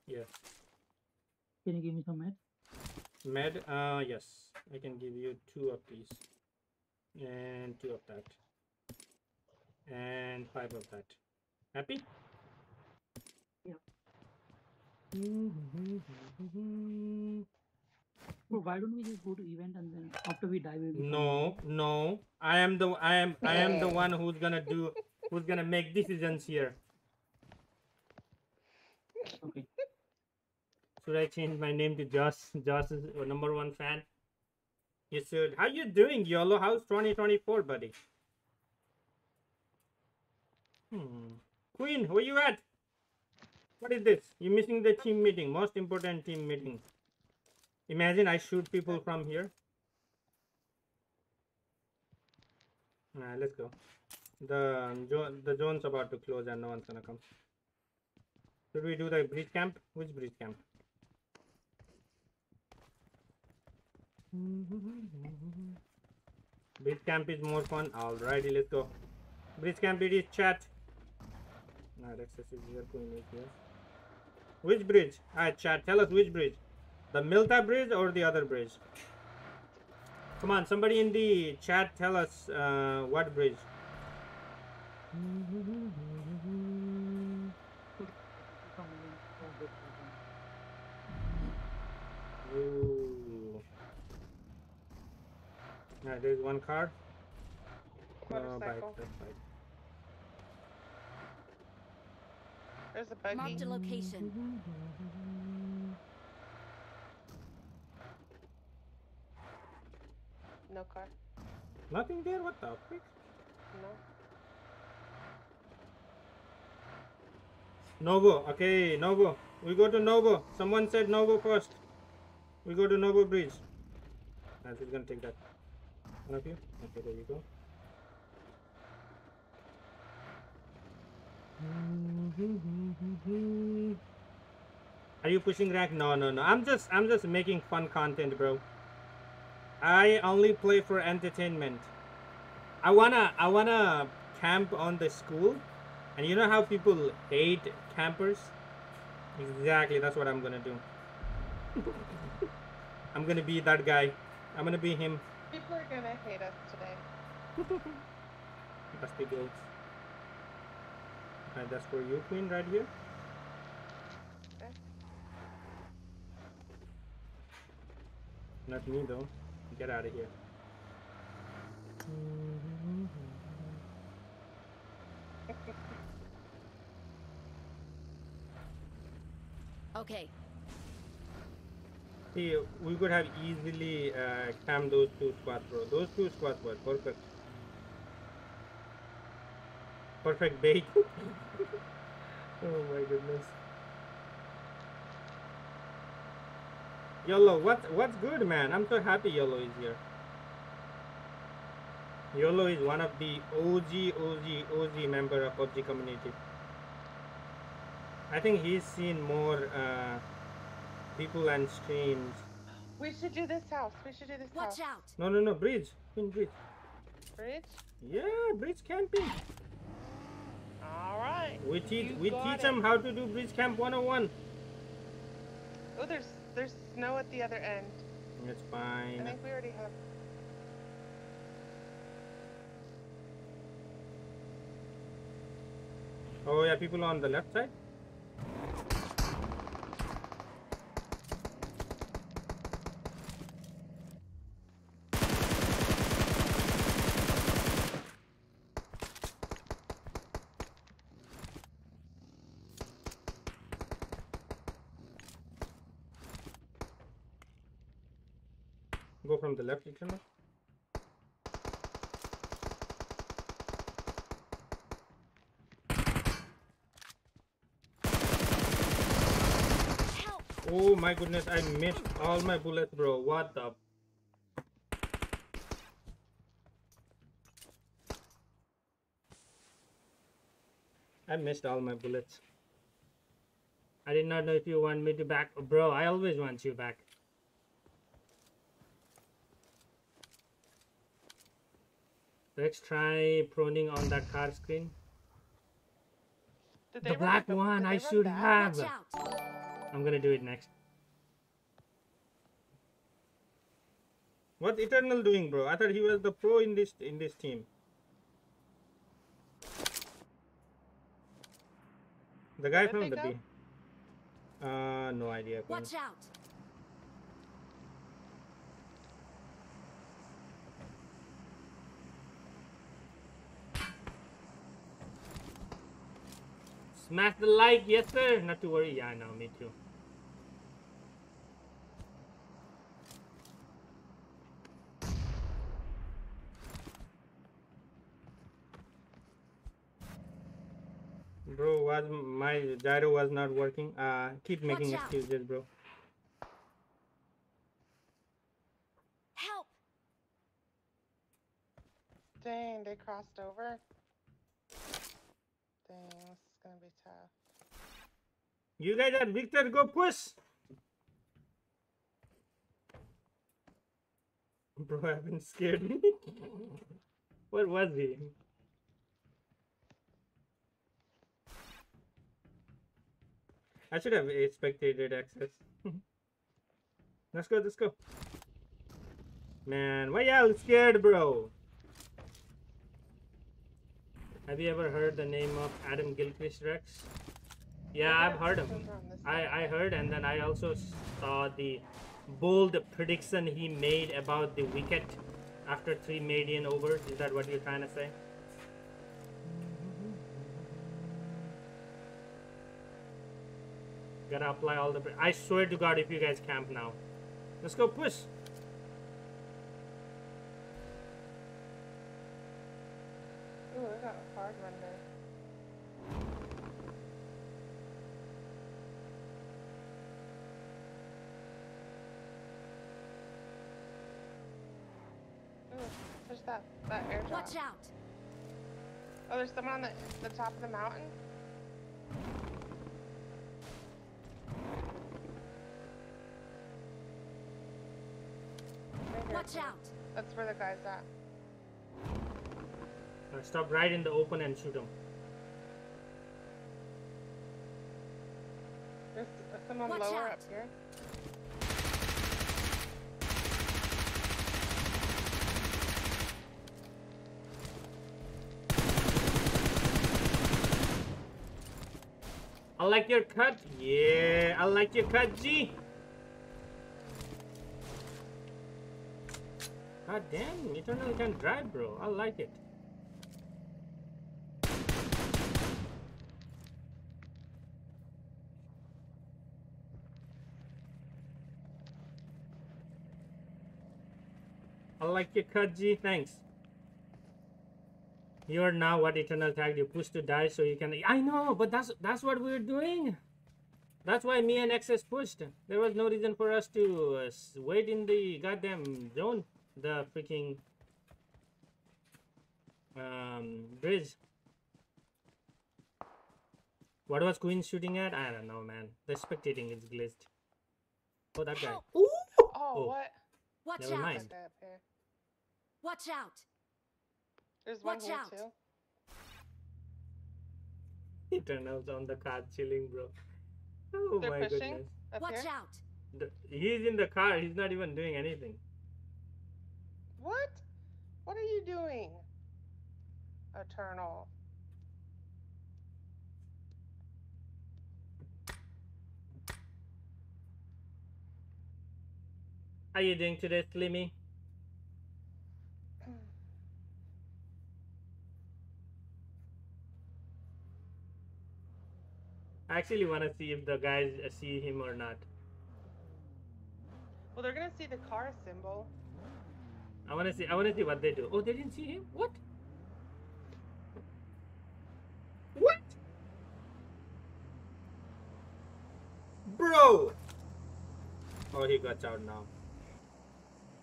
Yeah. can you give me some med? Med, uh, yes. I can give you two of these. And two of that. And five of that. Happy? Bro, why don't we just go to event and then after we die we No, no. I am the I am I am the one who's gonna do who's gonna make decisions here. Okay. Should I change my name to Josh? Josh is our number one fan. You should. How you doing, YOLO? How's 2024, buddy? Hmm. Queen, where you at? What is this? You're missing the team meeting. Most important team meeting. Imagine I shoot people from here. Alright, let's go. The um, zone, the zone's about to close and no one's gonna come. Should we do the breach camp? Which breach camp? Breach camp is more fun. Alrighty, let's go. Breach camp it is chat. Here, queen is here. Which bridge? Alright, chat. Tell us which bridge. The Mylta bridge or the other bridge? Come on, somebody in the chat tell us uh, what bridge. Ooh. Yeah, there's one car. No, bike, bike. There's a buggy. Marked a location. No car. Nothing there? What the frick? No. Novo. Okay, Novo. We go to Novo. Someone said Novo first. We go to Novo Bridge. I was gonna take that. One of you? Okay, there you go. Are you pushing rank? No, no, no. I'm just, I'm just making fun content, bro. I only play for entertainment. I wanna, I wanna camp on the school, and you know how people hate campers? Exactly, that's what I'm gonna do. I'm gonna be that guy. I'm gonna be him. People are gonna hate us today. That's the goals. And that's for you, Queen, right here. Okay. Not me though. Get out of here. Okay, See, we could have easily uh, camped those two squads, bro. Those two squads were perfect. Perfect bait. oh my goodness. YOLO, what, what's good, man? I'm so happy YOLO is here. YOLO is one of the OG, OG, OG member of PUBG community. I think he's seen more uh, people and streams. We should do this house. We should do this watch house. out. No, no, no, bridge. Queen bridge. Bridge. Yeah, bridge camping. All right. We teach You we teach them how to do bridge camp 101. Oh, there's there's snow at the other end. It's fine. I think we already have. Oh yeah, people on the left side. The left, Ikramah. Help! Oh my goodness, I missed all my bullets, bro. What the? I missed all my bullets. I did not know if you want me to back. Bro, I always want you back. Let's try proning on that car screen. The black like one I should have. I'm gonna do it next. What's Eternal doing, bro? I thought he was the pro in this in this team. The guy from the go? B. Uh, no idea. Watch out. Smash the like, yes sir. Not to worry. Yeah, I know. Me too. Bro, was my gyro was not working. Uh, keep making excuses, bro. Help. Dang, they crossed over. Dang, this is gonna be tough. You guys are Victor. Go push. Bro, I've been scared. what was he? I should have expected access. let's go, let's go. Man, why are y'all scared, bro? Have you ever heard the name of Adam Gilchrist Rex? Yeah, Maybe I've heard him. are on this I. I heard, and then I also saw the bold prediction he made about the wicket after three median overs. Is that what you're trying to say? Gotta apply all the. I swear to God, if you guys camp now, let's go push. Ooh, I got a hard one there. Ooh, there's that, that airdrop. Watch out. Oh, there's someone on the, the top of the mountain? Watch out. That's where the guy's at. Uh, stop right in the open and shoot him. There's someone Watch lower out. up here. I like your cut. Yeah, I like your cut, G. God damn, Eternal can drive, bro. I like it. Like your cut, G. Thanks. You are now what Eternal tagged you. Push to die so you can. I know, but that's that's what we're doing. That's why me and XS pushed. There was no reason for us to uh, wait in the goddamn zone. The freaking um, bridge. What was Queen shooting at? I don't know, man. The spectating is glitched. Oh, that guy. Help. Ooh! Oh, Oh. what? Watch Never out. mind. That guy up here. Watch out. There's one Watch here out. too. Eternal's on the car chilling, bro. Oh They're my pushing? goodness. Up Watch here? out. The, he's in the car. He's not even doing anything. What? What are you doing? Eternal. How are you doing today, Slimmy? I actually want to see if the guys uh, see him or not. Well, they're gonna see the car symbol. I want to see. I want to see what they do. Oh, they didn't see him. What? What? Bro. Oh, he got out now.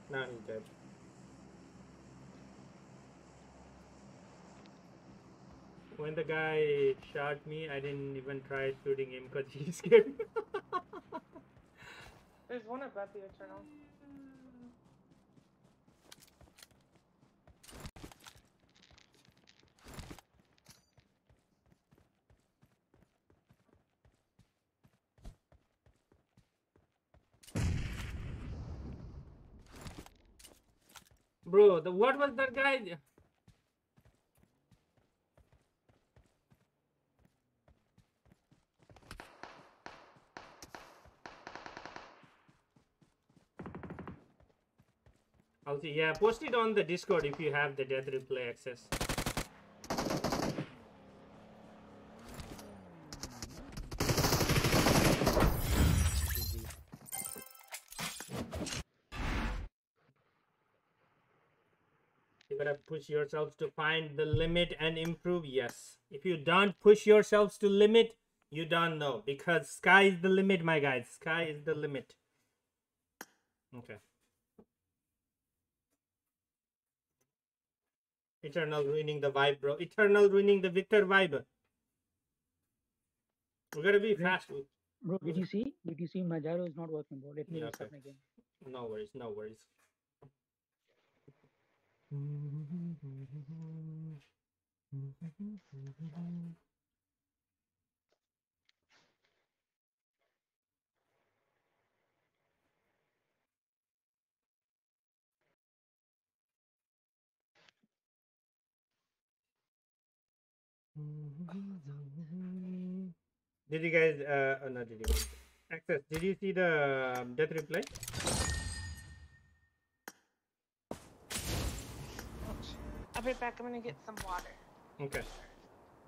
Now he's dead. When the guy shot me, I didn't even try shooting him because he scared me. There's one above the eternal. Bro, the what was that guy? Yeah, post it on the Discord if you have the death replay access. You gotta push yourselves to find the limit and improve. Yes. If you don't push yourselves to limit, you don't know because sky is the limit, my guys. Sky is the limit. Okay. Eternal ruining the vibe, bro. Eternal ruining the Victor vibe. We gotta be fast. Bro, did you see? Did you see my gyro is not working, bro? Let me Yeah, restart okay. again. No worries, no worries. Did you guys, uh, oh, not did you guys, access, did you see the um, death replay? I'll be back. I'm gonna get some water. Okay.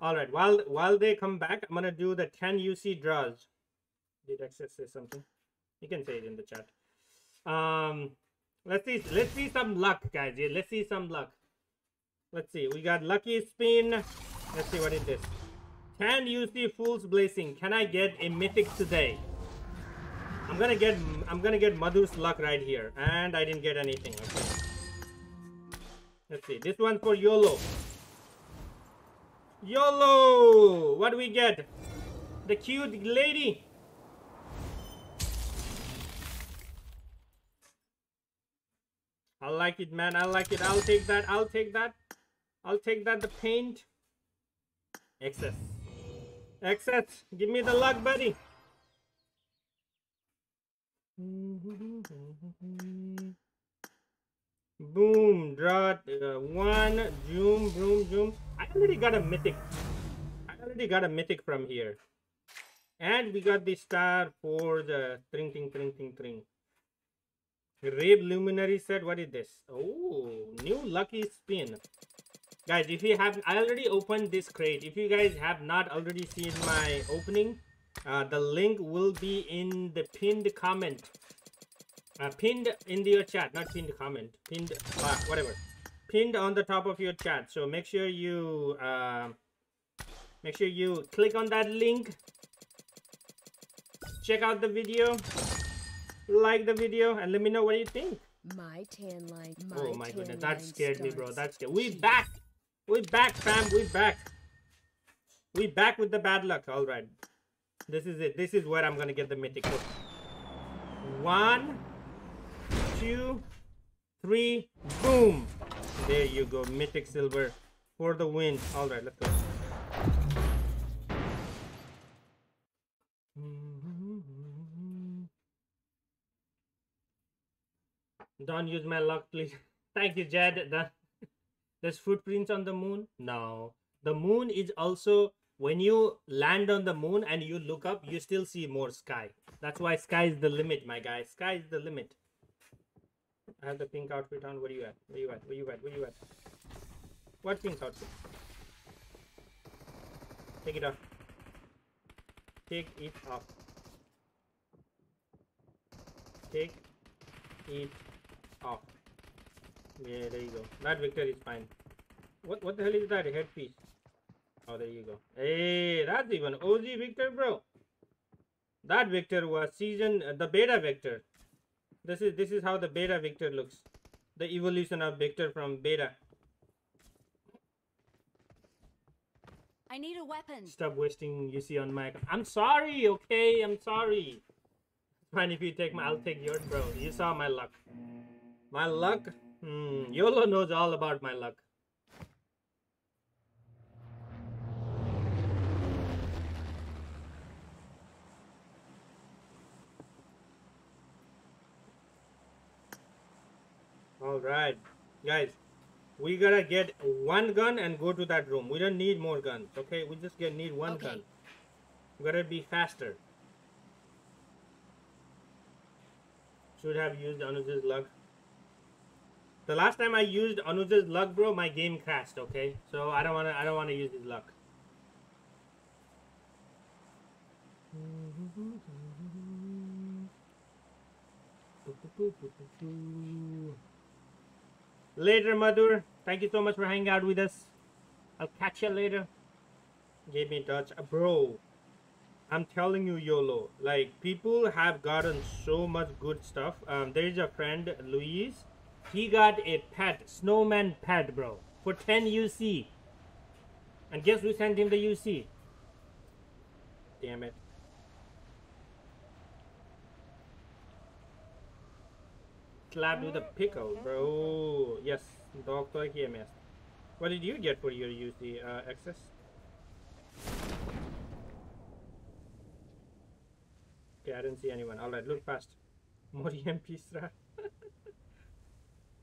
All right. While while they come back, I'm gonna do the 10 UC draws. Did Access say something? You can say it in the chat. Um, let's see. Let's see some luck, guys. Yeah, let's see some luck. Let's see. We got lucky spin. Let's see what is this. 10 UC Fool's Blessing. Can I get a mythic today? I'm gonna get I'm gonna get Madhu's luck right here, and I didn't get anything. Okay. Let's see. This one for YOLO. YOLO! What do we get? The cute lady. I like it, man. I like it. I'll take that. I'll take that. I'll take that. The paint. Excess. Excess. Give me the luck, buddy. Boom, draw uh, one, zoom, boom, zoom. I already got a mythic. I already got a mythic from here. And we got the star for the tring, ting, tring, ting, tring. Rave Luminary said, what is this? Oh, new lucky spin. Guys, if you have, I already opened this crate. If you guys have not already seen my opening, uh, the link will be in the pinned comment. Uh, pinned in your chat not pinned comment. Pinned uh, whatever. Pinned on the top of your chat. So make sure you uh, make sure you click on that link. Check out the video. Like the video and let me know what you think. My tan line. My oh my goodness that scared me bro. starts that scared we back we back fam we back. We back with the bad luck. All right. This is it. This is where i'm gonna get the mythic one two three boom. There you go. Mythic silver for the win. All right let's go. Don't use my luck please. Thank you jed. The- there's footprints on the moon? No. The moon is also when you land on the moon and you look up you still see more sky. That's why sky is the limit my guy. Sky is the limit. I have the pink outfit on. Where you at where you at where you at where you at what pink outfit? Take it off. Take it off. Take it off yeah there you go that victor is fine what what the hell is that headpiece Oh, there you go. Hey, that's even OG Victor, bro. That Victor was season uh, the beta Victor. This is this is how the beta Victor looks. The evolution of Victor from beta. I need a weapon. Stop wasting UC on my. I'm sorry, okay? I'm sorry. Fine, if you take my, I'll take yours, bro. You saw my luck. My luck? Hmm. YOLO knows all about my luck. All right, guys. We gotta get one gun and go to that room. We don't need more guns, okay? We just get need one Okay. gun. We gotta be faster. Should have used Anuj's luck. The last time I used Anuj's luck, bro, my game crashed. Okay, so I don't wanna. I don't wanna use his luck. Later, Madhur. Thank you so much for hanging out with us. I'll catch you later. Gave me touch, Uh, bro. I'm telling you, YOLO. Like people have gotten so much good stuff. Um, there is a friend, Luis. He got a pet, snowman pet, bro, for 10 UC. And guess who sent him the UC? Damn it. Slapped with a pickle, bro. Yes, Dr. KMS. What did you get for your UC uh, access? Okay, I didn't see anyone. Alright, look fast. More EMP strat.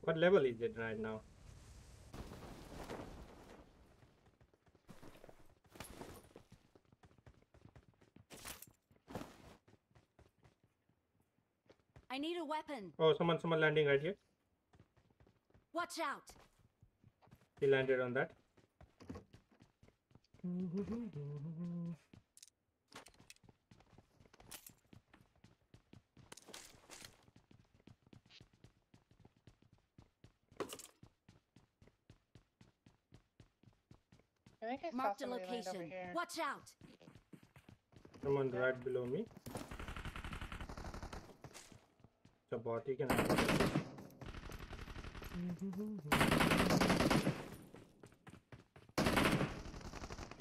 what level is it right now? I need a weapon. Oh, someone, someone landing right here. Watch out. He landed on that. I think I saw Marked a land over location. here. Watch out. Someone right below me. It's a bot. He can.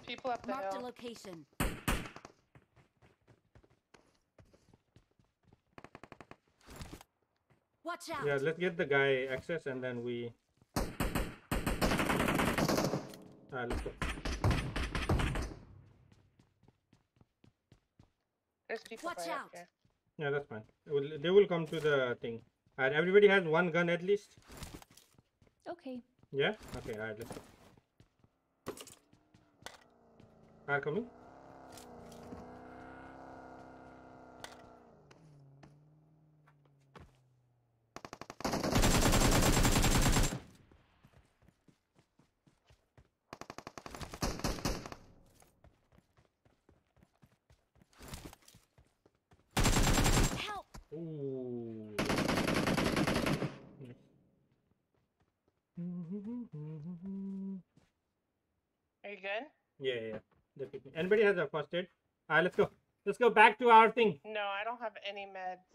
People up the Marked a location. Watch out. Yeah, let's get the guy access and then we. Alright, let's go. People Watch right out. here. Yeah, that's fine. It will- They will come to the thing. Alright, everybody has one gun at least. Okay. Yeah? Okay, alright, let's go. Are coming? Help. Ooh. Nice. Are you good? Yeah, yeah, yeah. Definitely. Anybody has a first aid? Alright, let's go. Let's go back to our thing. No, I don't have any meds.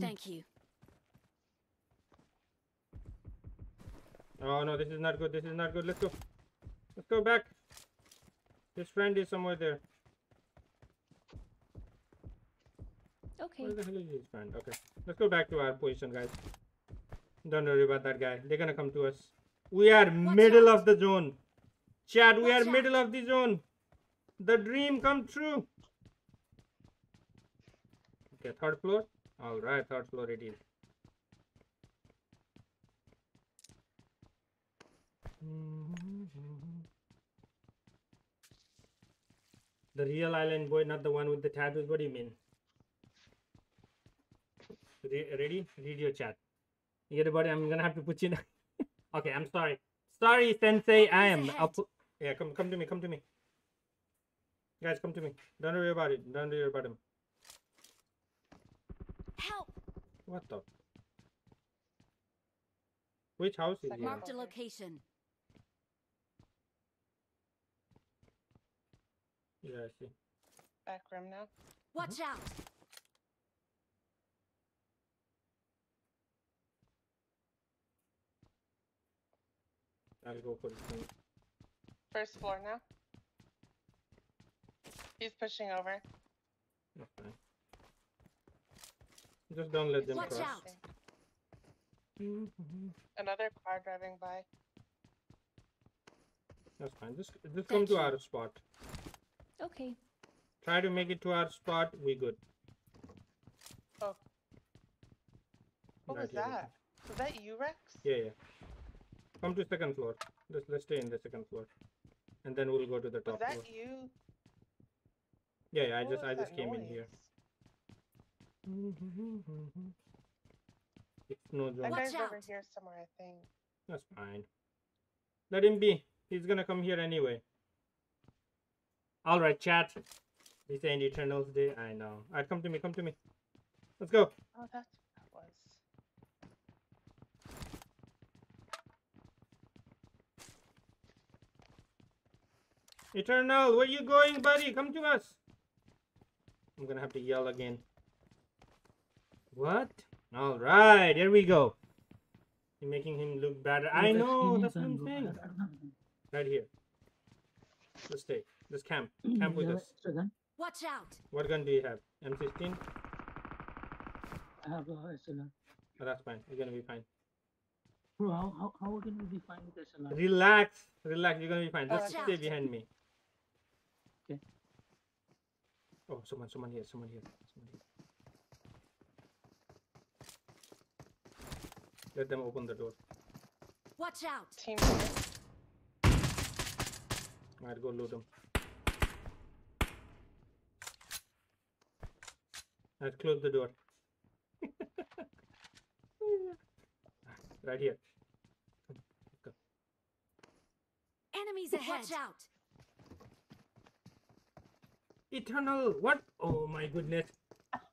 Thank you. Oh no, this is not good. This is not good. Let's go. Let's go back. His friend is somewhere there. Okay. Where the hell is his friend? Okay. Let's go back to our position, guys. Don't worry about that guy. They're gonna come to us. We are middle of the zone. Chad, we Watch are out. middle of the zone. The dream come true. Okay, third floor. All right, third floor it is. The real island boy, not the one with the tattoos. What do you mean? Re- ready? Read your chat. Everybody, I'm gonna have to put you. in- okay, I'm sorry. Sorry, Sensei. I am. Enemies I'll ahead. put. Yeah, come, come to me. Come to me. Guys, come to me. Don't worry about it. Don't worry about him. Help. What the? Which house is he? in? Marked a location. Yeah, I see. Back room now. Watch mm-hmm. out. I'll go for it. First floor now. He's pushing over. Okay. Just don't let them Watch cross. out. Mhm. Another car driving by. That's fine. Just just Thank come to you. our spot. Okay. Try to make it to our spot. We good. Oh. What was Right here, that? Was that you, Rex? Yeah, yeah. Come to second floor. Let's let's stay in the second floor, and then we'll go to the Was top that floor. you? Yeah, yeah. I just I just that came in here. It's no That zone. Watch guy's over here somewhere, I think. That's fine. Let him be. He's gonna come here anyway. All right, chat. He's saying Eternals Day. I know. Alright, come to me. Come to me. Let's go. Oh, that's what that was. Eternal, where you going, buddy? Come to us. I'm gonna have to yell again. What? All right, here we go. You're making him look better. I know. That's what I'm saying. Right here. Let's stay. Just camp. Camp with us. extra gun? Watch out. What gun do you have? M16? I have a SLR. Oh, that's fine. You're gonna be fine. Bro, how, how, how can we gonna be fine with SLR? Relax. Relax. You're gonna be fine. Just Watch stay out. behind me. Okay. Oh, someone, someone here. Someone here. Someone here. Let them open the door. Watch out. Team here. Alright, go loot them. Alright, close the door. right here. Come, let's go. Enemies ahead. Watch out. Eternal, what? Oh my goodness.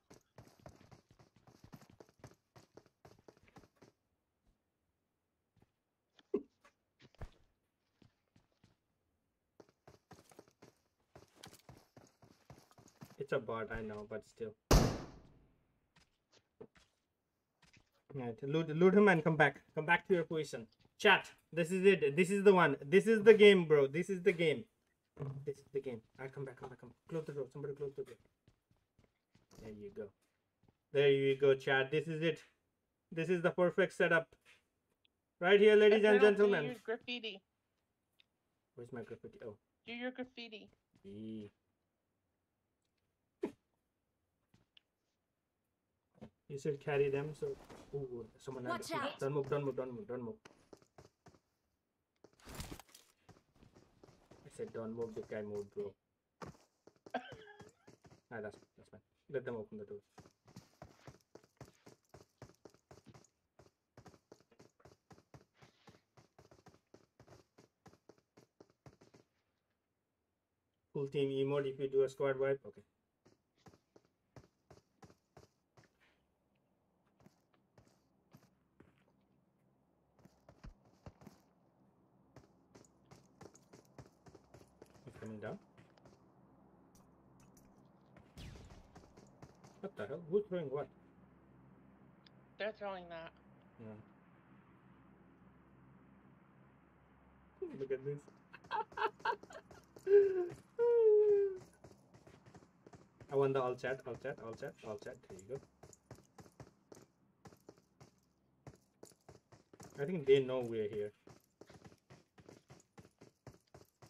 It's a bot, I know, but still. Right, loot, loot him and come back. Come back to your position. Chat, this is it. This is the one. This is the game, bro. This is the game. This is the game. Alright, come back, come back, come. Close the door. Somebody close the door. There you go. There you go, chat. This is it. This is the perfect setup. Right here, ladies and Eternal, do gentlemen. your graffiti. Where's my graffiti? Oh. Do your graffiti. Yee. You should carry them so. Ooh, someone had- Watch out. Don't move, don't move, don't move, don't move. Said don't move, this guy moved, bro. ah, that's, that's fine. Let them open the door. Full team emote if you do a squad wipe. Okay. He's coming down. What Who's what? They're throwing that. Yeah. Look at this. I want the all chat, all chat, all chat, all chat. There you go. I think they know we're here.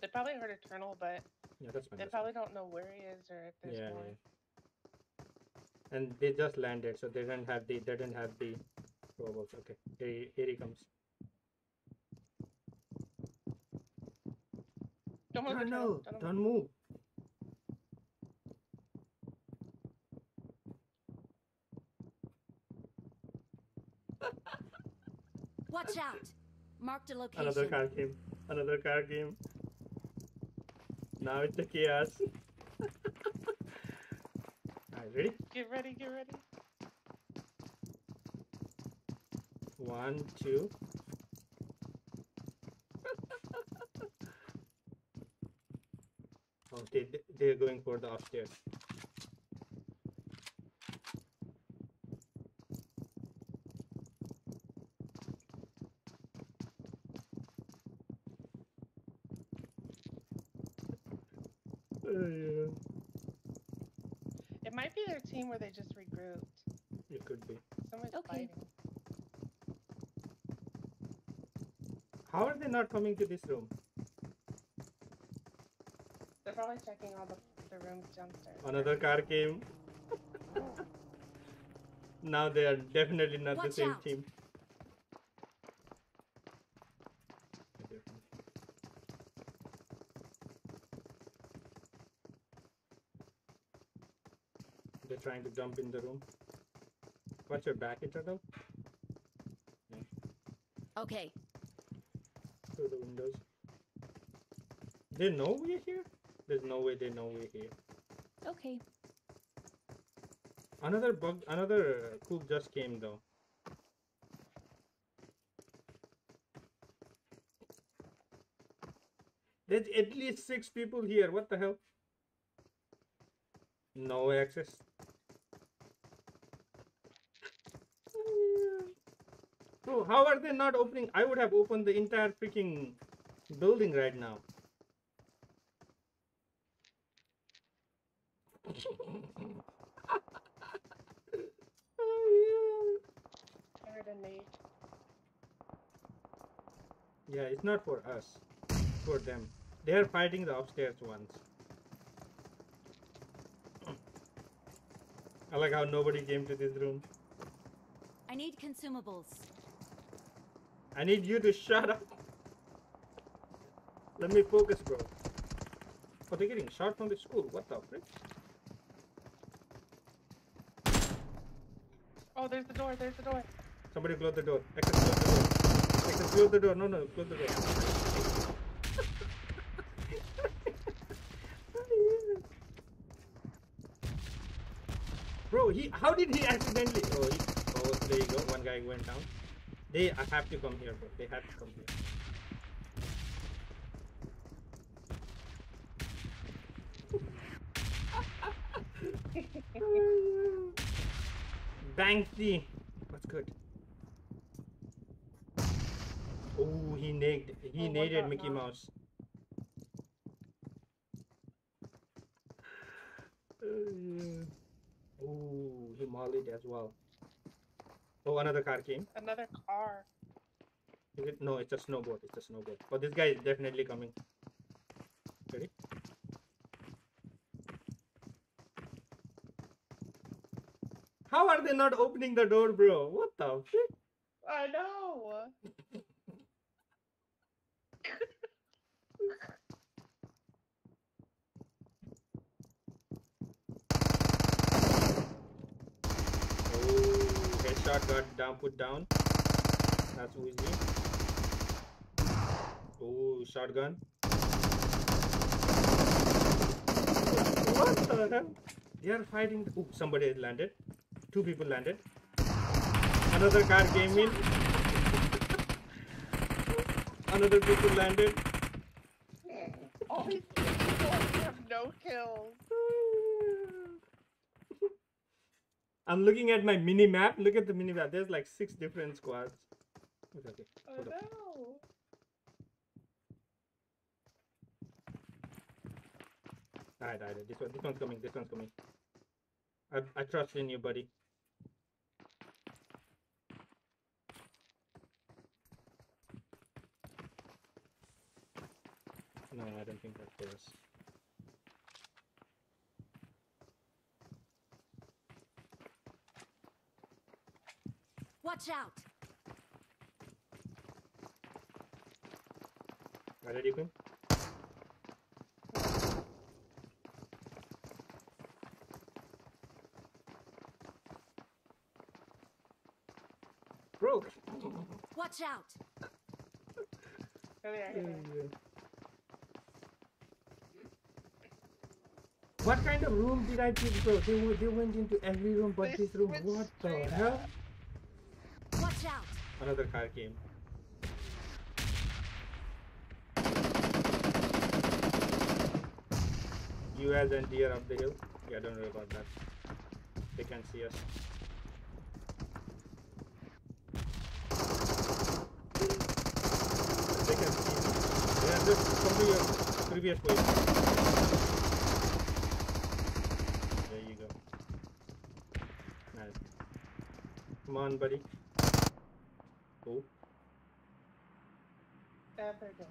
They probably heard Eternal, but Yeah, that's they probably don't know where he is or if there's yeah, more. yeah. And they just landed, so they didn't have the they didn't have the robots. Okay, here he, here he comes. Don't move, No, no, Don't move. don't move. Watch out. Marked a location. Another car came. Another car came. Now it's the chaos. Ready? Get ready, get ready. One, two. oh, they- they're going for the upstairs. yeah. It might be their team where they just regrouped. It could be. Someone's Okay. fighting. How are they not coming to this room? They're probably checking all the, the rooms downstairs. Another car came. now they are definitely not the same out. team. They're trying to jump in the room. Watch your back, Eternal. Okay. Through the windows. They know we're here? There's no way they know we're here. Okay. Another bug, another coup just came though. There's at least six people here. What the hell? No access. How are they not opening? I would have opened the entire freaking building right now. A nade. Yeah, it's not for us. It's for them. They are fighting the upstairs ones. I like how nobody came to this room. I need consumables. I need you to shut up. Let me focus, bro. Oh, they're getting shot from the school. What the frick? Oh, there's the door. There's the door. Somebody close the door. Exit, close the door. Exit, close the door. No, no, close the door. Bro, he how did he accidentally? Oh, he, oh, there you go. One guy went down. They I have to come here, bro. They have to come here. Banksy. What's good? Oh, he nagged. He Oh, naded Mickey knocked? Mouse. Oh, he mollied as well. Oh, another car came. Another car. It? No, it's a snowboard. It's a snowboard. Oh, this guy is definitely coming. Ready? How are they not opening the door, bro? What the shit? I know. Oh, headshot got down, put down. That's Uzi. Oh, shotgun. What the hell? They are fighting. Oh, somebody has landed. Two people landed. Another car came in. Another people landed. All these people have no kills. I'm looking at my mini map. Look at the mini map. There's like six different squads. Okay, okay. Oh, up. know. Alright, alright. This one, this one's coming. This one's coming. I, I trust in you, buddy. No, I don't think that's for us. Watch out! Are ready, Queen? Bro! Watch out! Here they are, here they are. What kind of room did I pick, bro? They, they went into every room but They this room. What the straight hell? Another car came. US and deer up the hill. Yeah, don't worry about that. They can see us. They can see us. Yeah, just come to your previous place. There you go. Nice. Come on, buddy. Yeah, they're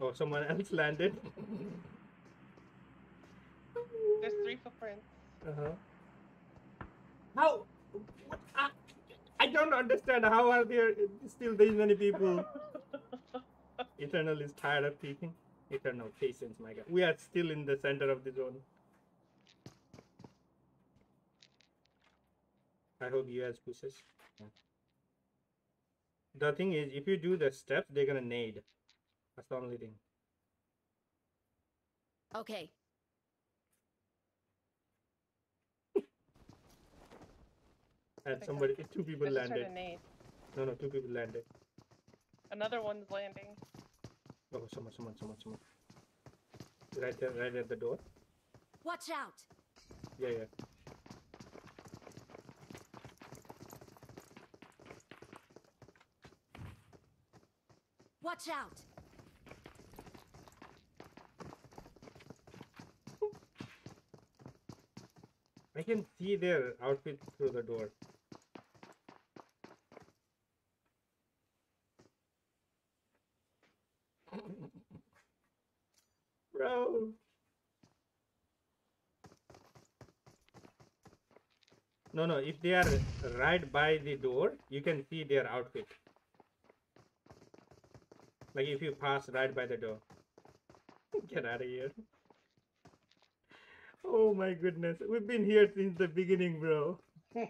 oh, someone else landed. There's three footprints. Uh-huh. How? What? I, I don't understand. How are there still these many people? Eternal is tired of peeking. Eternal patience, my God. We are still in the center of the zone. I hope you guys pushes. Yeah. The thing is, if you do the steps, they're gonna nade. That's the only thing. Okay. And somebody, uh, two people I just heard landed. No, no, two people landed. Another one's landing. Oh, someone, someone, someone, someone. Right there, right at the door. Watch out. Yeah, yeah. Watch out. I can see their outfit through the door. Bro. No, no, if they are right by the door, you can see their outfit. Like if you pass right by the door. Get out of here. Oh my goodness. We've been here since the beginning, bro. oh,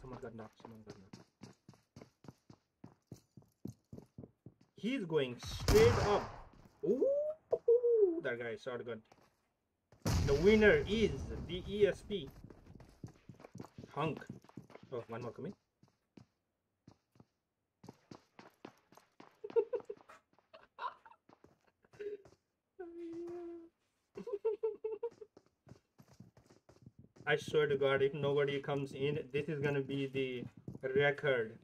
someone got knocked. Someone got knocked. He's going straight up. Ooh, that guy is shotgun. The winner is the ESP. Hunk. Oh, one more coming. I swear to God, if nobody comes in, this is gonna be the record.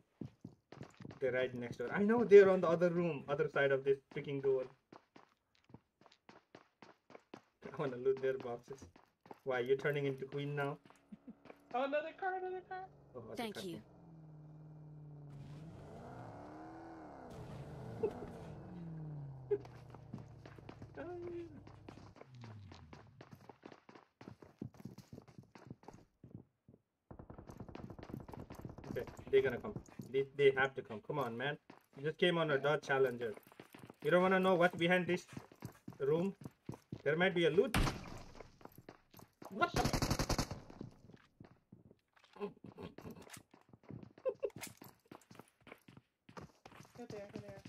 They're right next door. I know they're on the other room, other side of this freaking door. I wanna loot their boxes. Why, you're turning into queen now? Oh, another car, another car. Oh, Thank car you. They're gonna come. They, they have to come. Come on, man. You just came on a Dodge Challenger. You don't wanna know what's behind this room? There might be a loot. What the? Go there, go there.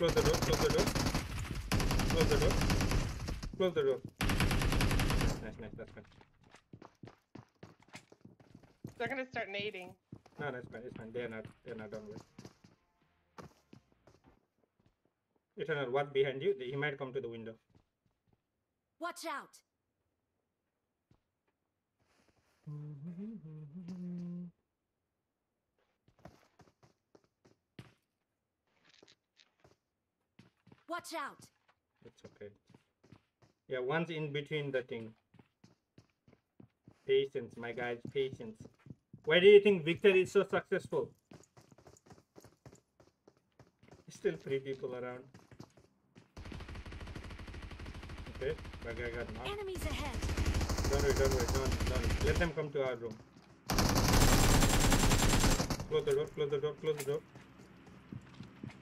Close the door, close the door. Close the door. Close the door. Nice, nice, that's fine. They're gonna start nading. No, that's fine, it's fine. They're not, they're not done with. Eternal, what behind you? He might come to the window. Watch out. Watch out. It's okay. Yeah, one's in between the thing. Patience, my guys, patience. Why do you think Victor is so successful? Still three people around. Okay, that guy got knocked. Enemies ahead. Don't worry, don't worry, don't, don't. Let them come to our room. Close the door, close the door, close the door.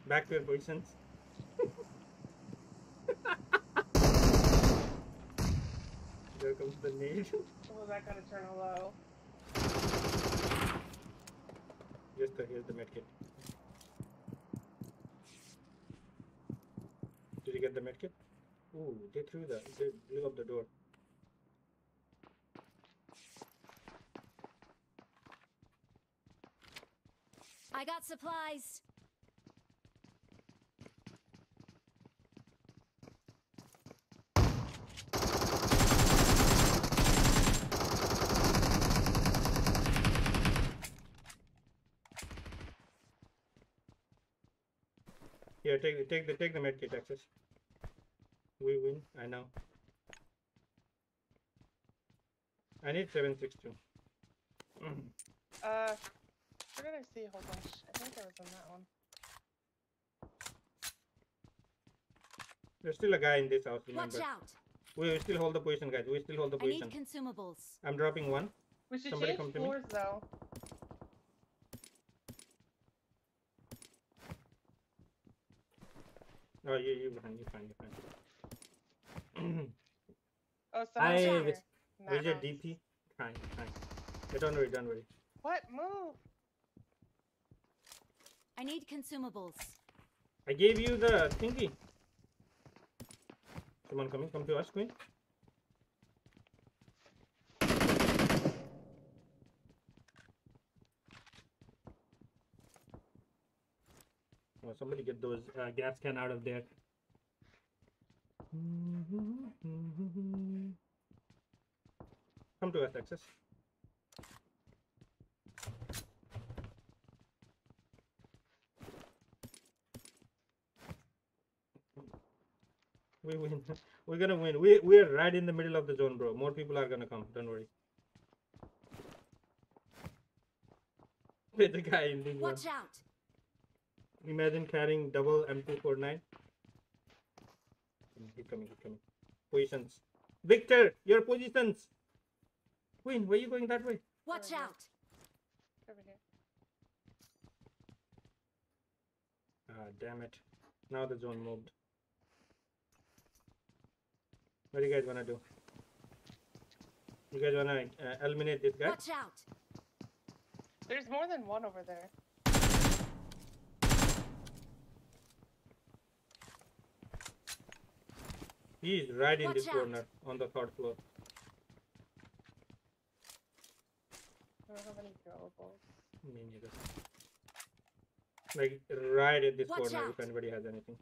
Back to your positions. There comes the nade. Oh, that gotta turn a low. Just the, here's the medkit. Did you get the medkit? Ooh, they threw the, they blew up the door. I got supplies. Here, take the take the take the medkit access. We win. I know. I need seven six two. Uh, where did I see a whole bunch? I think I was on that one. There's still a guy in this house. Watch Remember? out. We we still hold the position, guys. We still hold the I need position. consumables. I'm dropping one. We should Somebody change come to me. floors though. Oh, you you fine. You fine. You fine. Oh, someone's I here. with- Where's your. DP? Fine. Fine. Yeah, don't worry. Don't worry. What? Move. I need consumables. I gave you the thingy. Someone coming. Come to us, Queen. Oh, somebody get those uh, gas can out of there. Come to us, Texas. We win. We're gonna win. We we're right in the middle of the zone, bro. More people are gonna come. Don't worry. With the guy in the one. Watch out. Imagine carrying double M249. Keep coming, keep coming. Positions. Victor, your positions. Queen, where you going that way? Watch here. out. Over here. Ah, damn it. Now the zone moved. What do you guys wanna do? You guys wanna uh, eliminate this guy? Watch out. There's more than one over there. He is right in Watch this out. corner on the third floor. I don't have any throwables. Me neither. Like right at this Watch corner if anybody has anything.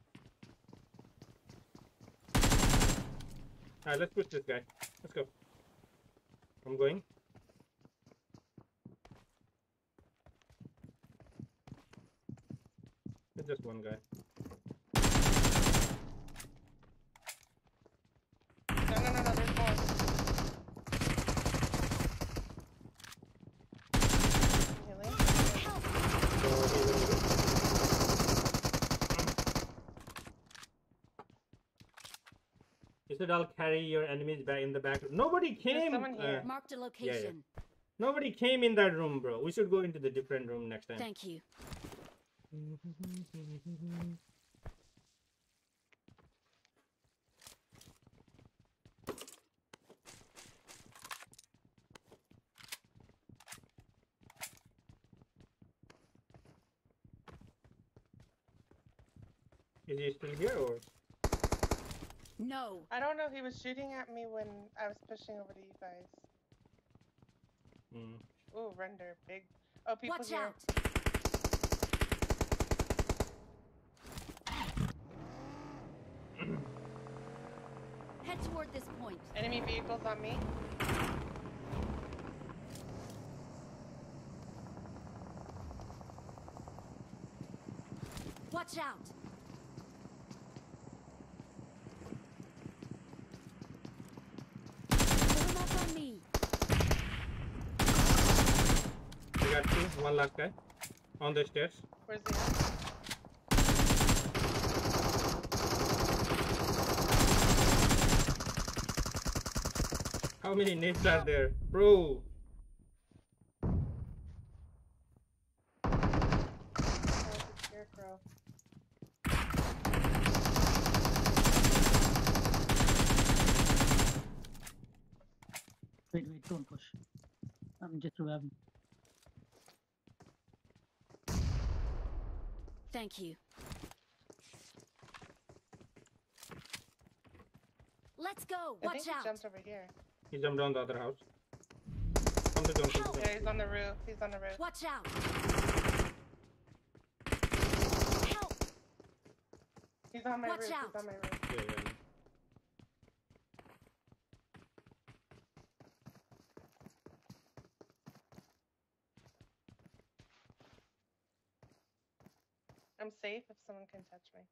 Alright, let's push this guy. Let's go. I'm going. It's just one guy. No, no, no, no. There's more. Healing. Help. So he's in the- You said I'll carry your enemies back in the back. Nobody came. someone uh. Marked a location. nobody came in that room, bro. We should go into the different room next time. Thank you. Is he still here or? No. I don't know. He was shooting at me when I was pushing over to you guys. Hmm. Ooh, render. Big. Oh, people Watch here. out. Head toward this point. Enemy vehicles on me. Watch out. Form up on me. We got two. One last guy on the stairs. Where's? How many nades are there, bro? There's a scarecrow. Wait, wait, don't push. I'm just grabbing. Thank you. Let's go. I Watch think he out. jumped over here. He jumped down the other house. Come to zone. Come to. Yeah, he's on the roof. He's on the roof. Watch out. Help. He's on my Watch roof. out. He's on my roof. Yeah, yeah, I'm safe if someone can touch me.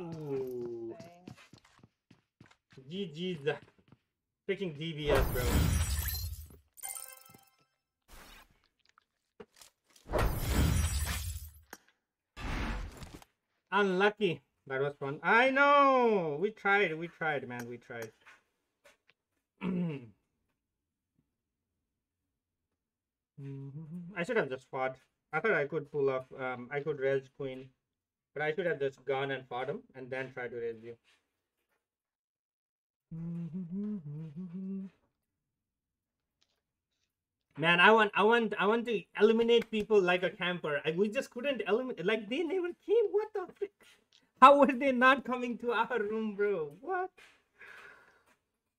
Ooh. Freaking DBS, bro. Unlucky. That was fun. I know. We tried. We tried, man. We tried. I should have just fought. I thought I could pull off. Um, I could res queen, but I should have just gone and fought him and then try to res you. Man, I want, I want, I want to eliminate people like a camper. I, we just couldn't eliminate. Like they never came. What the? Frick? How were they not coming to our room, bro? What?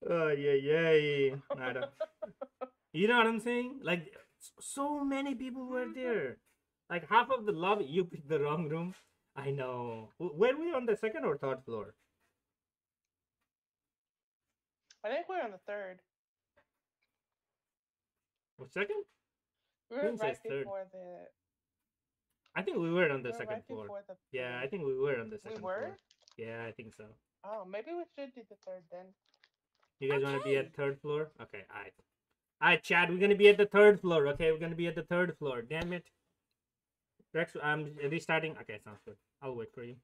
Oh yeah, yeah. I don't. You know what I'm saying? Like so many people were mm-hmm. there. Like half of the lobby, you picked the wrong room. I know. Were we on the second or third floor? I think we're on the third. Or second? We were right third. before the. I think we were on the we second right floor. the Yeah, I think we were on the second We were? floor. Yeah, I think so. Oh, maybe we should do the third then. You guys want to be at third floor? Okay, alright. Alright, Chad, we're gonna be at the third floor. Okay, we're gonna be at the third floor. Damn it. Rex, I'm restarting. Okay, sounds good. I'll wait for you.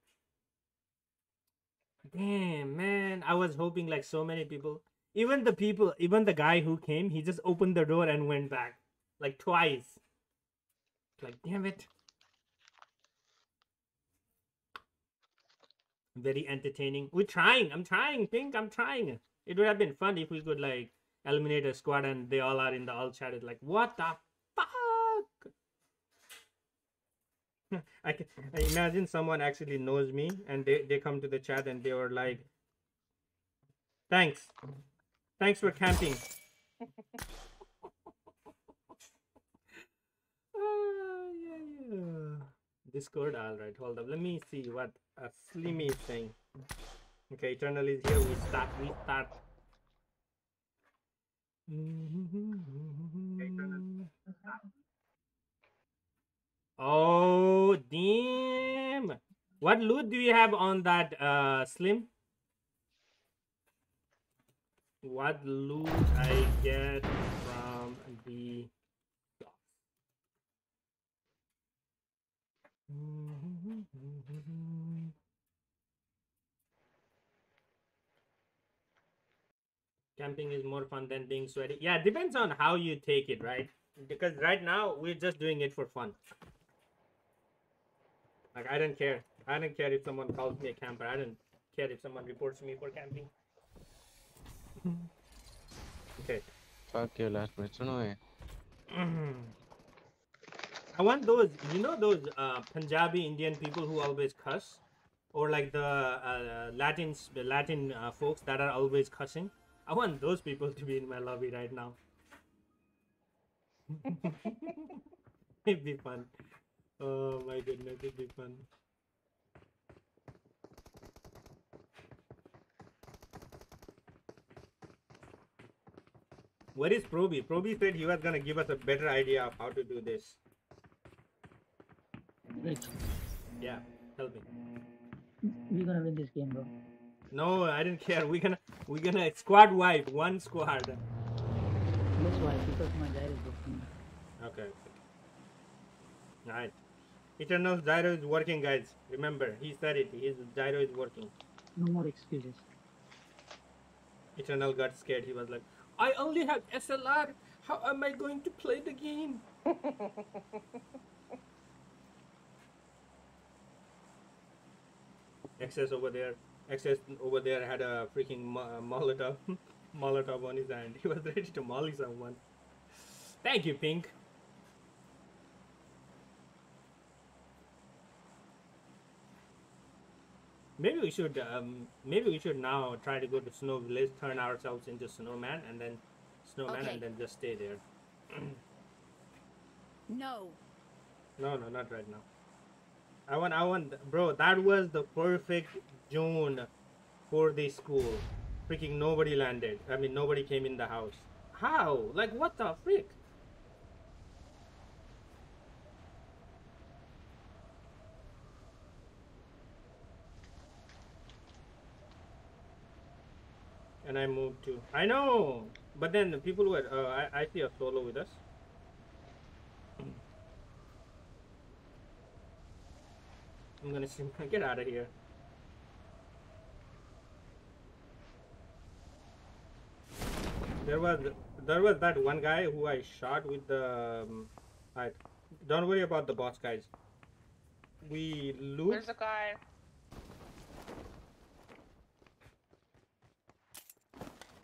Damn, man. I was hoping like so many people. Even the people, even the guy who came, he just opened the door and went back. Like twice. Like, damn it. Very entertaining. We're trying. I'm trying, Pink. I'm trying. It would have been fun if we could like eliminate a squad and they all are in the all chat. It's like, what the I can I imagine someone actually knows me and they, they come to the chat and they were like, thanks. Thanks for camping. Ah, yeah, yeah. Discord, alright, hold up. Let me see what a Slimmy is saying. Okay, Eternal is here. We start, we start. Oh, damn. What loot do you have on that uh, Slim? What loot I get from the Camping is more fun than being sweaty. Yeah, depends on how you take it, right? Because right now we're just doing it for fun. Like I don't care. I don't care if someone calls me a camper. I don't care if someone reports me for camping. Hmm. okay. Fuck your last question, away. I want those, you know, those uh, Punjabi Indian people who always cuss, or like the uh, Latins, the Latin uh, folks that are always cussing. I want those people to be in my lobby right now. It'd be fun. Oh my goodness, it'd be fun. Where is Proby? Proby said he was gonna give us a better idea of how to do this. Yeah, help me. we're gonna win this game, bro. No, I didn't care. We're gonna we're gonna squad wipe one squad. That's why, because my guy is working. Okay. Alright. Eternal's gyro is working, guys. Remember, he said it. His gyro is working. No more excuses. Eternal got scared. He was like, I only have SLR. How am I going to play the game? Access over there. Access over there had a freaking mo- uh, Molotov. Molotov on his hand. He was ready to molly someone. Thank you, Pink. Maybe we should um, maybe we should now try to go to Snow Village, turn ourselves into snowman, and then snowman, Okay. and then just stay there. No. No, no, not right now. I want, I want, bro. That was the perfect June for the school. Freaking nobody landed. I mean, nobody came in the house. How? Like, what the freak? And I moved to. I know, but then the people were. Uh, I I see a solo with us. I'm gonna see, get out of here. There was there was that one guy who I shot with the. Um, I, don't worry about the boss guys. We loot. There's a guy.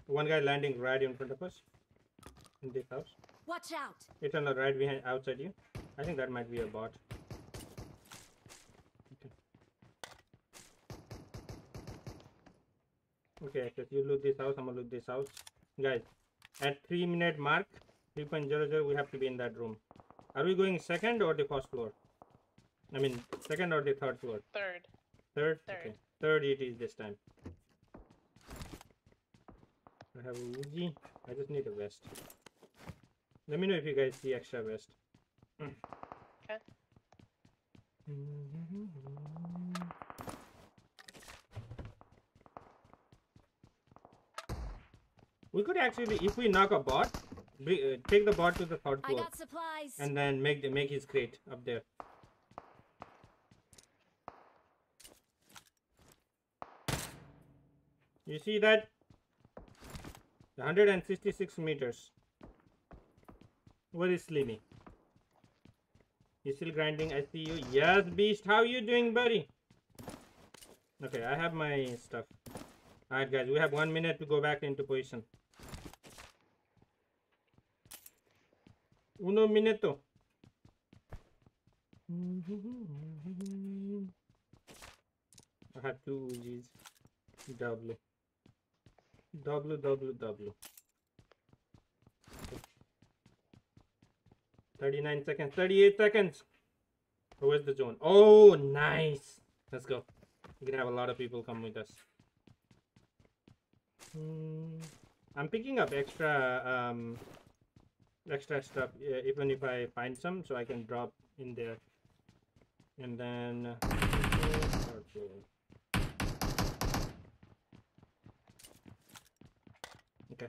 One guy landing right in front of us. In this house. Watch out. It's on the right behind outside you. I think that might be a bot. Okay, okay, you loot this house, I'm gonna loot this house. Guys, at 3 minute mark, 3.00, we have to be in that room. Are we going second or the first floor? I mean, second or the third floor? Third. Third? Third. Okay. Third it is this time. I have a Uzi. I just need a vest. Let me know if you guys see extra vest. Okay. We could actually, if we knock a bot, bri- uh, take the bot to the third floor, and then make the make his crate up there. You see that? 166 meters. Where is Slimmy? You still grinding? I see you. Yes, Beast. How you doing, buddy? Okay, I have my stuff. Alright, guys. We have one minute to go back into position. Uno minuto. I have two Uzis. W. W, W, W. 39 seconds, 38 seconds. Where's the zone? Oh, nice. Let's go. We're gonna have a lot of people come with us. Hmm, I'm picking up extra, um, extra stuff, even if I find some, so I can drop in there. And then. uh, Okay.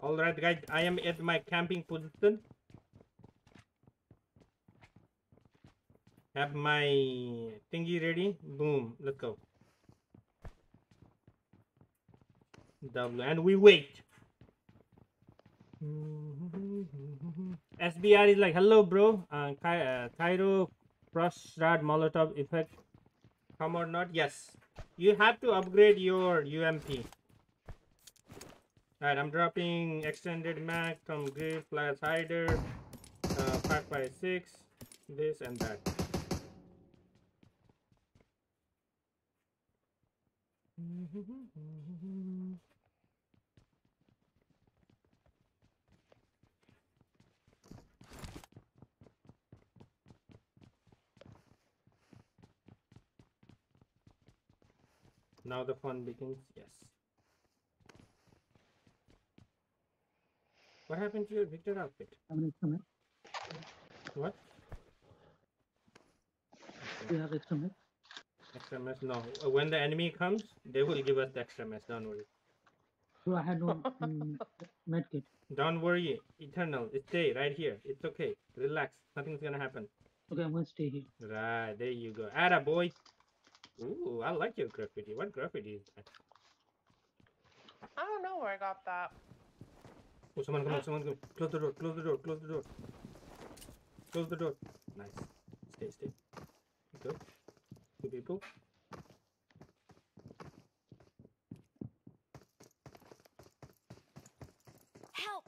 All right, guys. I am at my camping position. Have my thingy ready. Boom. Let's go. W and we wait. SBR is like, hello, bro. Uh, uh, Cairo Frost Molotov effect. Come or not? Yes. You have to upgrade your UMP. Alright, I'm dropping extended mag from Griff, Flash Hider, uh, 556, this and that. Now the fun begins, yes. What happened to your Victor outfit? I have an extra mech. What? Do you have extra mech? Extra mess? No. Uh, When the enemy comes, they will give us the extra mess. Don't worry. So I had no mm, med kit. Don't worry. Eternal. Stay right here. It's okay. Relax. Nothing's gonna happen. Okay, I'm gonna stay here. Right. There you go. Atta boy. Ooh, I like your graffiti. What graffiti is that? I don't know where I got that. Oh, someone come! someone come! Close the door, close the door, close the door. Close the door. Nice. Stay, stay. Go. Two people. Help!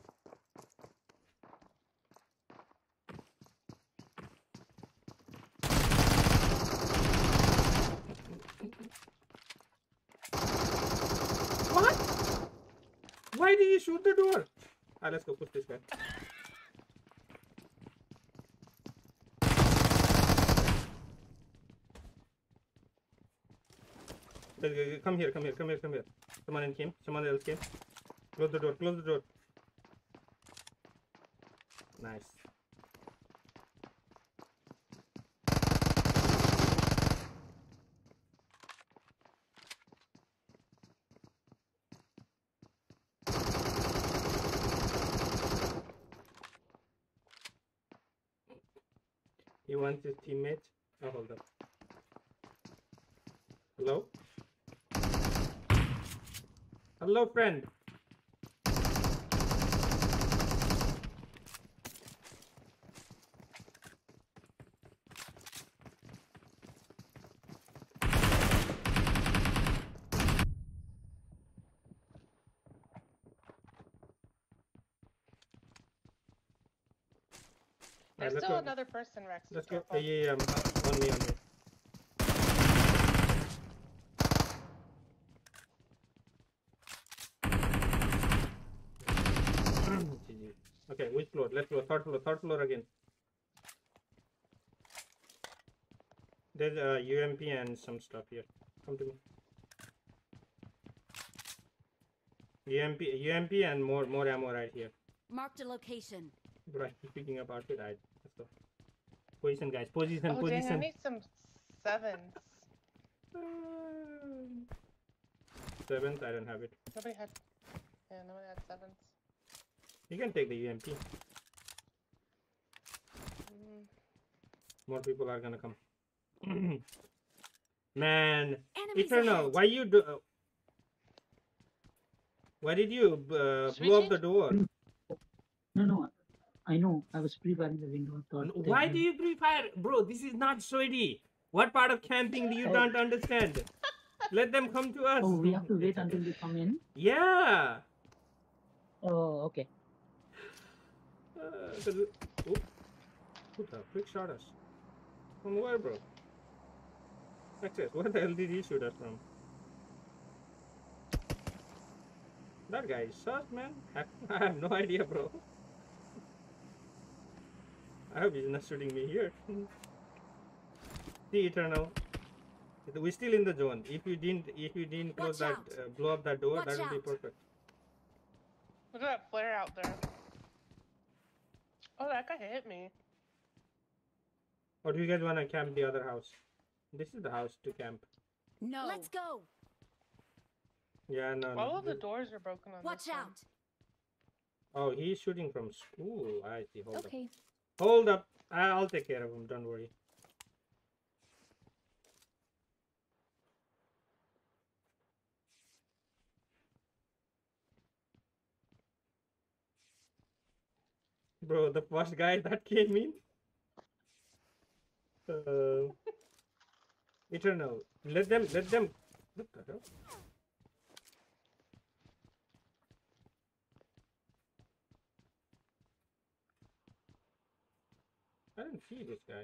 What? Why did you shoot the door? Ah, let's go push this guy. Come here, come here, come here, come here. Someone in came. Someone else came. Close the door. Close the door. Nice. He wants his teammate. Oh, hold up. Hello? Hello, friend. Person, Rex. Let's go. Yeah, yeah, yeah, um, on me, on me. Okay, which floor? Let's go. Third floor. Third floor again. There's a UMP and some stuff here. Come to me. UMP, UMP, and more, more ammo right here. Marked a location. Bro, I keep picking up outfit. I let's go. Position, guys. Position, Oh, dang, I position. need some sevens. Seventh, I don't have it. Nobody had. Yeah, nobody had sevens. You can take the UMP. Mm. More people are gonna come. Man, Enemies Eternal, ahead. why you do? Uh, why did you uh, blow up the door? No, no. I know. I was preparing the window. Thought Why do you pre-fire, bro? This is not sweaty. What part of camping do you Oh. don't understand? Let them come to us. Oh, we have to wait until they come in. Yeah. Oh, okay. Uh, oh, who the frick shot us? From where, bro? Access, where the hell did he shoot us from? That guy is sus, man. I have no idea, bro. I hope he's not shooting me here. The Eternal. We're still in the zone. If you didn't, if you didn't close Watch that, uh, blow up that door, Watch that would be perfect. Look at that flare out there. Oh, that guy hit me. Or do you guys want to camp the other house? This is the house to camp. No. Let's go. Yeah, no, no. All of the doors are broken on Watch this one. out. Oh, he's shooting from school. I see. Hold Okay. up. Hold up. I'll take care of him. Don't worry. Bro, the first guy that came in. Uh, Eternal. Let them. Let them. What the hell? I didn't see this guy.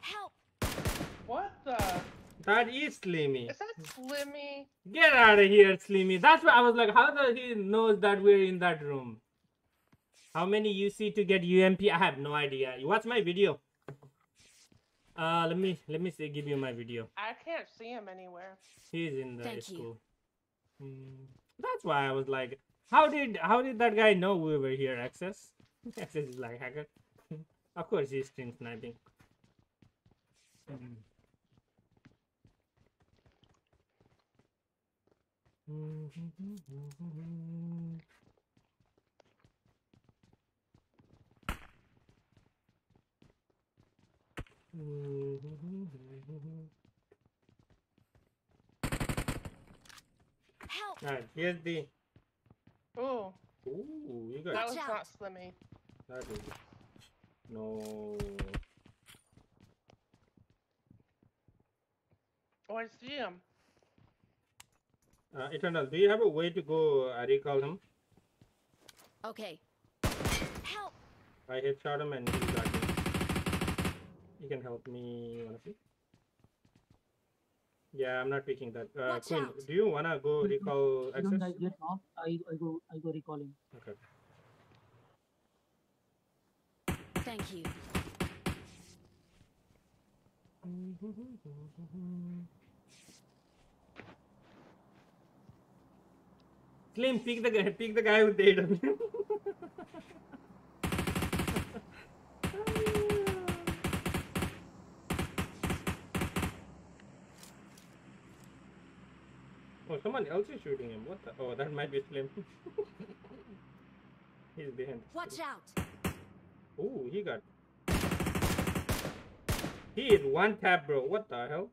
Help. What the? That is Slimmy. Is that Slimmy? Get out of here, Slimmy. That's why I was like, how does he knows that we're in that room? How many UC to get UMP? I have no idea. You watch my video. Uh, let me let me see, give you my video. I can't see him anywhere. He's in the Thank you. school. Hmm, that's why I was like, how did how did that guy know we were here? Access. Access is like hacker. of course, he's stream sniping. Hmm. Help. Alright, here's the. Ooh, Ooh, you got that Watch was not Slimmy. that is. No. Oh, I see him. Uh, Eternal, do you have a way to go uh, recall him? Okay. Help! I headshot him and he got me. You can help me, one of you. Yeah, I'm not picking that. Uh, Watch Queen, out. do you wanna go recall You access? don't guys get off. I, I go I go recalling. Okay. Thank you. Slim, pick the guy. Pick the guy with the AW. oh, someone else is shooting him. What the? Oh, that might be Slim. He's behind. Watch out! Ooh, he got. He is one tap, bro. What the hell?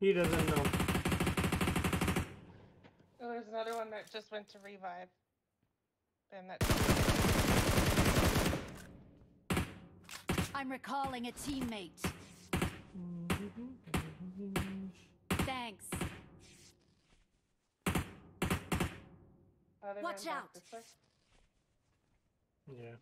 He doesn't know. Oh, there's another one that just went to revive. And that. I'm recalling a teammate. Thanks. They Watch out. this. Yeah.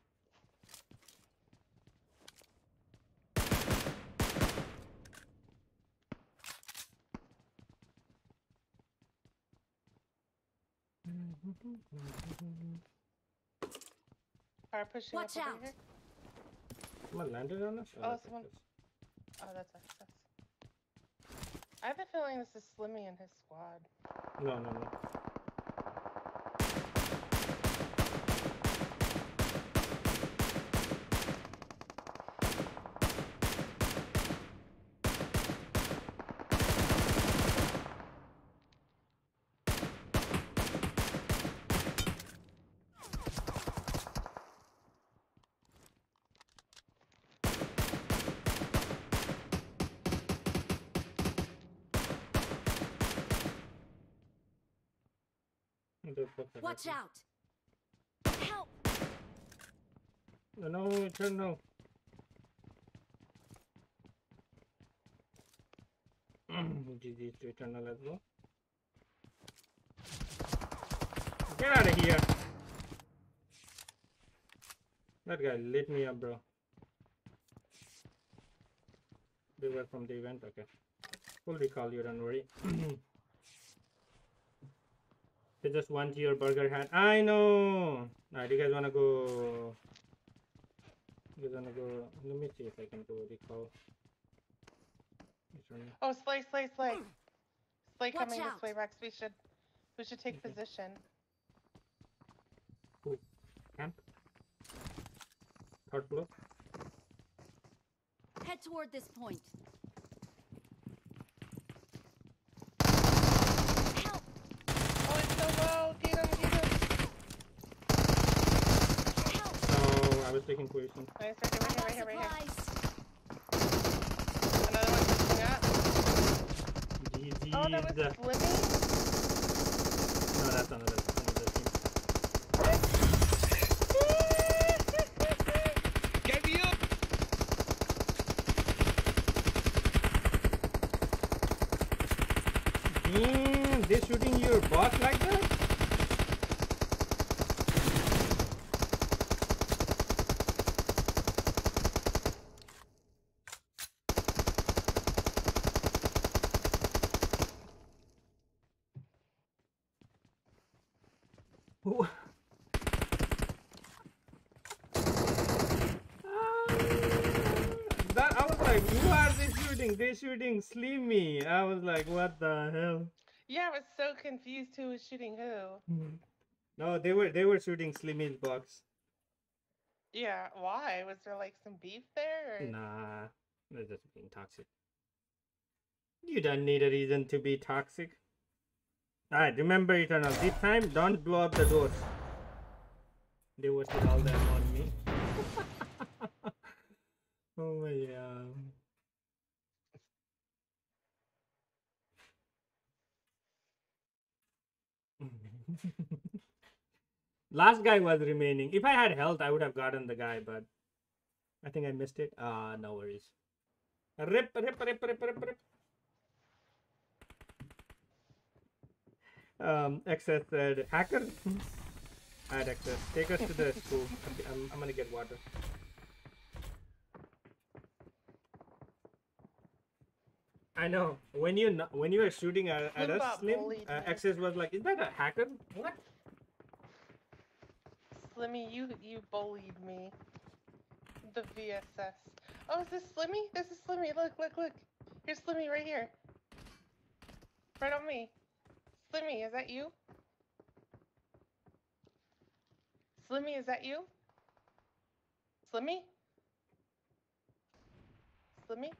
Car pushing Watch up out. over here. Someone landed on us? Oh, that's someone- us. Oh, that's us. That's... I have a feeling this is Slimmy and his squad. No, no, no. Watch out! Help! No, no, eternal. GG to eternal as well. Get out of here! That guy lit me up, bro. They were from the event, okay. We'll recall you, don't worry. They just want your burger hat. I know. Alright, you guys wanna go? You guys wanna go? Let me see if I can go recall. Which? Oh, Slay, Slay, Slay. Slay Watch coming out. this way, Rex. We should, we should take Okay. position. Camp. Third floor. Head toward this point. Help! Oh, it's so low. Get him, get him. Help! Oh, I was taking position. Nice, right here, right here, right here, right here. Another one pushing up. GG. Oh, that was Slimmy. No, that's another, another team. Get me up! Damn, they shooting your boss like that? Who? that I was like, who are they shooting? Slimmy. I was like, what the hell? Yeah, I was so confused who was shooting who. No, they were they were shooting Slimmy's box. Yeah, why? Was there like some beef there? Or... Nah, they're just being toxic. You don't need a reason to be toxic. Alright, remember Eternal. This time, don't blow up the doors. They wasted all that on me. oh my god. Last guy was remaining. If I had health, I would have gotten the guy, but I think I missed it. Ah, no worries. Rip, rip, rip, rip, rip, rip. Um, Excess said, hacker? Alright, Excess, take us to the school. I'm, I'm, I'm gonna get water. I know. When you when you were shooting at, at us, Slim, uh. Access was like, "Is that a hacker? What?" Slimmy, you you bullied me. The VSS. Oh, is this Slimmy? This is Slimmy. Look, look, look. Here's Slimmy right here. Right on me. Slimmy, is that you? Slimmy, is that you? Slimmy? Slimmy?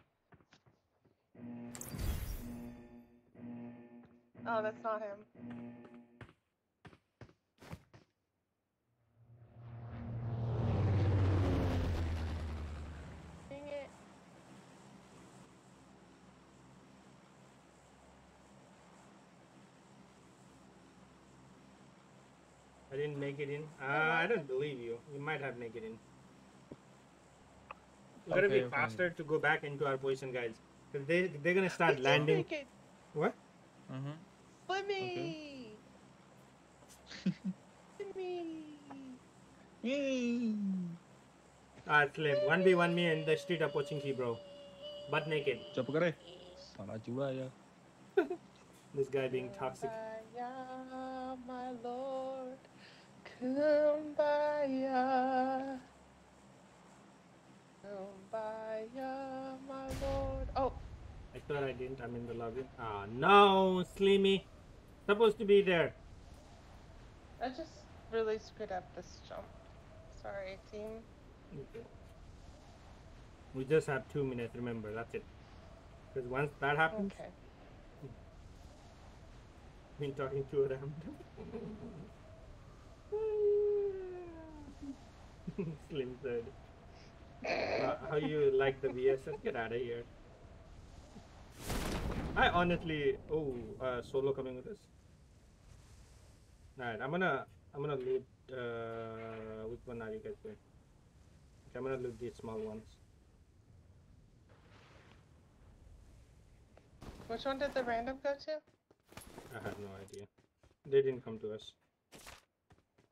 Oh, that's not him. Dang it. Make it in? Uh, I don't believe you. You might have naked in. We're gotta be okay. faster to go back into our position, guys. Cause they they're gonna start landing. landing. it. What? Mm-hmm. Me. For Let me. Alright, ah, Slim. One v one me in the street approaching key, bro. Butt naked. Jump, kare. Ya. This guy being toxic. My lord. Kumbaya. Kumbaya, my lord. Oh, I thought I didn't. I'm in the lobby. Ah, no, Slimy. Supposed to be there. I just really screwed up this jump. Sorry, team. Okay. We just have two minutes. Remember, that's it. Because once that happens, Okay. been talking to a random. Slim said. Uh, how you like the VSS? Get out of here. I honestly, oh, uh, solo coming with us. Alright, I'm gonna, I'm gonna loot. Uh, which one are you guys doing? Okay, I'm gonna loot these small ones. Which one did the random go to? I have no idea. They didn't come to us.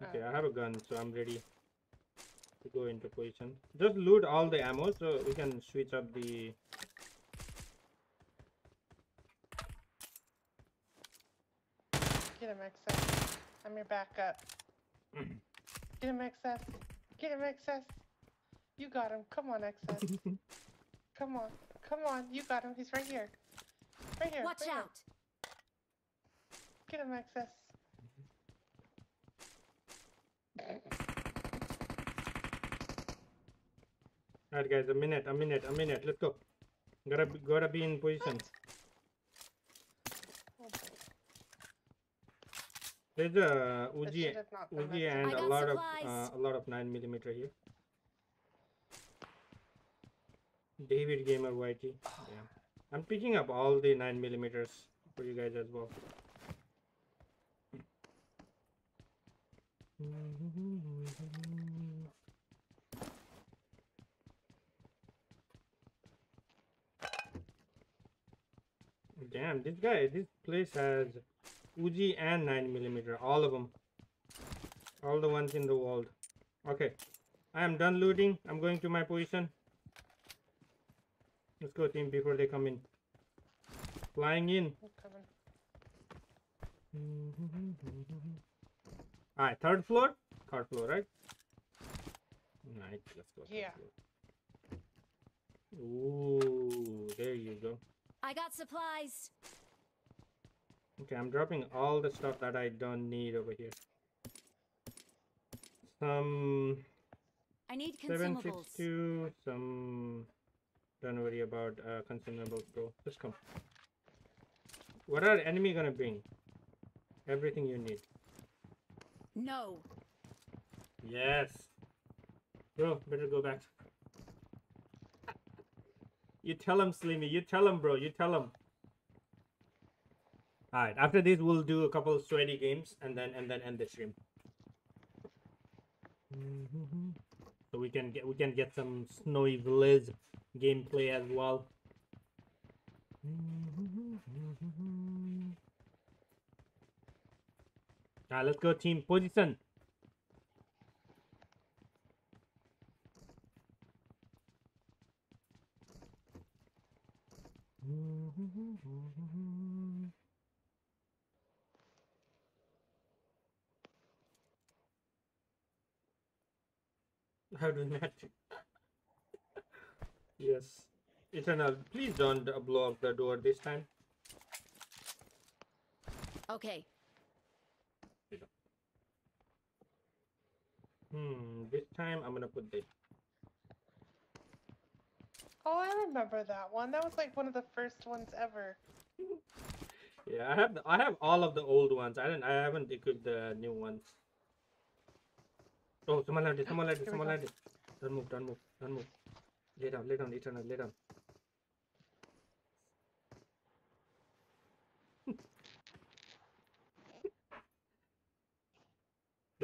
Okay, uh, I have a gun, so I'm ready to go into position. Just loot all the ammo so we can switch up the. Get him, XS. I'm your backup. Get him, XS. Get him, XS. You got him. Come on, XS. Come on. Come on. You got him. He's right here. Right here. Watch right here. out. Get him, XS. Alright, guys, a minute, a minute, a minute. Let's go. Gotta be, gotta be in position. There's a This Uzi, should have not been Uzi, and a got lot of uh, a lot of nine millimeter here. David Gamer YT. Yeah, I'm picking up all the nine millimeters for you guys as well. Damn, this guy, this place has Uzi and 9 millimeter, all of them. All the ones in the world. Okay, I am done looting. I'm going to my position. Let's go, team, before they come in. Flying in. I'm. Alright, third floor? Third floor, right? Right, let's go. Yeah. Ooh, there you go. I got supplies. Okay, I'm dropping all the stuff that I don't need over here. Some I need consumables. 762, some... Don't worry about uh, consumables, bro. Just come. What are the enemy gonna bring? Everything you need. No. Yes. Bro, better go back. You tell him, Slimmy. You tell him, bro. You tell him. All right. After this, we'll do a couple sweaty games and then and then end the stream. So we can get we can get some snowy village gameplay as well. Ah, let's go team position. How do not? yes. Eternal, please don't up the door this time. Okay. Hmm, this time I'm gonna put this. Oh, I remember that one. That was like one of the first ones ever. Yeah, I have the, I have all of the old ones. I don't I haven't equipped the new ones. Oh, someone landed, someone we someone landed. Don't move, don't move, don't move. Lay down, lay down, Eternal, lay down.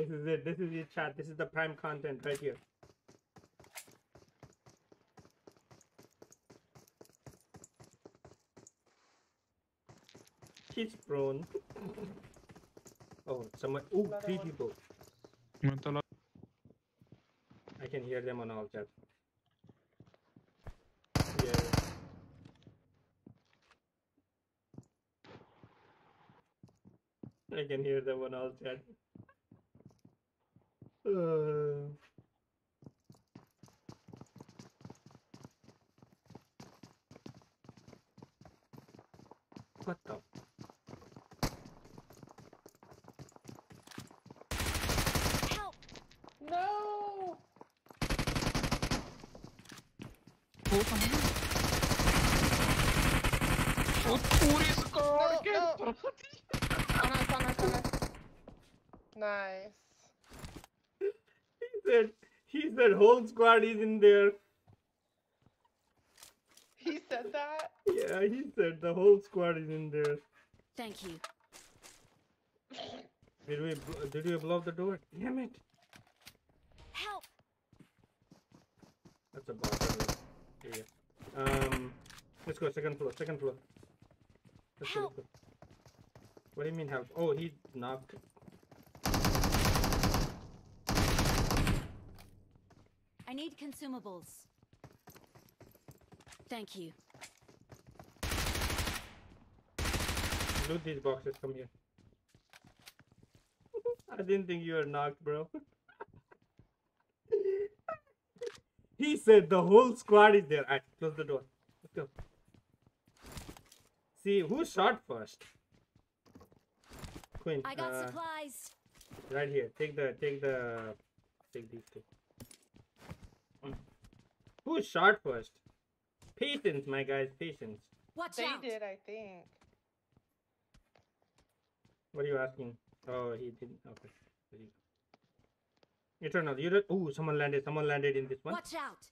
This is it. This is your chat. This is the prime content right here. She's prone. oh, someone. Ooh, three people. I can hear them on all chat. Yeah. I can hear them on all chat uh... squad is in there. He said that? Yeah, he said the whole squad is in there. Thank you. Did we did we blow up the door? Damn it! Help! That's a boss. Here you go. Um, let's go second floor. Second floor. Let's go, let's Help. go. What do you mean help? Oh, he knocked. I need consumables. Thank you. Loot these boxes. Come here. I didn't think you were knocked, bro. he said the whole squad is there. Alright, close the door. Let's go. See who shot first. Quinn. I got uh, supplies. Right here. Take the take the take these two. Mm. Who shot first? Patience, my guys, patience. Watch They out! did, I think. What are you asking? Oh, he didn't. Okay. There you go. Eternal, you did. Ooh, someone landed. Someone landed in this one. Watch out!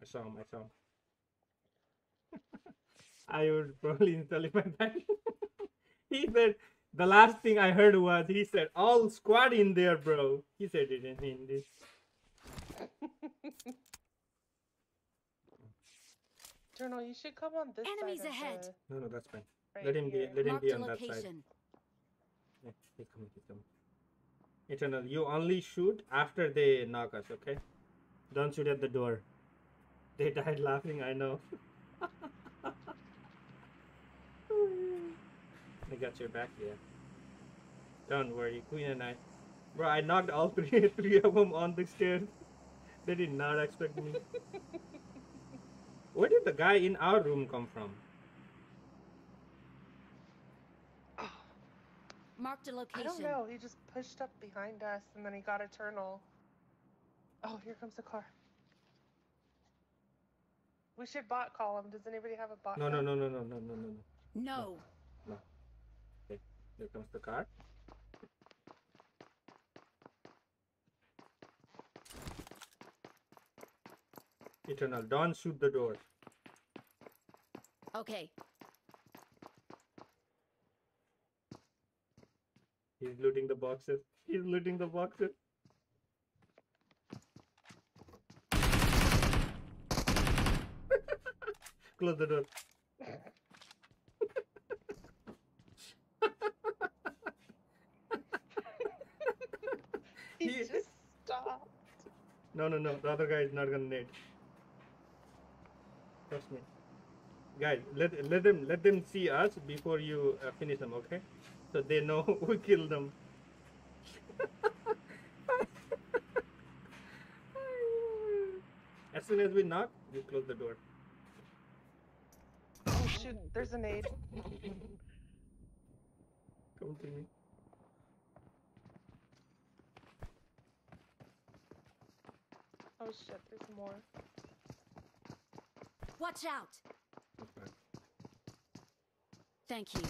I saw him. I saw him. I would probably install it my back. he said the last thing I heard was he said all squad in there, bro. He said it in English. Journal, you should come on this Enemies side of ahead. the- No, no, that's fine. right let him be. here. Let him Marked be a on that side. Yeah, he's coming. He's coming. Eternal, you only shoot after they knock us, okay? Don't shoot at the door. They died laughing. I know. I got your back here. Don't worry, Queen and I. Bro, I knocked all three, three of them on the stairs. They did not expect me. Where did the guy in our room come from? Oh. Marked a I location. I don't know. He just pushed up behind us and then he got Eternal. Oh, here comes the car. We should bot call him. Does anybody have a bot? No, no, gun? no, no, no, no, no, no, no. No. Okay, here comes the car. Eternal, don't shoot the door. Okay. He's looting the boxes. He's looting the boxes. Close the door. He He- just stopped. No, no, no. The other guy is not gonna nade. Trust me. Guys, let let them let them see us before you uh, finish them, okay? So they know we killed them. as soon as we knock, you close the door. Oh shoot, there's a nade. Come to me. Oh shit, there's more. Watch out! Okay. Thank you.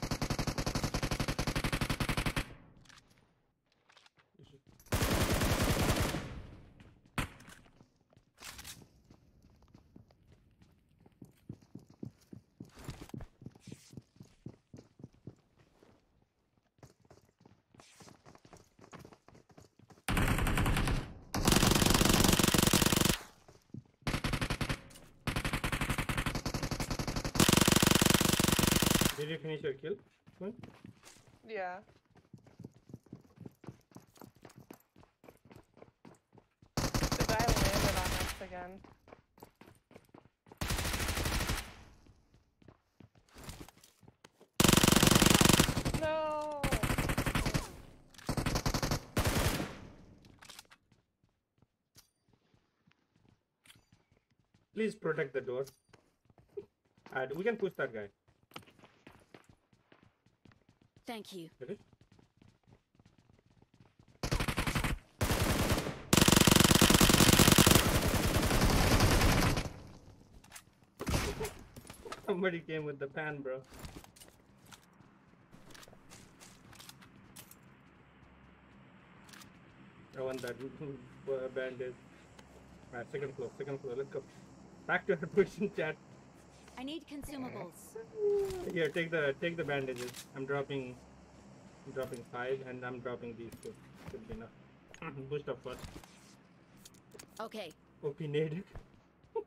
Did you finish your kill? Quinn? Yeah. The guy landed on us again. No. Please protect the door. And we can push that guy. Thank you. Somebody came with the pan, bro. I want that bandage. Alright, second floor, second floor, let's go. Back to our position chat. I need consumables. Here, take the take the bandages. I'm dropping I'm dropping five and I'm dropping these two. Should be enough. Boost up first. Okay. Opinionated.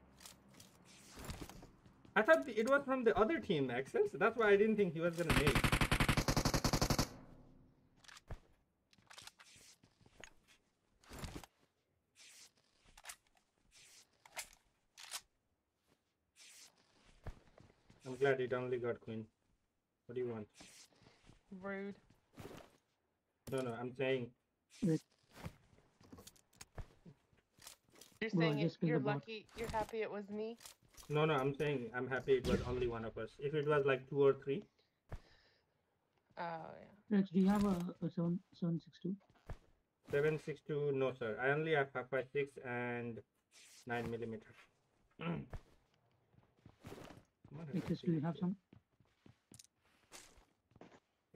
I thought it was from the other team, Access. That's why I didn't think he was gonna make. Glad it only got queen. What do you want? Rude. No, no, I'm saying You're saying just it, you're about- lucky. You're happy it was me. no, no. I'm saying I'm happy it was only one of us. If it was like two or three, Oh yeah. Rex, do you have a, a 7, 762? seven six two. No, sir. I only have five five six and nine millimeter. Come Because do you have some?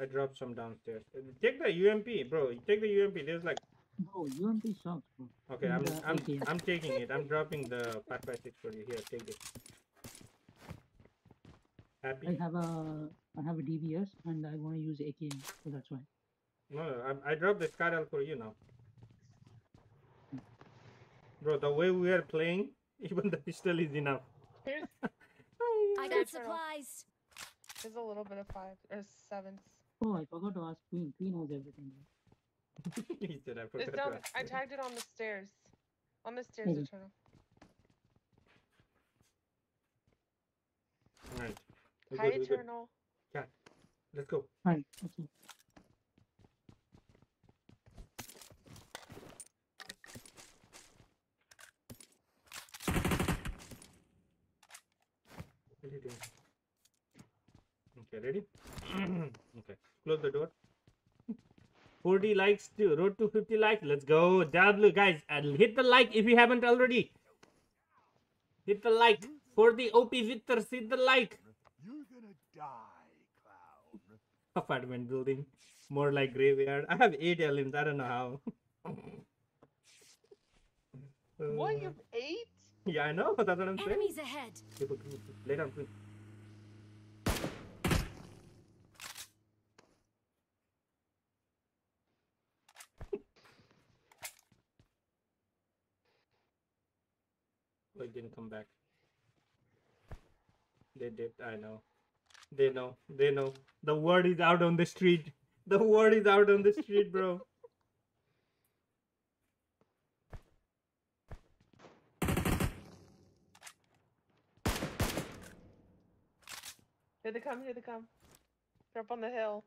I dropped some downstairs. Uh, Take the UMP, bro. Take the UMP. There's like Bro, UMP sucks, bro. okay. I'm the I'm AKM. I'm taking it. I'm dropping the five five six for you. Here, take it. I have a I have a DBS and I want to use AKM, so that's why. No, no. I, I dropped the SCAR-L for you now. Bro, the way we are playing, even the pistol is enough. Here's I got supplies. there's a little bit of five or sevens. Oh, I forgot to ask Queen. Queen knows everything. bro. he said I forgot It's to down. I tagged it on the stairs. On the stairs, Mhm. Eternal. Alright. Hi, good, we good. Eternal. Let's go. Hi, that's What are you doing? Okay, ready? okay, close the door. 40 likes to road to 50 likes. Let's go. W guys, and hit the like if you haven't already. Hit the like for the OP Victors. Hit the like. You're gonna die, clown. Apartment building, more like graveyard. I have eight elements. I don't know how. What? You have eight? Yeah, I know. That's what I'm saying. Enemies ahead. Yeah, but later I'm didn't come back. They did. I know. They know. They know. The word is out on the street. The word is out on the street, bro. Here they come, here they come. They're up on the hill.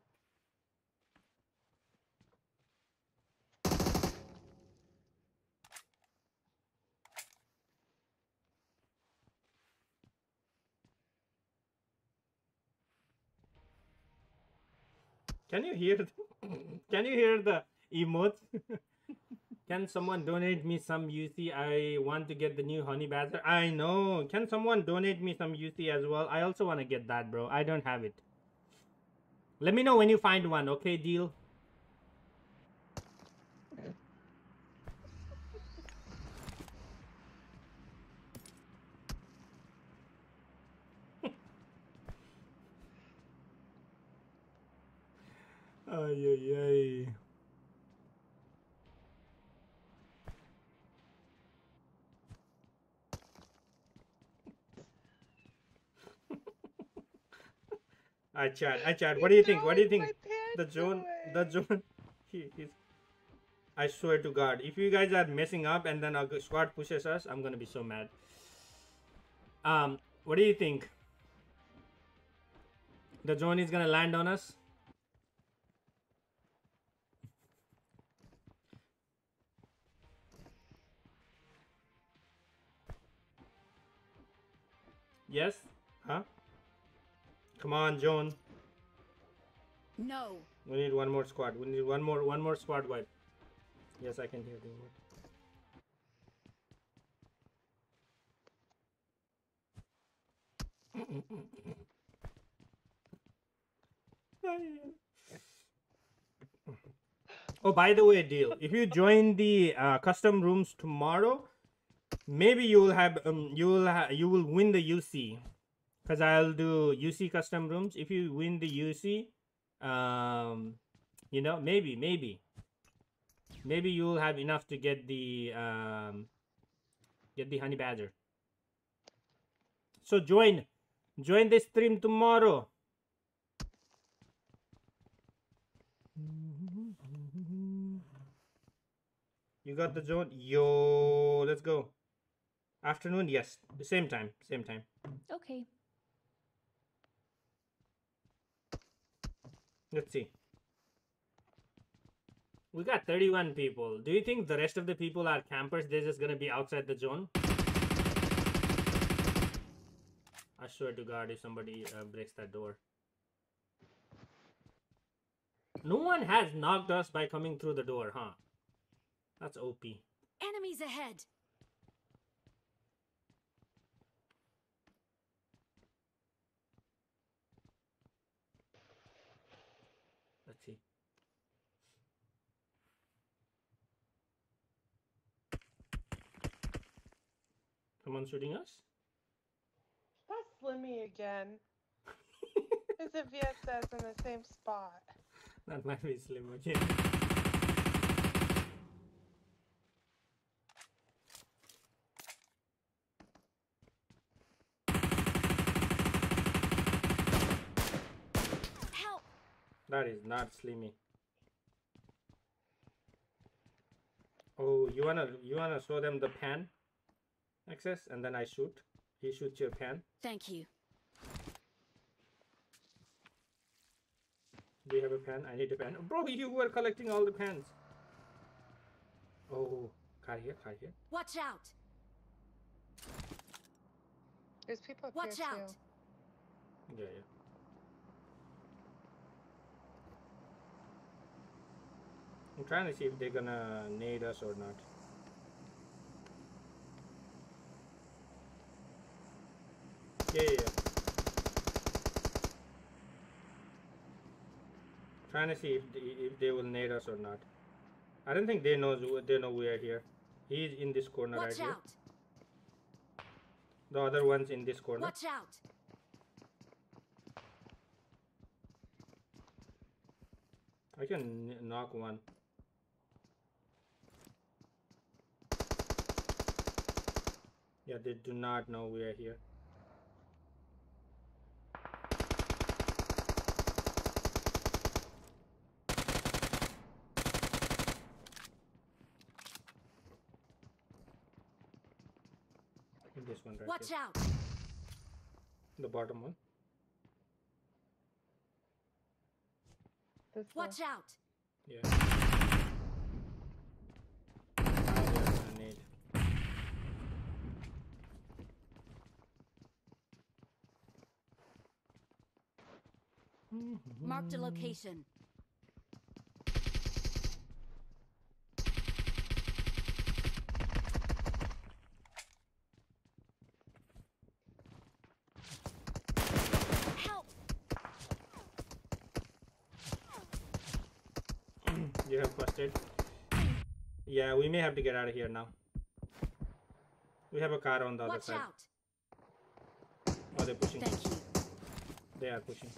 Can you hear? The, can you hear the emotes? can someone donate me some UC? I want to get the new honey badger. I know. Can someone donate me some UC as well? I also want to get that, bro. I don't have it. Let me know when you find one. Okay, deal. Ay, ay, ay. I chat, I chat. What do you think? What do you think? The zone, the zone. He, he's. I swear to God, if you guys are messing up and then a squad pushes us, I'm gonna be so mad. Um, what do you think? The zone is gonna land on us. Yes? Come on, Joan. No. We need one more squad. We need one more one more squad wipe. Yes, I can hear the word. Oh, by the way, deal. If you join the uh, custom rooms tomorrow, maybe you will have um you will ha- you will win the UC, cause I'll do UC custom rooms. If you win the UC, um, you know maybe maybe maybe you will have enough to get the um get the honey badger. So join join the stream tomorrow. You got the zone? Yo, let's go. Afternoon, yes. The same time, same time. Okay. Let's see. We got 31 people. Do you think the rest of the people are campers? They're just gonna be outside the zone? I swear to God, if somebody uh, breaks that door. No one has knocked us by coming through the door, huh? That's OP. Enemies ahead. Let's see. Someone shooting us? That's Slimmy again. As if yes, that's in the same spot. That might be Slim again. Help! That is not Slimmy. Oh, you wanna you wanna show them the pan access and then I shoot. He shoots your pen. Thank you. Do you have a pen? I need a pen. Bro, you were collecting all the pens. Oh, car here, car here. Watch out! There's people up Watch here out! too. Yeah, yeah. I'm trying to see if they're gonna nade us or not. Yeah, yeah. yeah. Trying to see if they, if they will nade us or not. I don't think they knows they know we are here. He's in this corner right Watch here. The other one's in this corner. Watch out! I can knock one. Yeah, they do not know we are here. This one right Watch here. out! The bottom one. This Watch out! Yeah. Ah, there's a grenade. Marked a location. Help! You have first aid. Yeah, we may have to get out of here now. We have a car on the other Watch side. out! Oh, they're pushing. Thank you. They are pushing.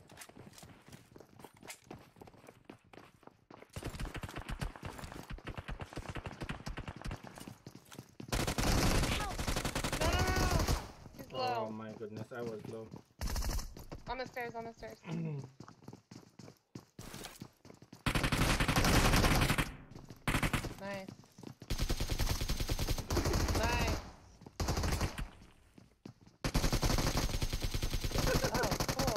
Help! No, no, no, no. He's Oh my goodness, I was low. On the stairs, on the stairs. Nice. Nice. Oh, cool.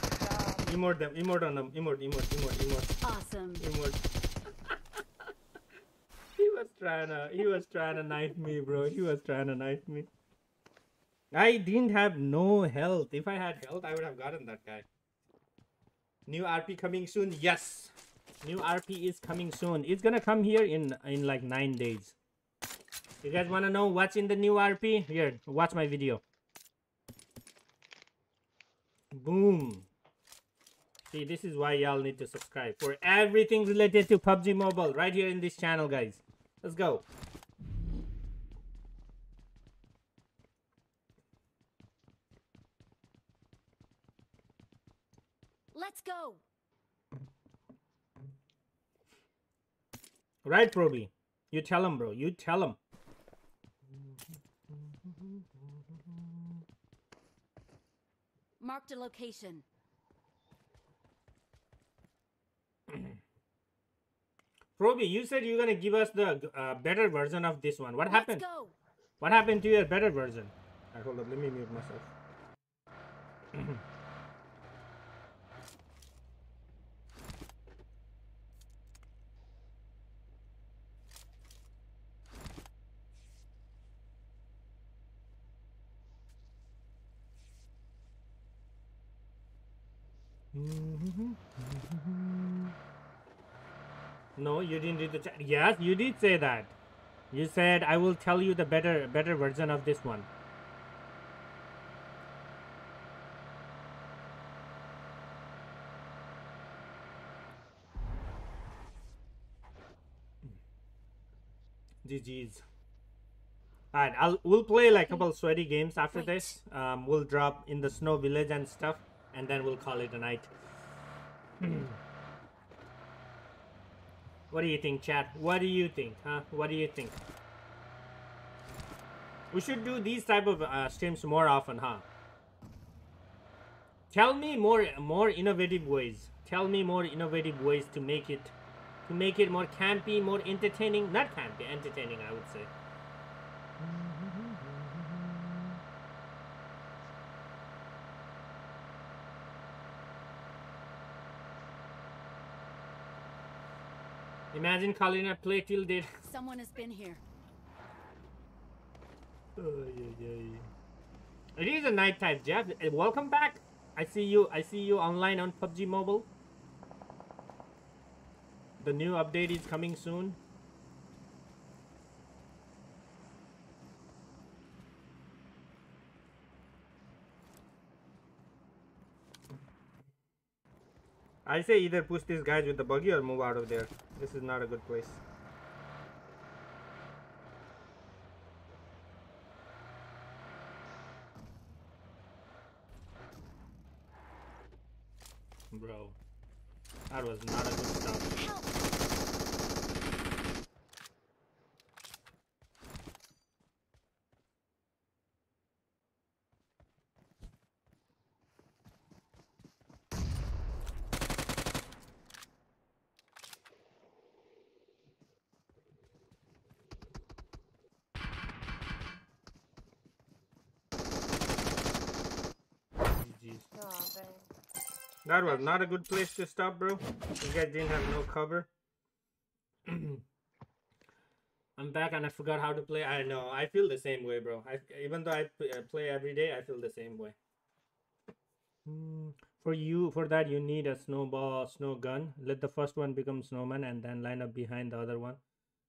Good job. Emote them, emote on them, emote, emote, emote, emote, Awesome. emote. he was trying to, he was trying to knife me, bro. He was trying to knife me. I didn't have no health. If I had health, I would have gotten that guy. New RP coming soon? Yes. New RP is coming soon. It's gonna come here in in like nine days. You guys wanna know what's in the new RP? Here, watch my video. Boom. See, this is why y'all need to subscribe for everything related to PUBG Mobile right here in this channel, guys. Let's go. Let's go! Right, Proby? You tell him, bro. You tell him. Marked a location. Proby, you said you're gonna give us the uh, better version of this one. What Let's happened? go! What happened to your better version? Alright, hold up. Let me mute myself. No, you didn't read the chat. Yes, you did say that. You said I will tell you the better better version of this one. GG's. Alright, I'll we'll play like a couple sweaty games after Wait. this. Um, we'll drop in the snow village and stuff, and then we'll call it a night. What do you think, chat? What do you think, huh? What do you think? We should do these type of uh, streams more often, huh? Tell me more, more innovative ways. Tell me more innovative ways to make it, to make it more campy, more entertaining. Not campy, entertaining, I would say. Imagine calling a play till date. Someone has been here. It is a night time, Jeff. Uh, Welcome back. I see you. I see you online on PUBG Mobile. The new update is coming soon. I say either push these guys with the buggy or move out of there. This is not a good place. Bro, that was not a good stop. Help! That was not a good place to stop, bro. You guys didn't have no cover. I'm back and I forgot how to play. I know. I feel the same way, bro. I even though I uh, play every day, I feel the same way. Mm, For you, for that, you need a snowball, snow gun. Let the first one become snowman, and then line up behind the other one.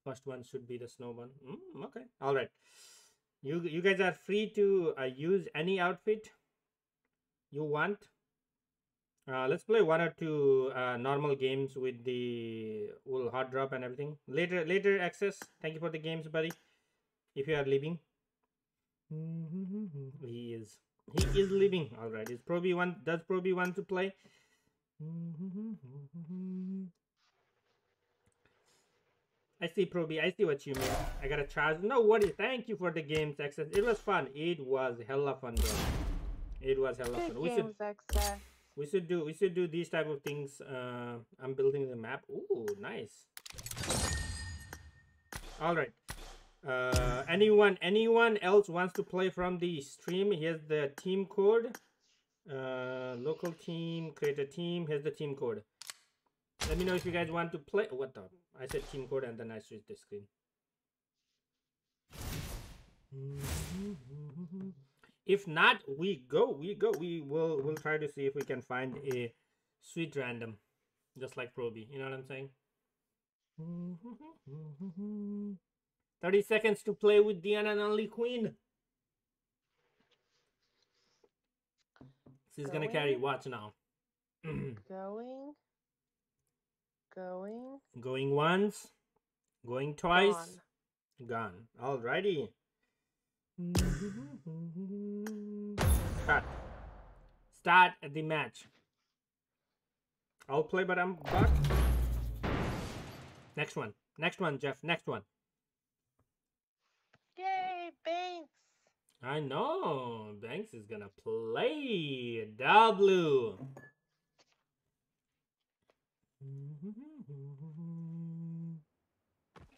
First one should be the snowman. Mm, okay, all right. You you guys are free to uh, use any outfit you want. Uh, let's play one or two uh, normal games with the will hot drop and everything later. Later access. Thank you for the games, buddy. If you are leaving, he is. He is leaving. All right. Is Proby one? Does Proby want to play? I see Proby. I see what you mean. I got a charge. No worries. Thank you for the games access. It was fun. It was hella fun, bro. It was hella Good fun. We should we should do we should do these type of things. Uh, I'm building the map. Ooh, nice. All right. Uh, anyone anyone else wants to play from the stream? Here's the team code. Uh, local team, create a team. Here's the team code. Let me know if you guys want to play. What the? I said team code and then I switched the screen. If not, we go, we go. We will we'll try to see if we can find a sweet random, just like Proby. You know what I'm saying? 30 seconds to play with the one and only queen. She's gonna carry. Watch now. Going. Going. Going once, going twice, gone. Alrighty. Start. Start the match. I'll play, but I'm back. Next one. Next one, Jeff. Next one. Yay, Banks. I know. Banks is gonna play. W.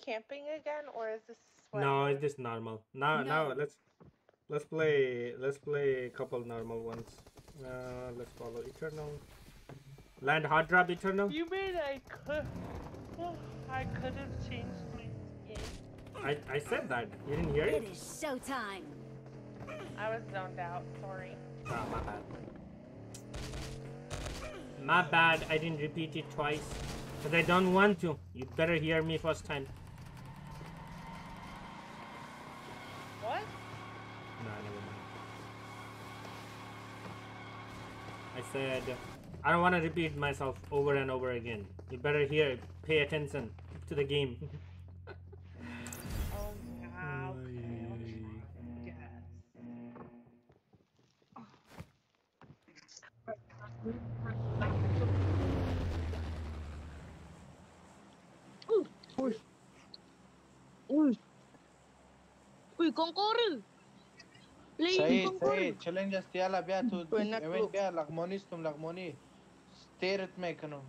Camping again, or is this No, it's just normal. Now, now No. let's let's play let's play a couple normal ones. Uh, let's follow Eternal. Land hard drop Eternal. You mean I could? I could have changed my skin. I I said that. You didn't hear It it? is showtime. I was zoned out. Sorry. Ah, my bad. My bad. I didn't repeat it twice. Cause I don't want to. You better hear me first time. What? Nah, never mind. I said, I don't want to repeat myself over and over again. You better hear, pay attention to the game. Oh yeah. Okay. I'll Said, challenge us يلا بيها تو Buena event club. بيها لغمونيستم لغموني ستيرت ميكنو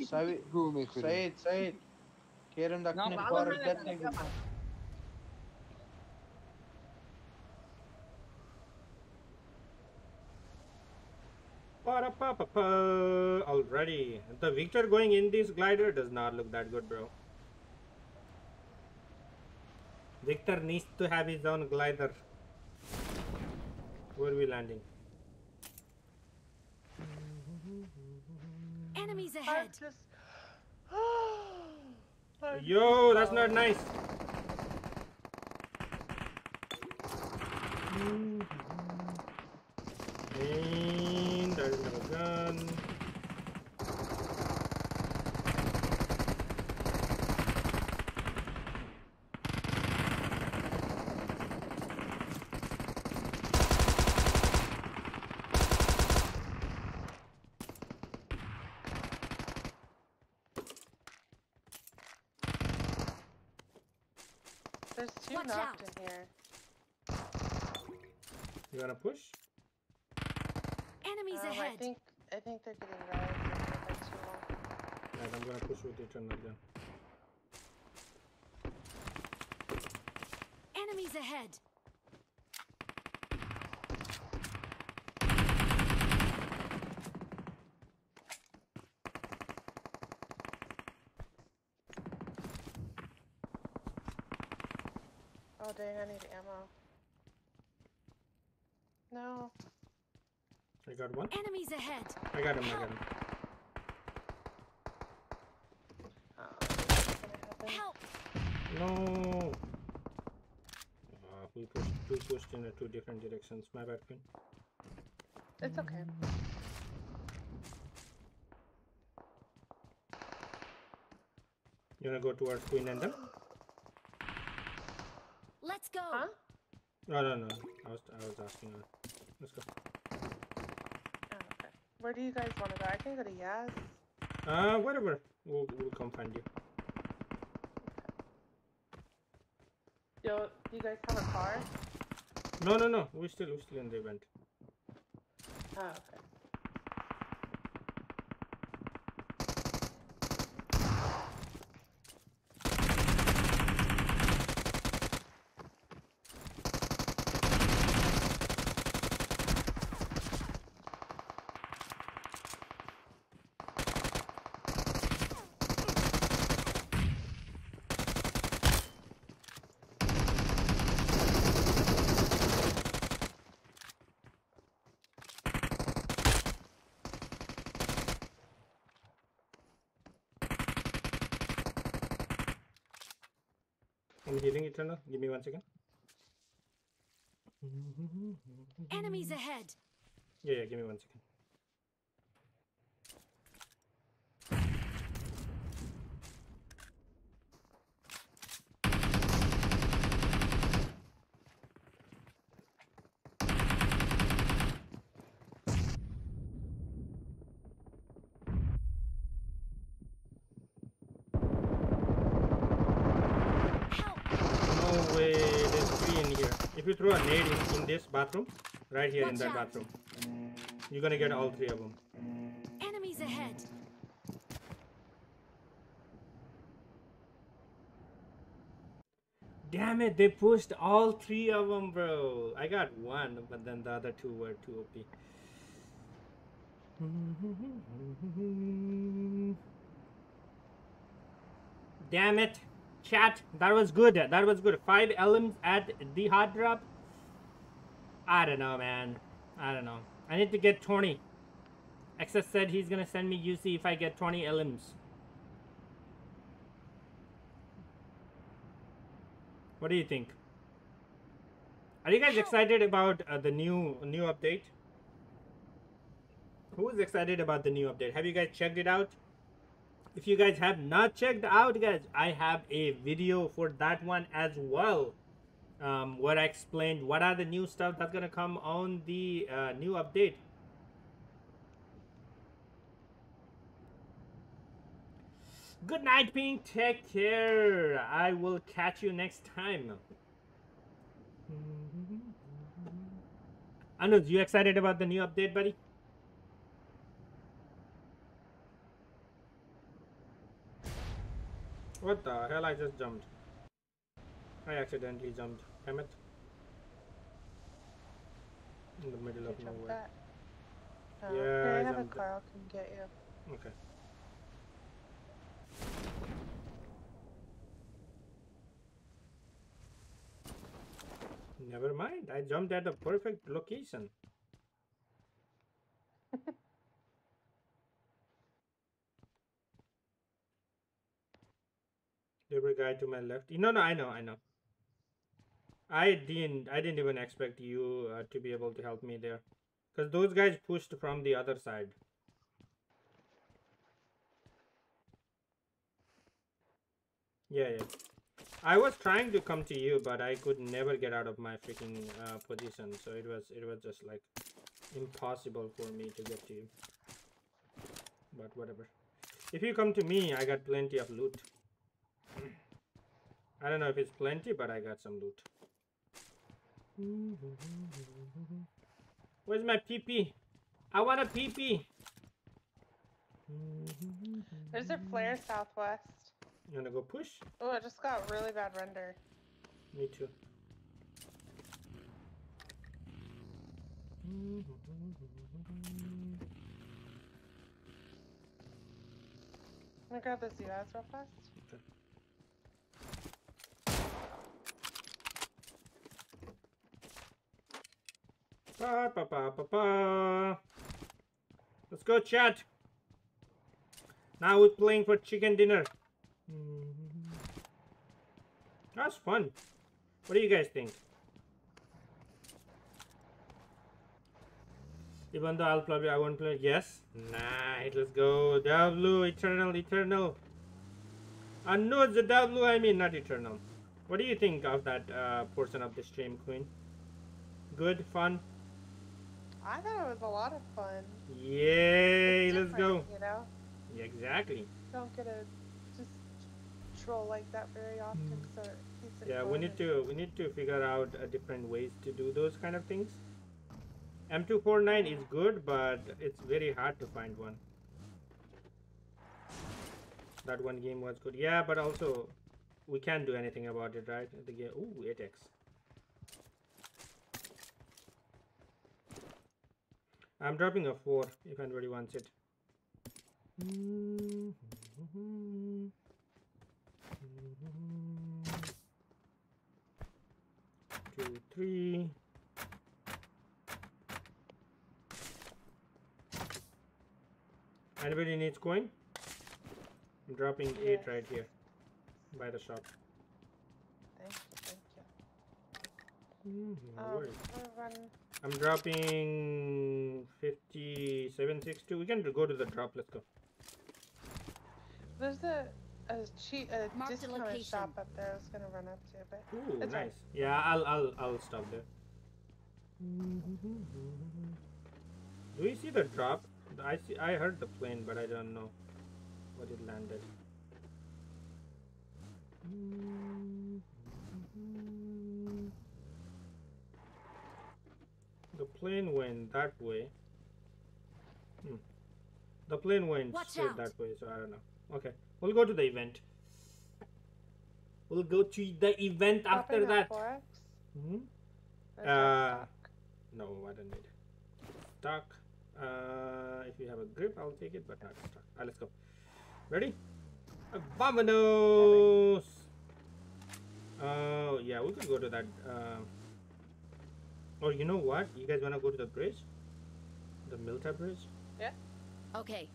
سوي سعيد سعيد كيرم دك No, نخبار vamos a الجد ver, نقول Pa-da-pa-pa-pa. Alrighty. The Victor going in this glider does not look that good, bro. Victor needs to have his own glider. Where are we landing? Enemies ahead. just. Yo, that's not nice. And there's another gun. There's two Watch knocked out. in here. You wanna push? Enemies Um, I ahead. think I think they're getting revved. They're too long. Right, I'm gonna push with eternal gun. Enemies ahead. Oh dang, I need ammo. No. I got one. Enemies ahead. I got him. I got him. Oh, what's gonna happen? Help! No. Uh, we pushed. We pushed in two different directions. My bad, Queen. It's okay. You wanna go towards Queen and them? Let's go. Huh? No, no, no. I was, I was asking her. Let's go. Oh, okay. Where do you guys want to go? I can go to Yaz. Uh, whatever. We'll, we'll come find you. Yo, do you guys have a car? No, no, no. We're still, we're still in the event. Oh, okay. I'm healing eternal. Give me one second. Enemies ahead. Yeah, yeah. Give me one second. No way, there's three in here. If you throw a nade in, in this bathroom, right here in that out. bathroom, you're gonna get all three of them. Enemies ahead. Damn it, they pushed all three of them, bro. I got one, but then the other two were too OP. Damn it. Chat, that was good. That was good. Five elements at the hot drop. I don't know, man. I don't know. I need to get 20. Excess said he's gonna send me UC if I get 20 elements. What do you think? Are you guys excited about uh, the new new update? Who is excited about the new update? Have you guys checked it out? If you guys have not checked out, guys, I have a video for that one as well. Um, where I explained what are the new stuff that's gonna come on the uh, new update. Good night, Pink. Take care. I will catch you next time. Anuj, you excited about the new update, buddy? What the hell? I just jumped. I accidentally jumped. Damn it. In the middle of Jump nowhere. that. Oh, Yeah, here, I I have a car. I'll come get you. Okay. Never mind. I jumped at the perfect location. there guy to my left. No, no, I know, I know. I didn't. I didn't even expect you uh, to be able to help me there, because those guys pushed from the other side. Yeah, yeah. I was trying to come to you, but I could never get out of my freaking uh, position. So it was it was just like impossible for me to get to you. But whatever. If you come to me, I got plenty of loot. I don't know if it's plenty, but I got some loot. Where's my PP? I want a PP. There's a flare southwest. You wanna go push? Oh, I just got really bad render. Me too. I'm gonna grab this US real fast. Ba, ba, ba, ba, ba. Let's go, chat. Now we're playing for chicken dinner. Mhm. That's fun. What do you guys think? Even though I'll probably I won't play. Yes. Nice. Let's go. W Eternal Eternal. Uh, no, it's the W. I mean not Eternal. What do you think of that uh, portion of the stream, Queen? Good, fun. I thought it was a lot of fun. Yay! Let's go. You know, Yeah, exactly. don't get to just troll like that very often, so keeps it Yeah, we need to we need to figure out uh, different ways to do those kind of things. M249 is good, but it's very hard to find one. That one game was good. Yeah, but also we can't do anything about it, right? The game. Ooh, 8x. I'm dropping a 4 if anybody wants it. Two, three. Anybody needs coin? I'm dropping eight right here by the shop. Thank you, thank you. No Um. I'm gonna run. I'm dropping 5762. We can go to the drop. Let's go. There's a a cheat a Marked a shop up there. I was gonna run up to, but Ooh, it's nice. fine. Yeah, I'll I'll I'll stop there. Do you see the drop? I see. I heard the plane, but I don't know what it landed. The plane went that way. Hmm. The plane went Watch straight out. that way, so I don't know. Okay, we'll go to the event. We'll go to the event after that. 4x? Hmm? Uh, no I don't need stock. Uh, if you have a grip, I'll take it, but not stock. Ah, let's go. Ready? Uh, Vamonos! Oh, yeah, we could go to that. Uh... Oh, you know what? You guys wanna go to the bridge? The Mylta Bridge? Yeah. Okay.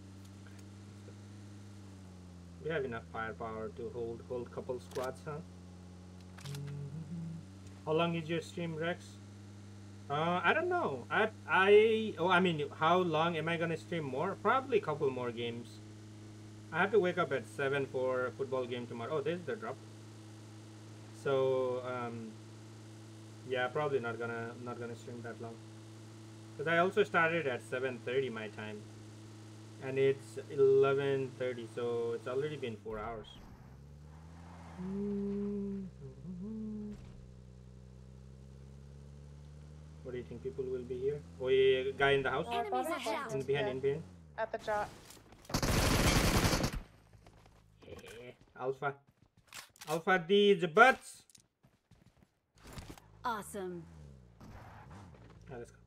We have enough firepower to hold hold couple squads, huh? How long is your stream, Rex? Uh, I don't know. I I oh I mean, how long am I gonna stream more? Probably a couple more games. I have to wake up at seven for a football game tomorrow. Oh, there's the drop. So um, yeah, probably not gonna not gonna stream that long. Cause I also started at seven thirty my time, and it's eleven thirty, so it's already been four hours. What do you think? People will be here? Oh, yeah, yeah, guy in the house. Well, I Enemies ahead. In behind, yeah, in behind. At the job. Yeah, Alpha. Alpha these butts. Awesome. Ah, let's go.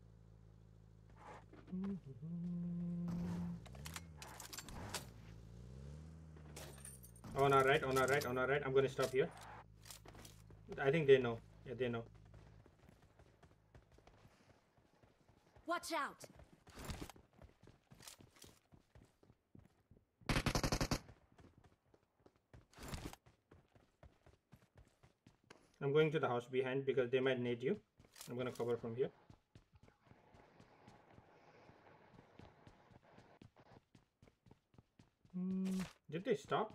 On our right, on our right, on our right. I'm gonna stop here. I think they know. Yeah, they know. Watch out. I'm going to the house behind because they might need you. I'm gonna cover from here. Hmm, did they stop?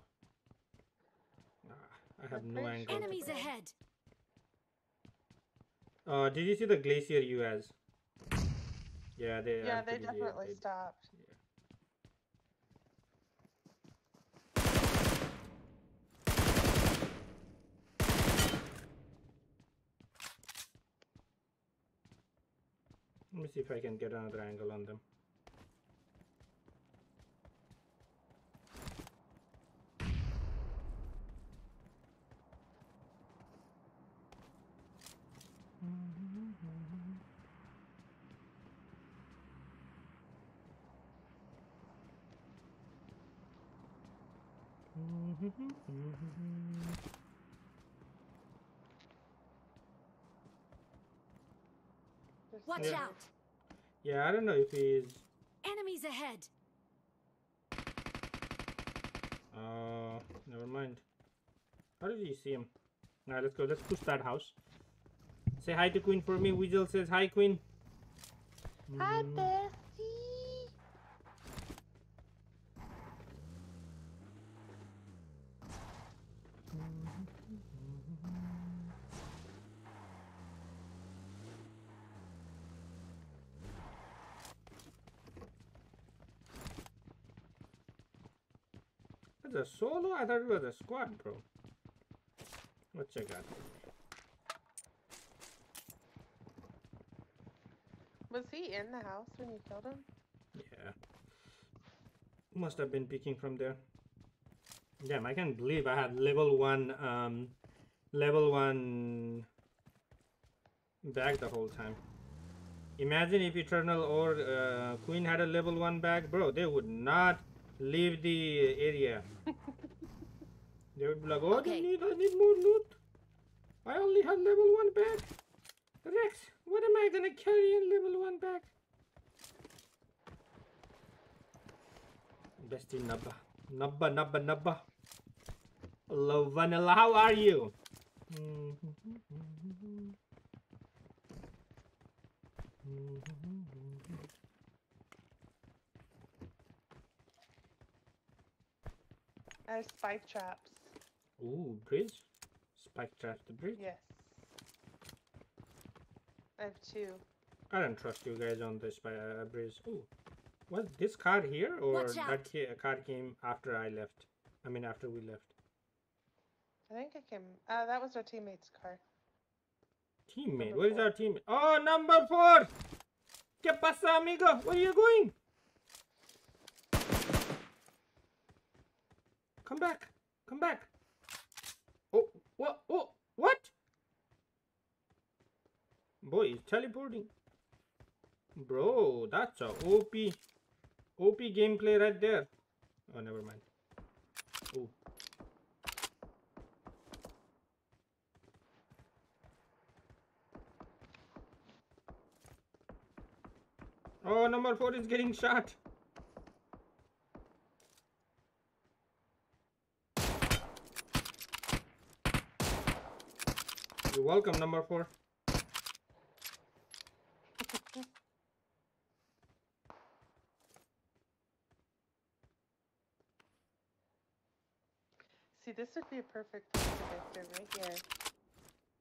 Ah, I have no angle. Enemies ahead. Uh, did you see the glacier US? Yeah, they. Yeah, they definitely they- stopped. Me see if I can get another angle on them. There's Watch Yeah. out! Yeah, I don't know if he's. Enemies ahead! Uh, never mind. How did you see him? Alright, let's go. Let's push that house. Say hi to Queen for me. Weasel says hi, Queen. Hi, Mm, Bessie. A solo? I thought it was a squad, bro. Let's check out. Was he in the house when you killed him? Yeah. Must have been peeking from there. Damn, I can't believe I had level 1, um, level 1 bag the whole time. Imagine if Eternal or uh, Queen had a level 1 bag, bro, they would not leave the area. they would be like, oh, Okay. I, need, I need more loot. I only have level 1 bag. Rex, what am I gonna carry in level 1 bag? Bestie Nubba. Nubba, Nubba, Nubba. Hello, Vanilla, how are you? I have spike traps. Ooh, bridge? Spike trap the bridge? Yes. I have two. I don't trust you guys on this uh, bridge. Ooh. Was this car here or that ca- car came after I left? I mean, after we left. I think it came. Uh, that was our teammate's car. Teammate, Number where is four. our teammate? Oh, number four! ¿Qué pasa, amigo? Where are you going? Come back! Come back! Oh, what? Oh, what? Boy, he's teleporting. Bro, that's a OP, OP gameplay right there. Oh, never mind. Oh. Oh, number four is getting shot. You're welcome, number four. See, this would be a perfect place to Victor right here.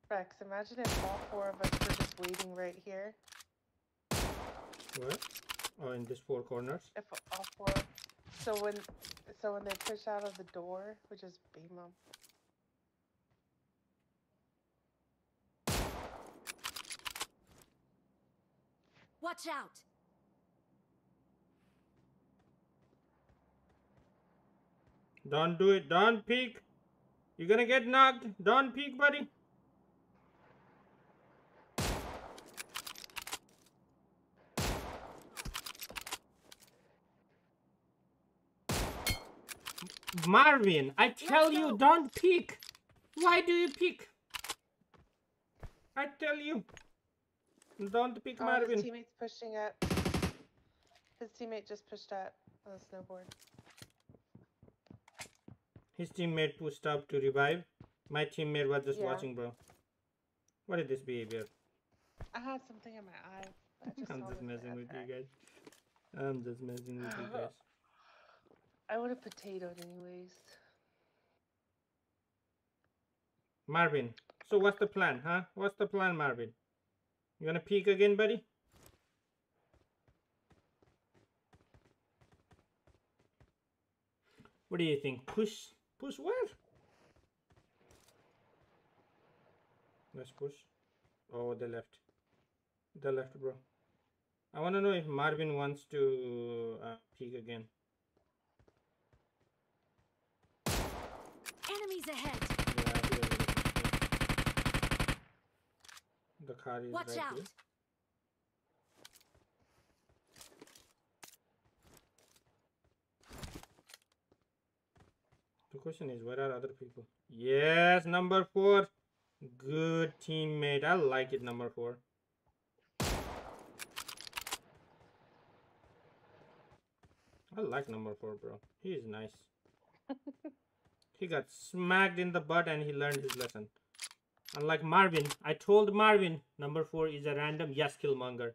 Rex, imagine if all four of us were just waiting right here. What? Oh, in these four corners. If all four. So when, so when they push out of the door, we just beam them. Watch out! Don't do it. Don't peek. You're gonna get knocked. Don't peek, buddy. Marvin, I tell you, don't peek. Why do you peek? I tell you. Don't pick Oh, Marvin. his teammate's pushing up. His teammate just pushed up on a snowboard. His teammate pushed up to revive. My teammate was just Yeah. watching, bro. What is this behavior? I have something in my eye. Just I'm just messing with you guys. I'm just messing with you guys. I would have potatoed anyways. Marvin, so what's the plan, huh? What's the plan, Marvin? You gonna peek again, buddy? What do you think? Push, push where? Let's push. Oh, the left. The left, bro. I want to know if Marvin wants to uh, peek again. Enemies ahead! The car is Watch out. The question is, where are other people? Yes, number four. Good teammate. I like it, number four. I like number four, bro. He is nice. he got smacked in the butt and he learned his lesson. Unlike Marvin, I told Marvin number four is a random yes killmonger.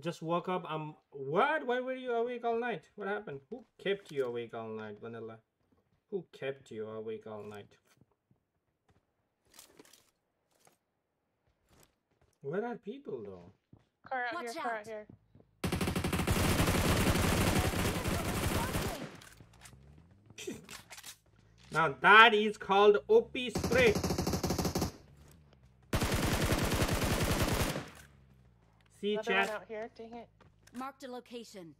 Just woke up. I'm what? Why were you awake all night? What happened? Who kept you awake all night, Vanilla? Who kept you awake all night? Where are people though? Car out Watch here, car out. out here. Now that is called OP spray. See Another one chat. out here. Dang it. Marked a location.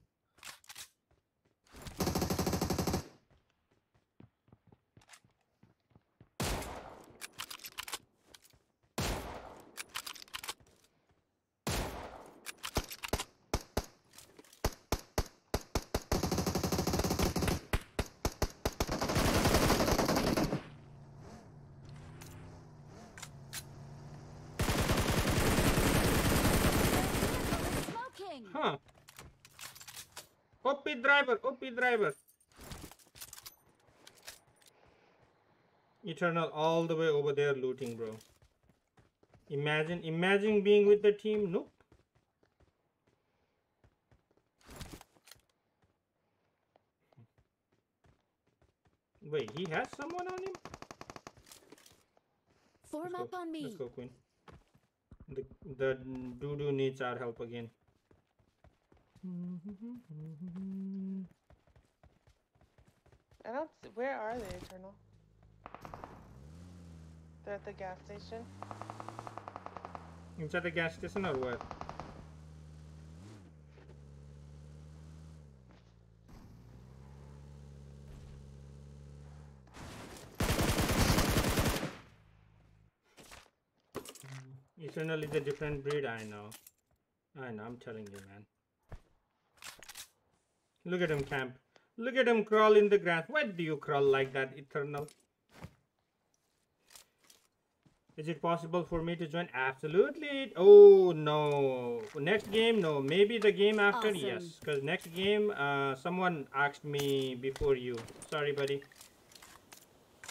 Smoking. Huh. OP driver, OP driver. Eternal all the way over there looting, bro. Imagine, imagine being with the team. Nope. Wait, he has someone on him? Form up on me. Let's go, Queen. The the doo doo needs our help again. I don't see. Where are they, Eternal? They're at the gas station. Inside the gas station or what? Eternal is a different breed, I know. I know, I'm telling you, man. Look at him camp. Look at him crawl in the grass. Why do you crawl like that, Eternal? Is it possible for me to join? Absolutely. Oh no. Next game, no. Maybe the game after, Awesome. yes. Because next game, uh, someone asked me before you. Sorry, buddy.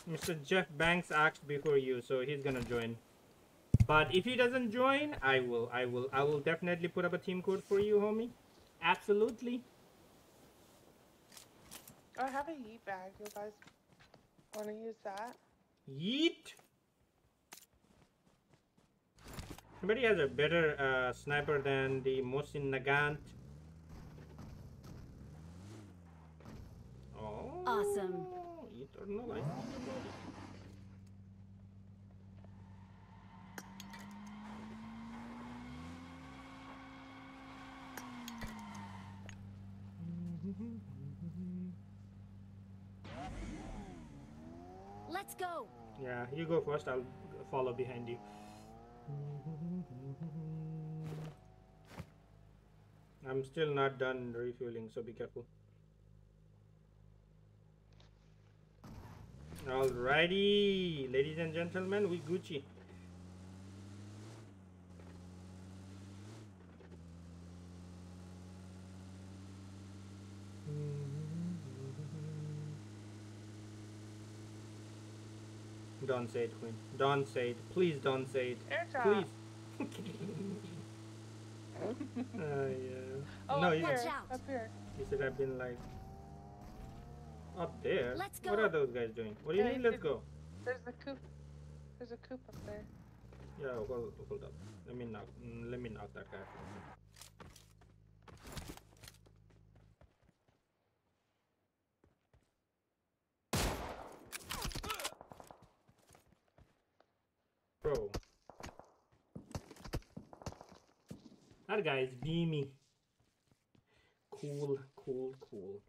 Mr. Jeff Banks asked before you, so he's gonna join. But if he doesn't join, I will. I will. I will definitely put up a team code for you, homie. Absolutely. I have a yeet bag. You guys want to use that? Yeet. Somebody has a better uh, sniper than the Mosin Nagant. Oh. Awesome. Eternal, I see your body. Let's go. Yeah, you go first. I'll follow behind you. I'm still not done refueling, so be careful. Alrighty, ladies and gentlemen, we Gucci. Don't say it, Queen. Don't say it. Please don't say it. Airdrop. Please. uh, yeah. Oh, no, up you, here. Watch out. Up here. you should have been like up there. Let's go. What are those guys doing? What do you Yeah, mean? Let's go. There's a coop. There's a coop up there. Yeah, hold, hold up. Let me knock. mm, Let me knock that guy. Bro. That guy is beamy. Cool, cool, cool.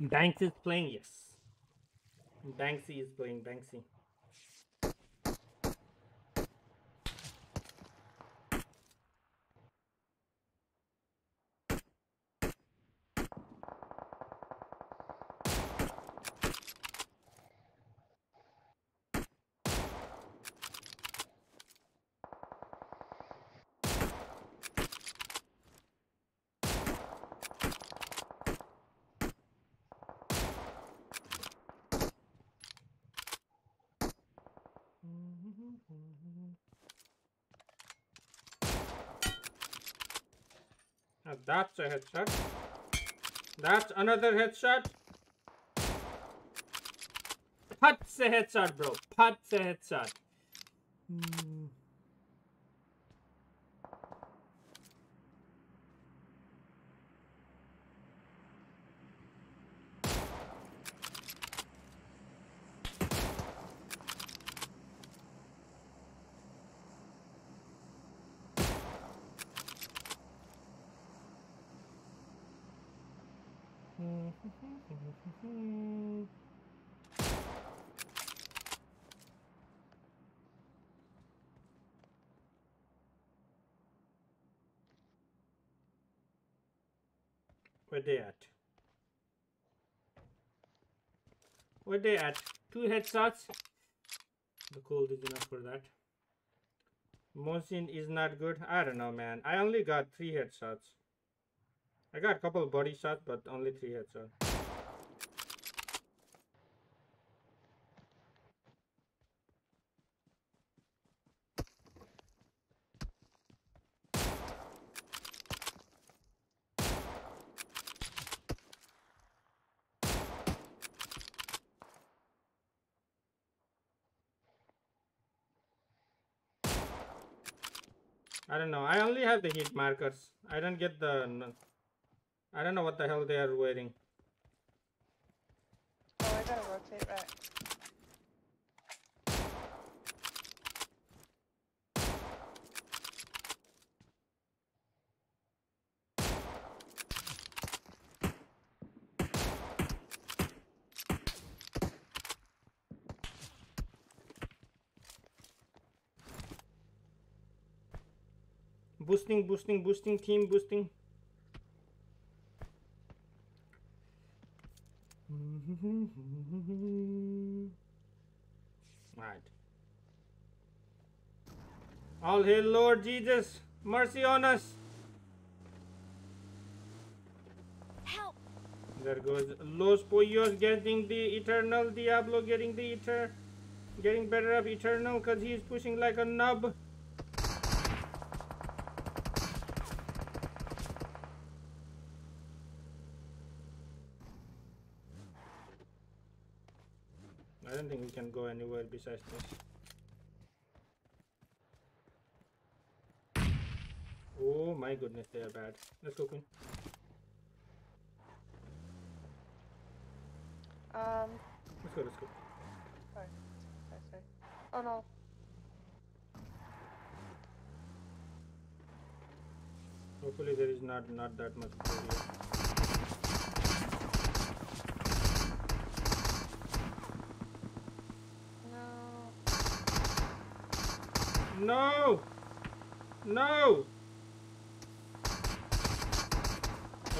Banks is playing, yes. Banksy is playing Banksy. Now that's a headshot. That's another headshot. Put's a headshot, bro. Put's a headshot. Where they at? Where they at? Two headshots. The cold is enough for that. Mosin is not good. I don't know, man. I only got three headshots. I got a couple of body shots, but only three headshots. I don't know. I only have the heat markers. I don't get the. I don't know what the hell they are wearing. Oh, I gotta rotate back. Boosting, boosting, boosting, team boosting. Right. All hail Lord Jesus, mercy on us. Help! There goes Los Pollos getting the Eternal, Diablo getting the Eter, getting better of Eternal because he's pushing like a nub. I don't think we can go anywhere besides this. Oh my goodness, they are bad. Let's go, Queen. Um, Let's go, let's go. sorry. Sorry, sorry. Oh no. Hopefully there is not not that much here. No! No!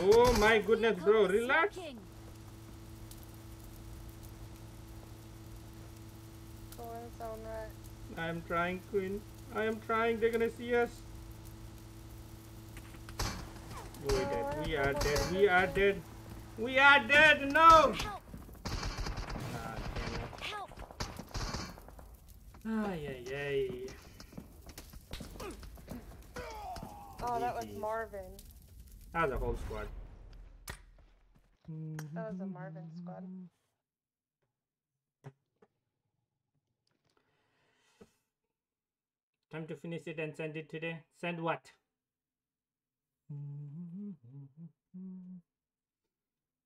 Oh my goodness, bro, relax. Smoking. Go in zone right. I am trying, Queen. I am trying. They're gonna see us. We dead. We are dead. We are dead. We are dead. No! Help! Ah, damn Help! it. Ay, ay, ay. Oh, that was Marvin. That was a whole squad. That was a Marvin squad. Time to finish it and send it today. Send what?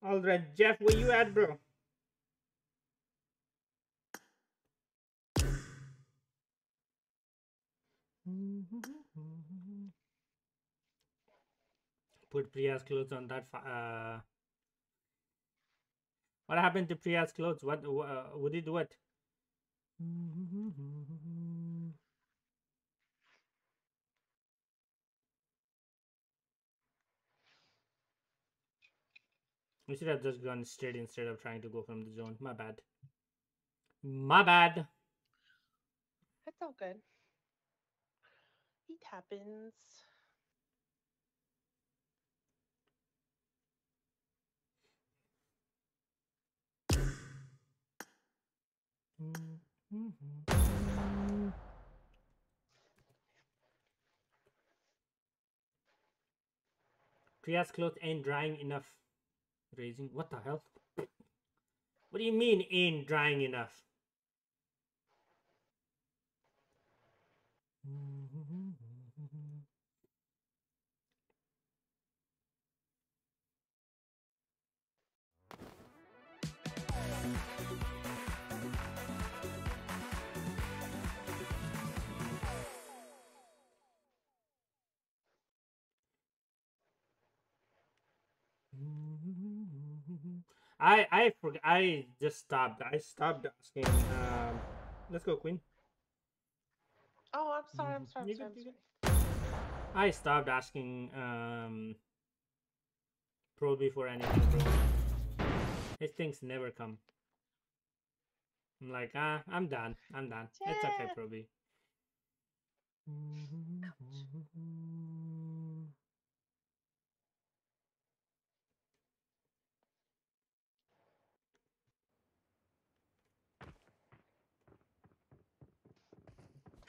All right, Jeff, where you at, bro? put Priya's clothes on that. Uh, what happened to Priya's clothes? What uh, would it do what? We should have just gone straight instead of trying to go from the zone. My bad. My bad. That's all good. It happens. Mm-hmm. Priya's clothes ain't drying enough. Raising what the hell? What do you mean ain't drying enough? Mm. I I forgot. I just stopped. I stopped asking. Um, let's go, Queen. Oh, I'm sorry. I'm sorry. I'm sorry. I'm sorry. I stopped asking um Proby for anything, bro. His things never come. I'm like, ah, I'm done. I'm done. It's okay, Yeah.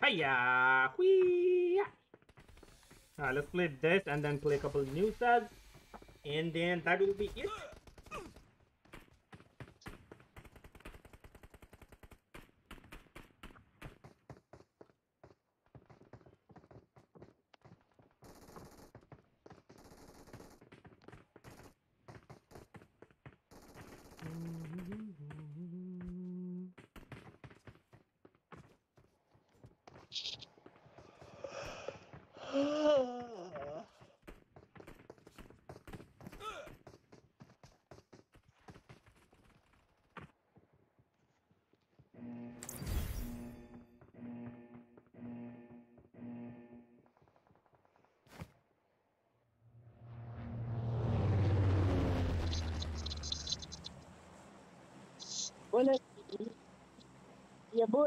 Hiya! Whee! Alright, let's play this and then play a couple new subs. And then that will be it.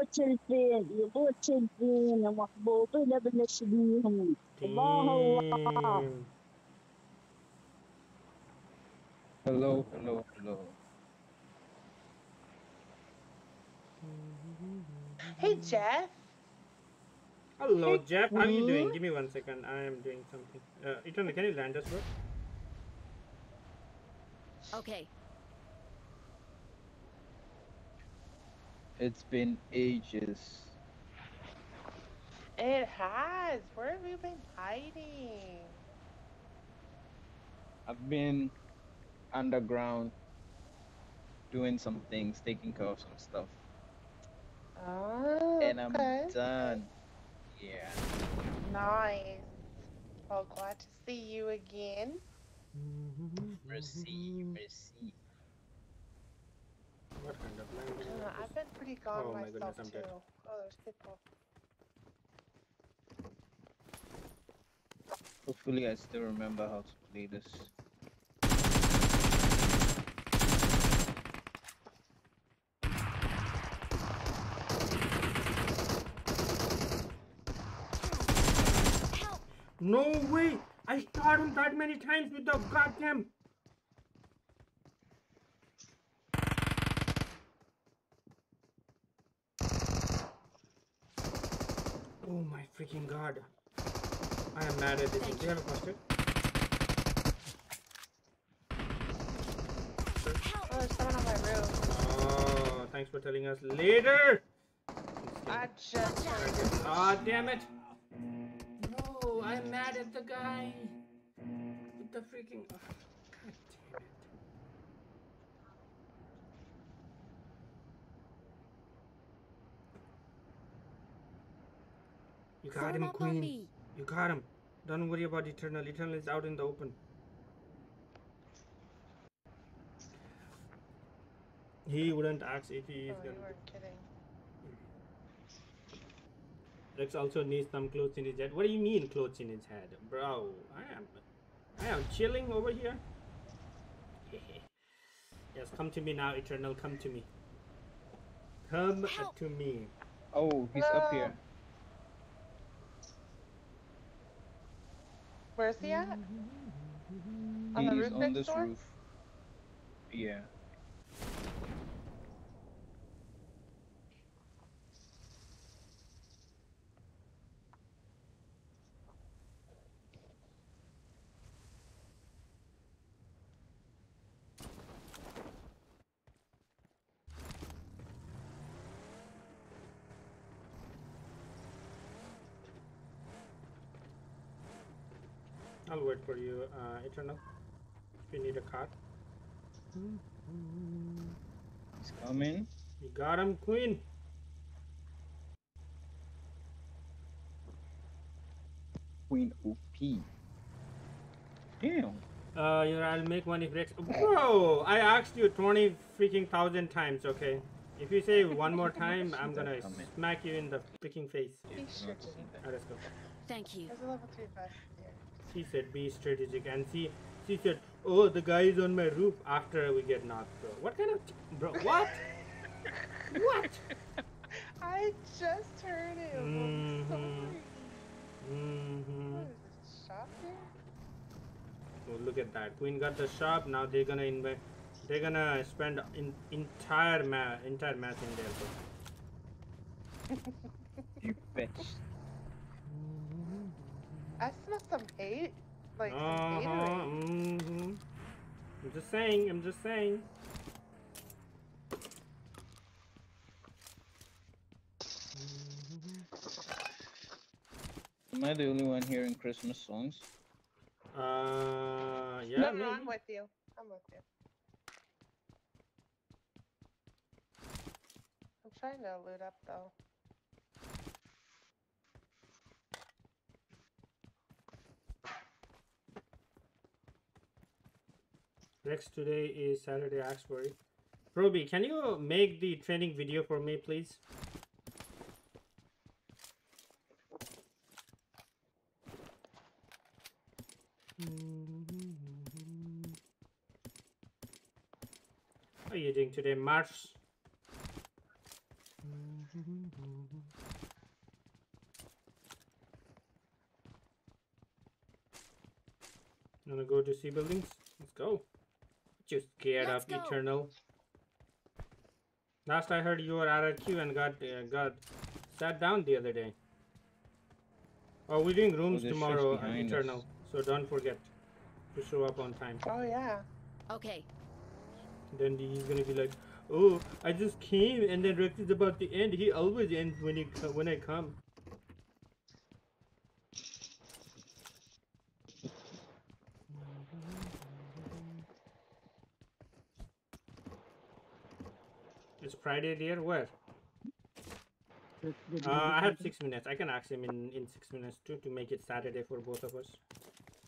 يا بوت الفين يا بوت الفين يا محبوبين بنشبيهم الله الله Damn. Hello, hello, hello. Hey, Jeff. Hello, Hey, Jeff. How are you doing? Queen. Give me one second. I am doing something. Uh, Eternal, can you land us, bro? Okay. It's been ages. It has. Where have you been hiding? I've been underground doing some things, taking care of some stuff. Oh, and I'm oh, okay. done. Yeah. Nice. Well, glad to see you again. Mm-hmm. Merci, merci. What kind of language? Uh. I've been pretty gone Oh my myself goodness, I'm too. dead. Oh, there's people. Hopefully, I still remember how to play this. No way! I shot him that many times with the goddamn. Oh my freaking god. I am mad at this. Do you have a question? Oh, there's someone on my roof. Oh, thanks for telling us later. I just heard it. Ah, damn it. No, I'm mad at the guy. With the freaking. You got him, Queen. You got him. Don't worry about Eternal. Eternal is out in the open. He wouldn't ask if he is oh, gonna. kidding. Rex also needs some clothes in his head. What do you mean clothes in his head? Bro, I am I am chilling over here. yes, come to me now, Eternal, come to me. Come Help. to me. Oh, he's Hello. up here. Where's he at? Mm-hmm. On He the is roof on next this door? roof. Yeah. uh, Eternal, if you need a card. He's coming. You got him, Queen. Queen OP. Damn. Uh, you know, I'll make money if Rex. Bro, I asked you 20 freaking thousand times, okay? If you say one more time, I'm gonna smack you in the freaking face. Alright, let's go. Thank you. That's a level 3 5. She said, be strategic. And she, she said, oh, the guy is on my roof after we get knocked, bro. What kind of... Bro, what? what? I just heard it. Mm-hmm. Sorry. Mm-hmm. Shocking? Oh, look at that. Queen got the shop. Now they're gonna invite... They're gonna spend in, entire ma entire match in there. you bitch. I smell some hate. Like some Uh-huh. haterade. Mm-hmm. I'm just saying. I'm just saying. Am I the only one hearing Christmas songs? Uh, yeah. no, no. I'm with you. I'm with you. I'm trying to loot up though. Rex, today is Saturday Axbury. Proby, can you make the training video for me, please? How are you doing today, Mars? Wanna go to sea buildings? Let's go. You scared Let's of go. Eternal. Last I heard you were RRQ and got uh, got sat down the other day. Oh, we're doing rooms there's ships tomorrow, uh, behind us. Eternal. So don't forget to show up on time. Oh yeah. Okay. Then he's gonna be like, "Oh, I just came, and then Rex is about to end. He always ends when he when I come." It's Friday, dear. Where? The- the- Uh, I have six minutes. I can ask him in, in six minutes too to make it Saturday for both of us.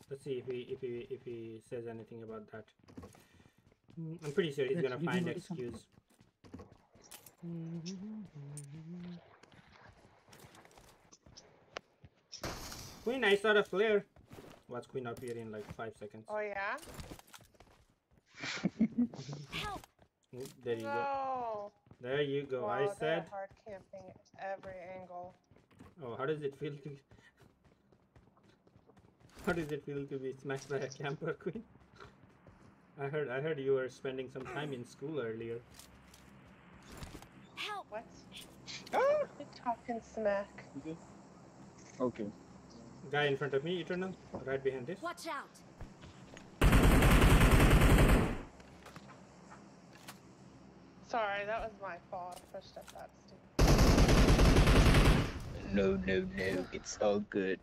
Let's see if he if he if he says anything about that. Mm, I'm pretty sure he's gonna find him excuse. Queen, I saw the flare. Watch Queen appear in like five seconds. Oh yeah. Help! Oop, there you go. no. There you go. I Wow, they're said. hard camping every angle. Oh, how does it feel to? How does it feel to be smacked by a camper queen? I heard. I heard you were spending some time in school earlier. Help! What? Ah! You're talking smack. Okay. Guy in front of me, Eternal, right behind this. Watch out! Sorry, that was my fault. I pushed up that stupid. No, no, no. It's all good.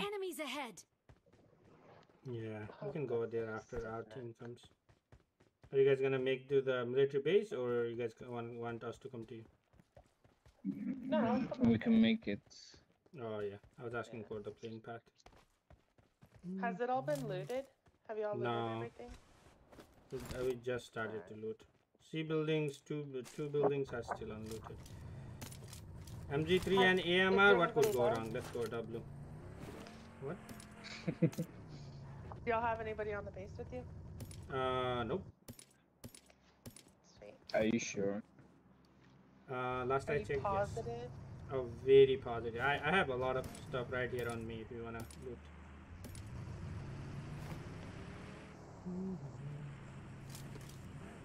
Enemies ahead! Yeah, we can go there after our team comes. Are you guys gonna make to the military base, or you guys want want us to come to you? No. We can make it. Oh yeah, I was asking for the plane pack. Has it all been looted? Have you all looted No. everything? We- uh, We just started to loot. C buildings, two two buildings are still unlooted. MG3 and AMR, what could go wrong? Let's go W. What? Do y'all have anybody on the base with you? Uh, nope. Sweet. Are you sure? Uh, last Are I you checked, yes. Oh, very positive. I, I have a lot of stuff right here on me if you wanna loot.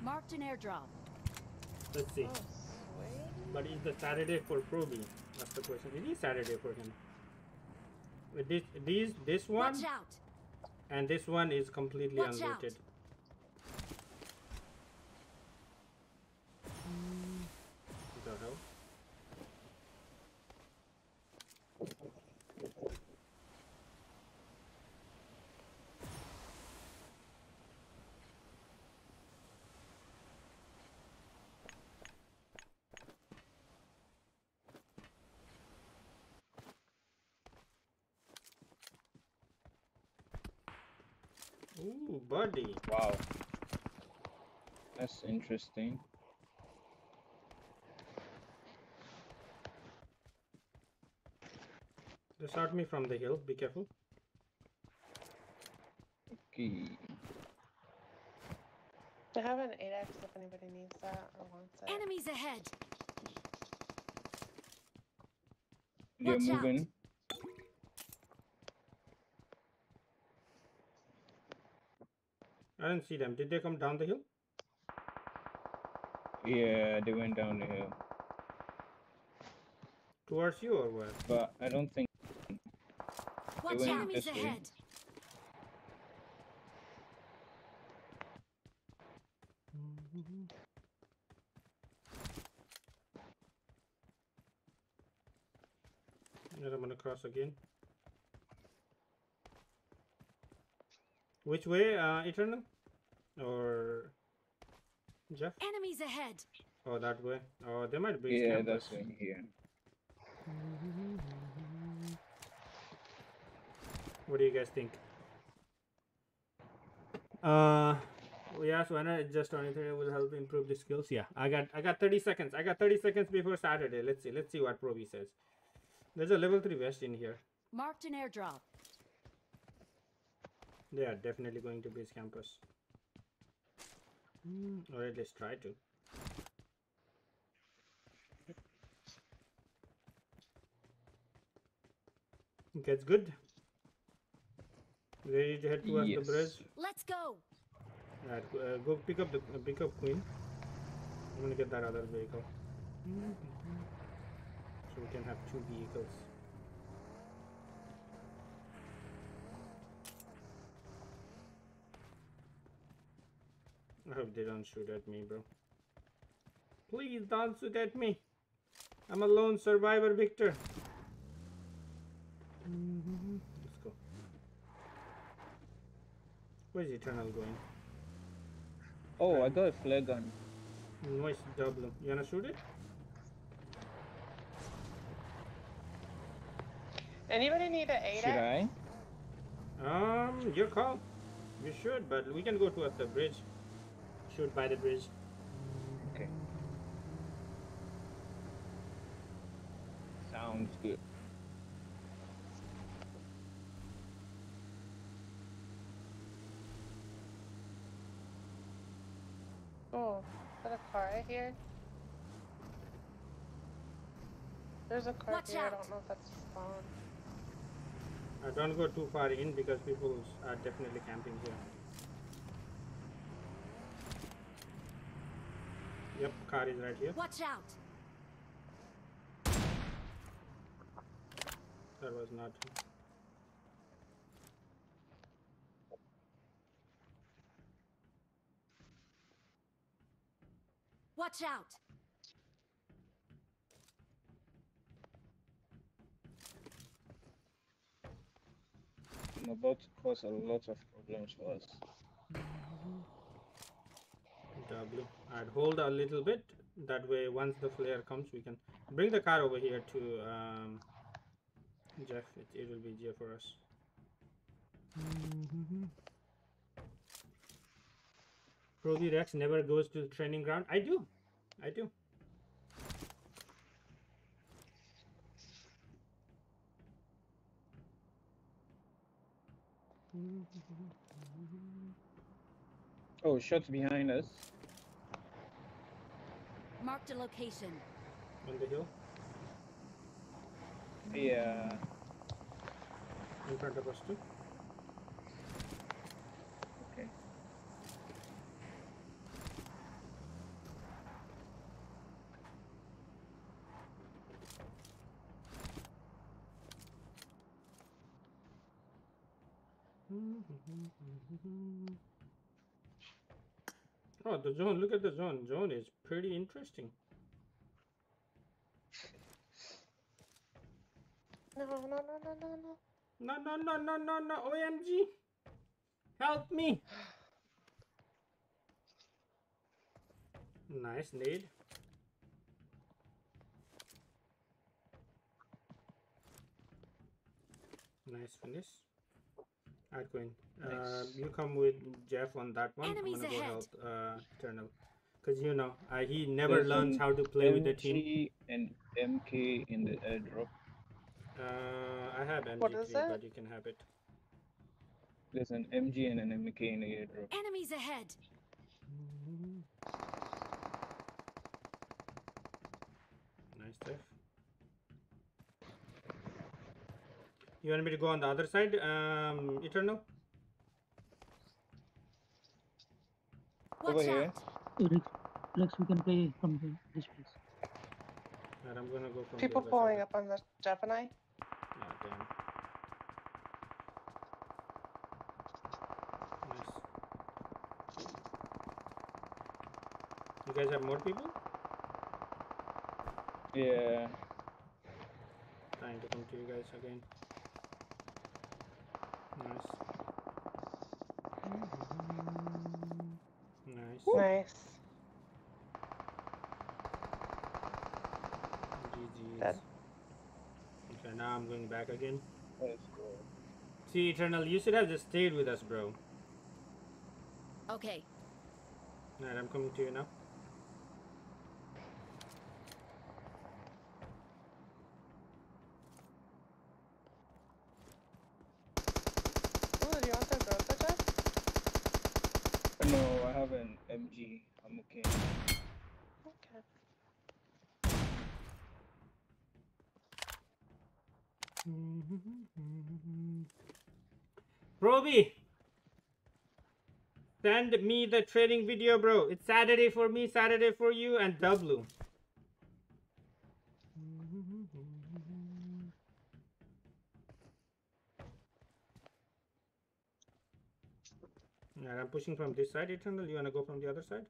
Marked an airdrop. Let's see. Oh. But is the Saturday for Proby? That's the question. It is Saturday for him. With This, these, this one Watch out. and this one is completely Watch unlooted. The hell? Ooh, buddy. Wow. That's interesting. They shot me from the hill. Be careful. Okay. I have an 8x if anybody needs that or wants it. Enemies ahead. They're Watch out. I didn't see them. Did they come down the hill? Yeah, they went down the hill. Towards you or what? But I don't think Watch went out. Enemies this way. ahead. Yeah, I'm gonna cross again. Which way, uh, Eternal? Or Jeff? Enemies ahead. Oh, that way. Oh, they might be Yeah, campers. that's in here. What do you guys think? Uh, well, yeah. So when I adjust on Ethernet will help improve the skills. Yeah, I got I got 30 seconds. I got 30 seconds before Saturday. Let's see. Let's see what Proby says. There's a level three vest in here. Marked an airdrop. They are definitely going to base campus. Hmm, or at least try to. That's good. Ready to head towards the bridge? Let's go. Alright, uh, go pick up the uh, pick up Queen. I'm gonna get that other vehicle. So we can have two vehicles. I hope they don't shoot at me, bro. Please don't shoot at me. I'm a lone survivor, Victor. Let's go. Where's Eternal going? Oh, I got a flare gun. Nice double. You wanna shoot it? Anybody need an 8x? Should I? Um, your call. You should, but we can go towards the bridge. Shoot by the bridge. Okay. Sounds good. Oh, is that a car right here? There's a car Watch here. I don't know if that's a spawn. Uh, don't go too far in because people are definitely camping here. Yep, car is right here. Watch out. That was not. Watch out. I'm about to cause a lot of problems for us. I'd hold a little bit. That way, once the flare comes, we can bring the car over here to um, Jeff. It, it will be easier for us. Proby Rex never goes to the training ground. I do. I do. Oh, shots behind us. Marked a location. On the hill, Yeah. in front of us too. Okay. Mm-hmm, mm-hmm, mm-hmm. Oh, the zone. Look at the zone. Zone is pretty interesting. No, no, no, no, no, no. No, no, no, no, no, no. OMG. Help me. Nice nade. Nice finish. Alright, Queen. Uh, you come with Jeff on that one. Enemies I'm gonna go ahead. help uh, Eternal. Because you know, uh, he never There's learns how to play with the team. And MK in the airdrop. Uh, I have MG3, What is but you can have it. There's an MG and an MK in the airdrop. Enemies ahead. Nice Jeff. You want me to go on the other side, um, Eternal? Watch Over here. out. Rex, Rex, we can play from the, this place. Alright, I'm gonna go from People the other pulling side. up on the Jeff and I. Ah, damn. Nice. You guys have more people? Yeah. Trying to come to you guys again. Nice. Nice. Nice. GG's. Dead. Okay, now I'm going back again. Let's go. See, Eternal, you should have just stayed with us, bro. Okay. Alright, I'm coming to you now. Ooh, do you want some Groza, Jeff? No, I have an MG. I'm okay. Okay. Send me the trading video, bro. It's Saturday for me, Saturday for you, and W. Alright, I'm pushing from this side, Eternal. You wanna go from the other side?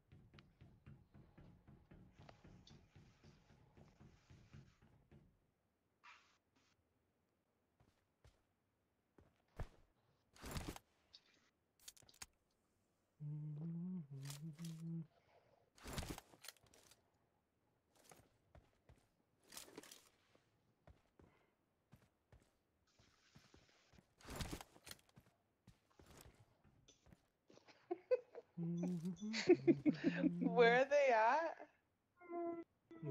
Where are they at?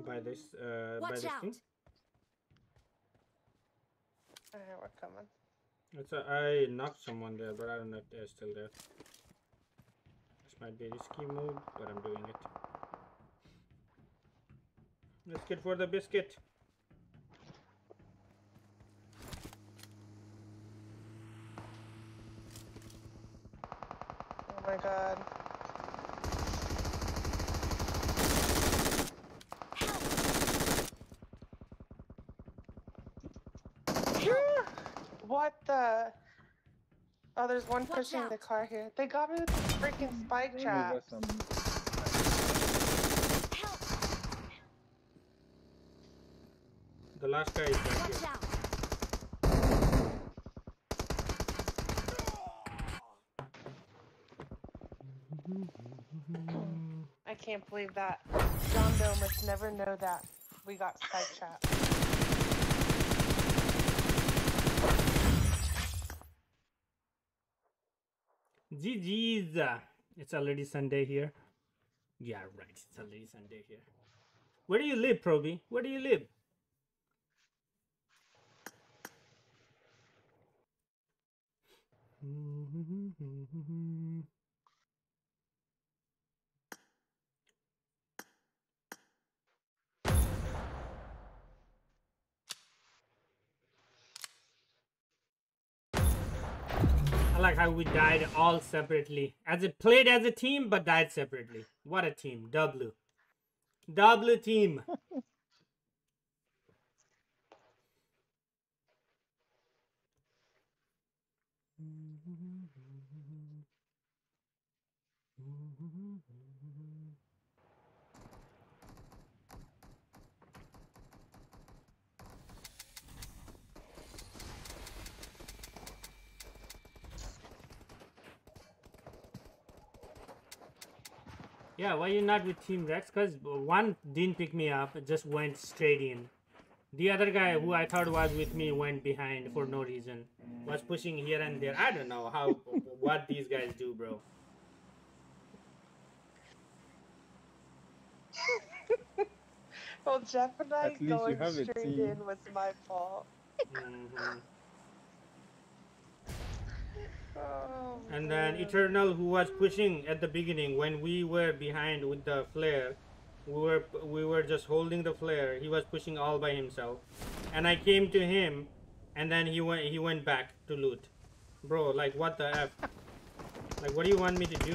By this, uh, by Watch out. thing. We're coming. It's a, I knocked someone there, but I don't know if they're still there. This might be a risky move, but I'm doing it. Let's get for the biscuit. Oh my god. What the? Oh, there's one Watch pushing the car here. They got me with the freaking spike trap. got some. Help. The last guy is back Watch here. out. I can't believe that. John Doe must never know that we got sidetracked. GG's. It's already Sunday here. Yeah, right. It's already Sunday here. Where do you live, Proby? Where do you live? I like how we died all separately. As it played as a team, but died separately. What a team. W. W team. Yeah, why you not with Team Rex? Because one didn't pick me up, just went straight in. The other guy who I thought was with me went behind for no reason. Was pushing here and there. I don't know how what these guys do, bro. well, Jeff and I At going straight in was my fault. Mhm. Oh, Oh. And then. Eternal, who was pushing at the beginning when we were behind with the flare, we were we were just holding the flare. He was pushing all by himself, and I came to him, and then he went he went back to loot. Bro, like what the f? Like what do you want me to do?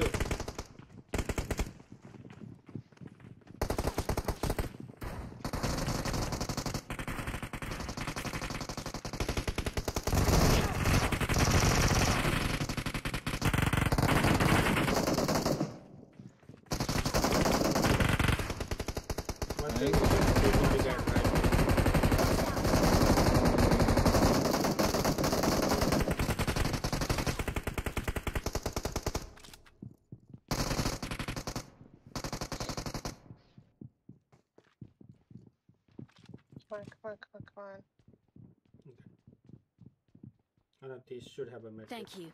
What the- what you guys like? Come on, come on, come on, come on. I should have a metric. Thank you.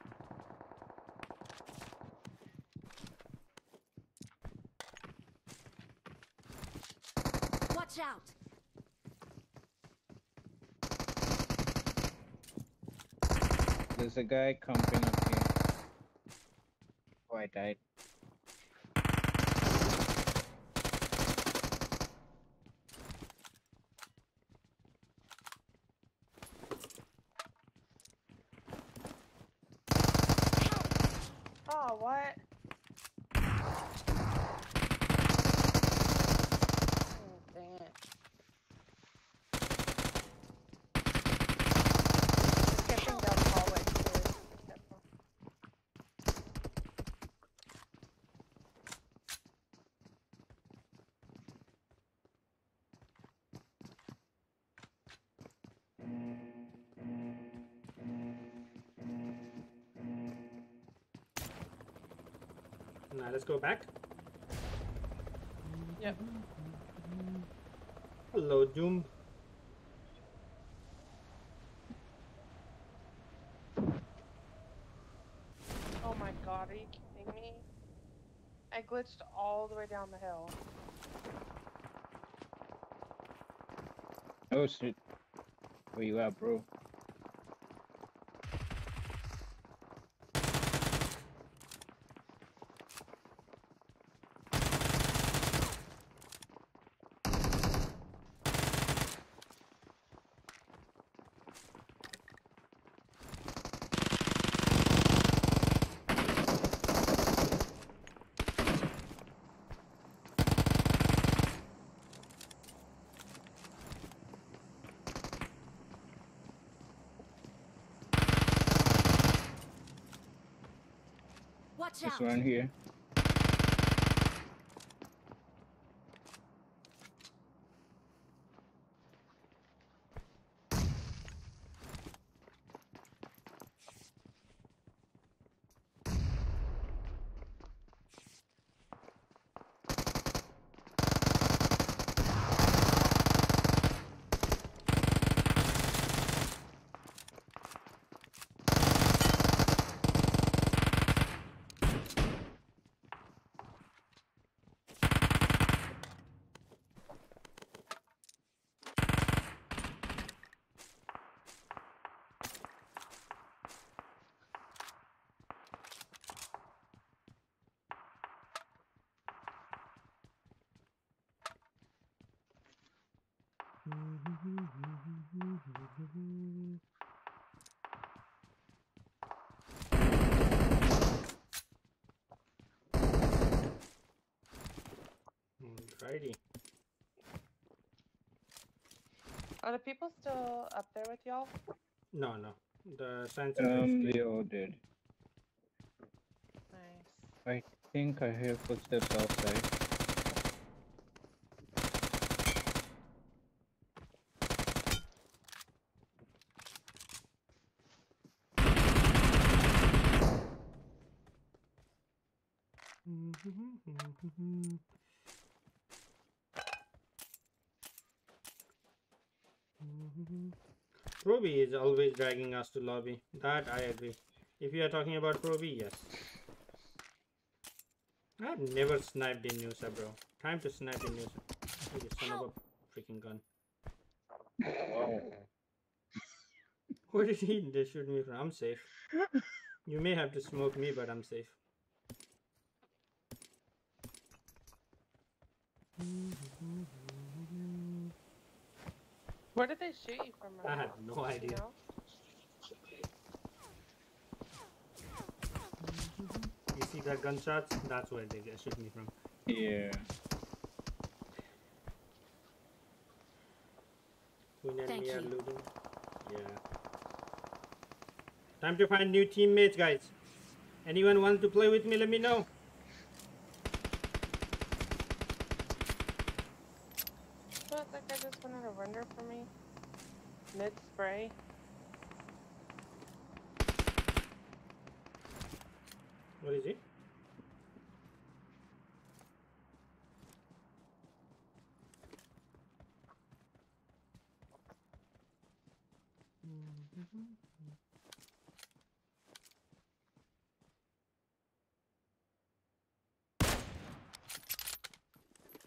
Watch out! There's a guy camping up here. Oh, I died. Oh, what? Now let's go back. Yep. Hello, Doom. Oh my god, are you kidding me? I glitched all the way down the hill. Oh shit. Where you at, bro? One here. Are the people still up there with y'all? No, no. The science Um, they all did. Nice. I think I hear footsteps outside. Proby is dragging us to lobby. That I agree. If you are talking about Proby, yes. I've never sniped in Nusa, bro. Time to snipe in Nusa. You son of a freaking gun. Where did he they shoot me from? I'm safe. You may have to smoke me, but I'm safe. Where did they shoot you from? I have no Do you idea. know? You see that gunshots? That's where they get shoot me from. Yeah. Queen and Thank me are you. looting. Yeah. Time to find new teammates, guys. Anyone want to play with me? Let me know. What? That guy just wanted to render for me? Mid spray? What is it?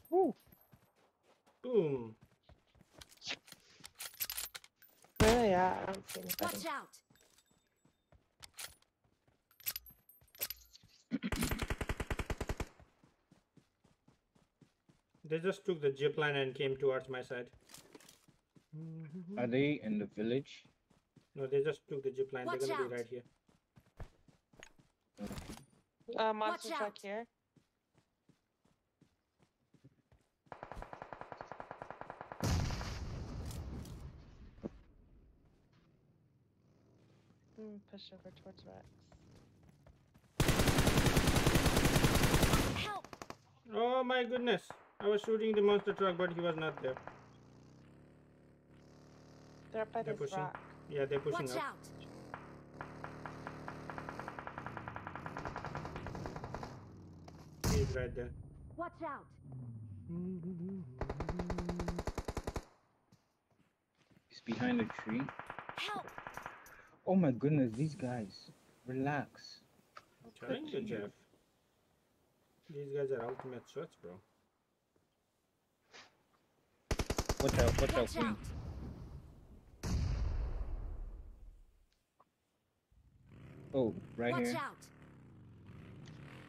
Woo. Boom. Where are they at? I don't see anybody. Watch out! They just took the zip line and came towards my side. Are they in the village? No, they just took the zip line. Watch They're gonna out. be right here. Uh, monster Watch truck out. here. Push over towards Rex. Help! Oh my goodness! I was shooting the monster truck, but he was not there. They're up by They're this pushing. rock. Yeah, they're pushing Watch up. out! He's right there. Watch out! He's behind a tree. Help! Oh my goodness, these guys. Relax. I'm telling you, Jeff. These guys are ultimate shots, bro. Watch out, watch out, Watch Queen. out! Oh, right Watch here. out!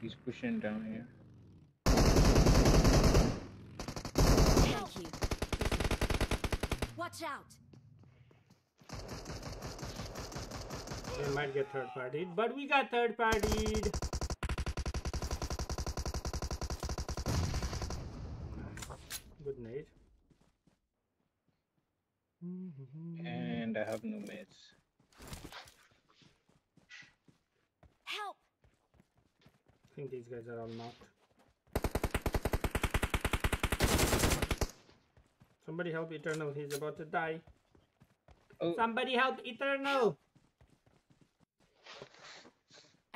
He's pushing down here. Thank you. Watch out! They might get third partied, but we got third partied. Good night. And I have no meds. Help! I think these guys are all knocked. Somebody help Eternal, he's about to die. Oh. Somebody help Eternal!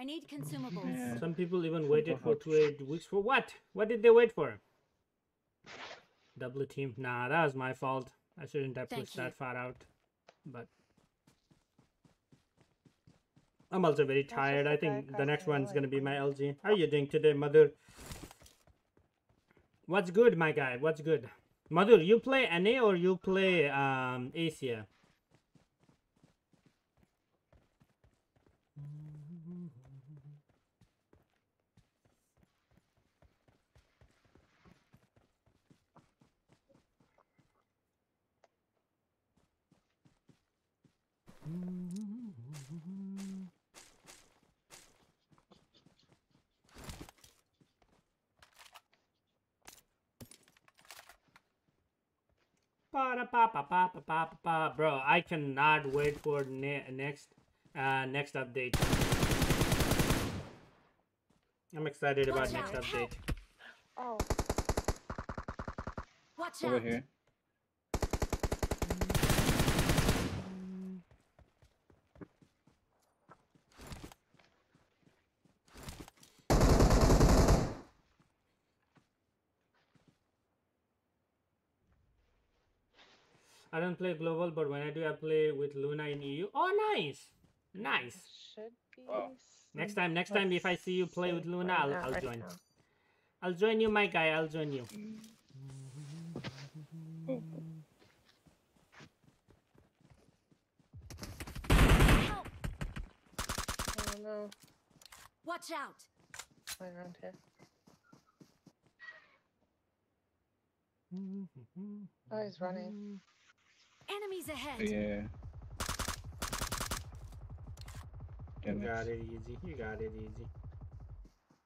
I need consumables. Yeah. Some people even waited for two eight weeks for what? What did they wait for? Double team. Nah, that was my fault. I shouldn't have pushed that far out. But I'm also very tired. I think the next the one's gonna be my LG. How are you doing today, Mother? What's good, my guy? What's good? Mother, you play NA or you play um Asia? Bro, I cannot wait for ne next uh next update. I'm excited about Watch next update. Oh, Watch Over out. here. I don't play global, but when I do, I play with Luna in EU. Oh, nice, nice. should be. Oh. Next time, next time, if I see you play with Luna, I'll, I'll join. now. I'll join you, my guy. I'll join you. Help. I don't. Watch out. Right around here. Oh, he's running. Enemies ahead. Yeah. You got it easy. You got it easy.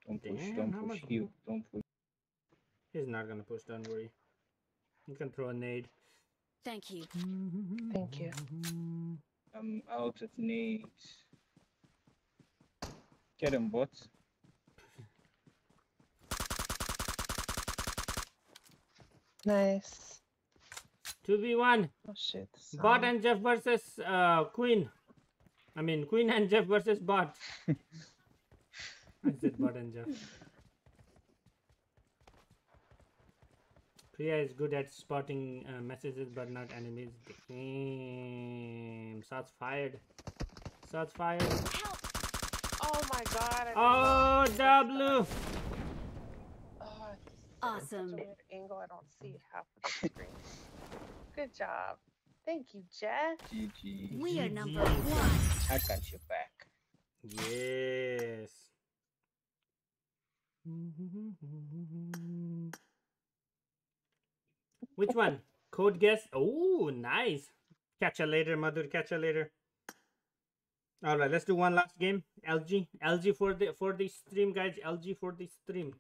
Don't push, Damn, don't push. much You don't push. He's not gonna push. Don't worry. You can throw a nade. Thank you. Thank you. I'm out of nades. Get him, bots. Nice. Two v one. Oh shit. the Bot and Jeff versus uh, Queen. I mean, Queen and Jeff versus Bot. I said Bot and Jeff. Priya is good at spotting uh, messages but not enemies. Damn. Shots fired. Shots fired. Help. Oh my god. I Oh, did not see W. Oh, Awesome. Such a weird angle. I don't see half of the screen. Good job. Thank you, Jeff. GG. We are number one. I got your back. Yes. Which one? Code guess? Oh, nice. Catch you later, mother. Catch you later. All right, let's do one last game. LG, LG for the for the stream, guys. LG for the stream.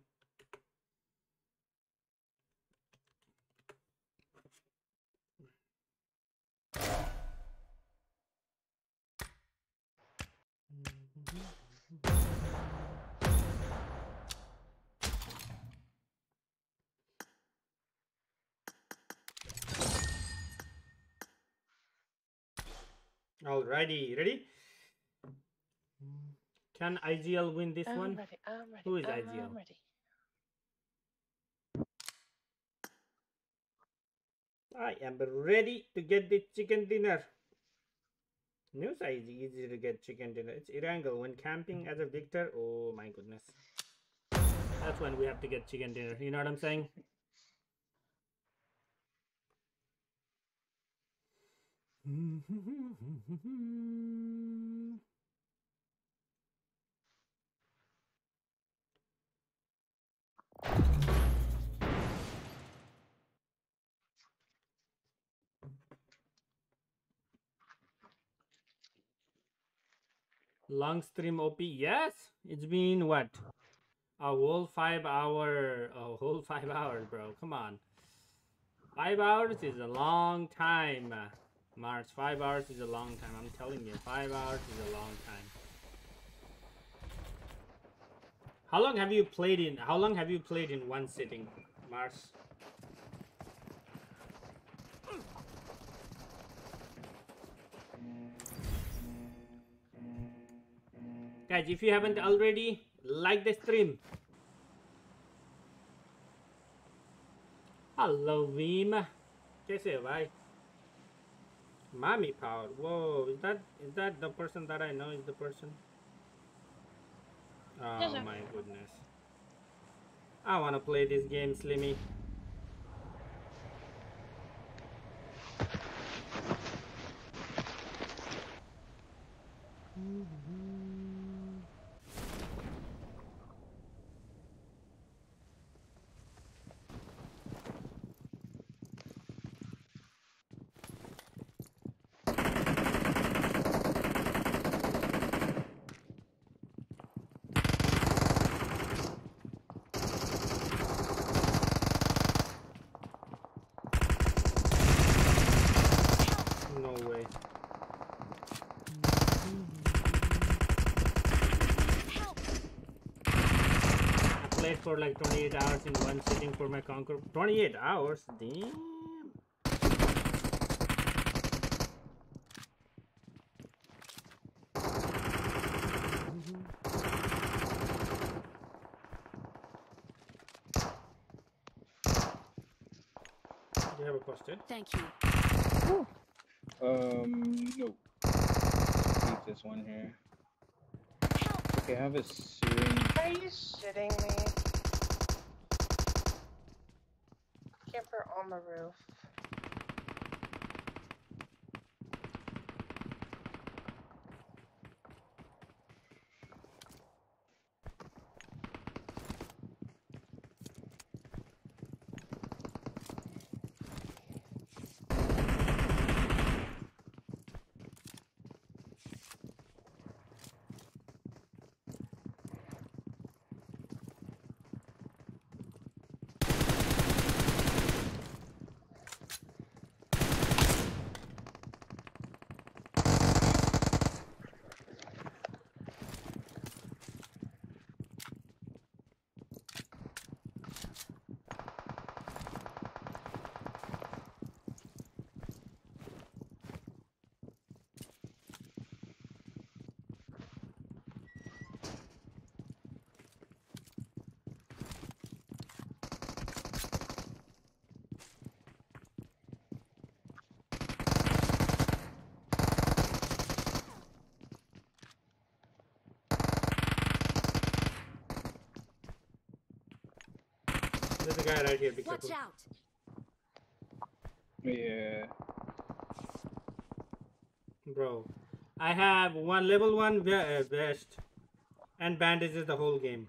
Alrighty, ready? Can IGL win this I'm one? ready. I'm ready. Who is I'm IGL? ready. I am ready to get the chicken dinner. News is easy to get chicken dinner. It's Erangel when camping as a victor. Oh my goodness. That's when we have to get chicken dinner. You know what I'm saying? Long stream OP. Yes, it's been what? A whole five hour. A whole five hours, bro. Come on. Five hours is a long time. uh, Mars, five hours is a long time. I'm telling you, five hours is a long time. How long have you played in? How long have you played in one sitting, Mars? Guys, if you haven't already, like the stream. Hello, Veem. कैसे हो भाई? Mommy power. Whoa, is that is that the person that I know is the person? Oh yes, my goodness. I wanna play this game, Slimmy. Mm -hmm. For like 28 hours in one sitting for my Conquer. 28 hours? Damn. Do you have a question? Thank you. Um, no. Keep this one here. Okay, I have a syringe. Are you shitting me? On the roof. There's a guy right here. Be Watch out. Yeah. Bro, I have one level one uh, vest and bandages the whole game.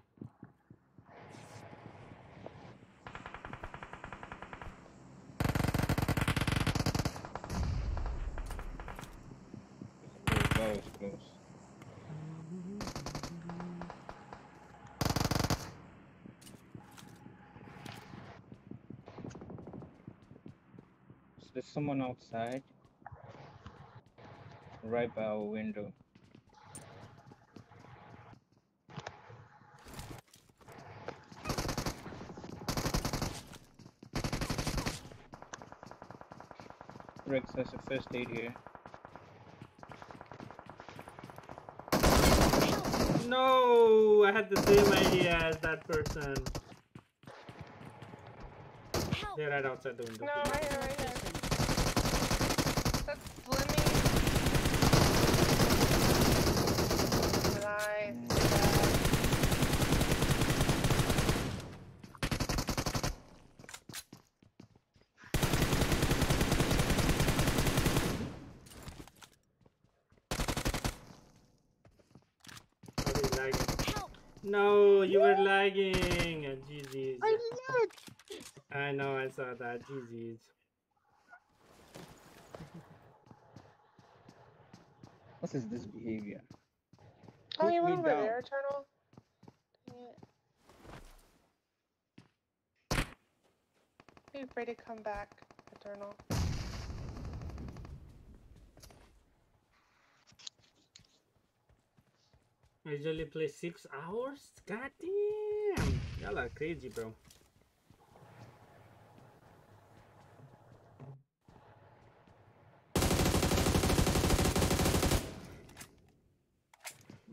Oh, that was close. So there's someone outside. Right by our window. Rex has a first aid here. No, I had the same idea as that person. They're right outside the window. No, right here, right here. That's Slimmy. Nice. Are they lagging? No, you were lagging. Oh, GG's. I knew. I know, I saw that. GG's. Is this behavior? Oh, Put you me went over down. there, Eternal? Dang it. Be afraid to come back, Eternal. I usually play six hours? God damn! Y'all are crazy, bro.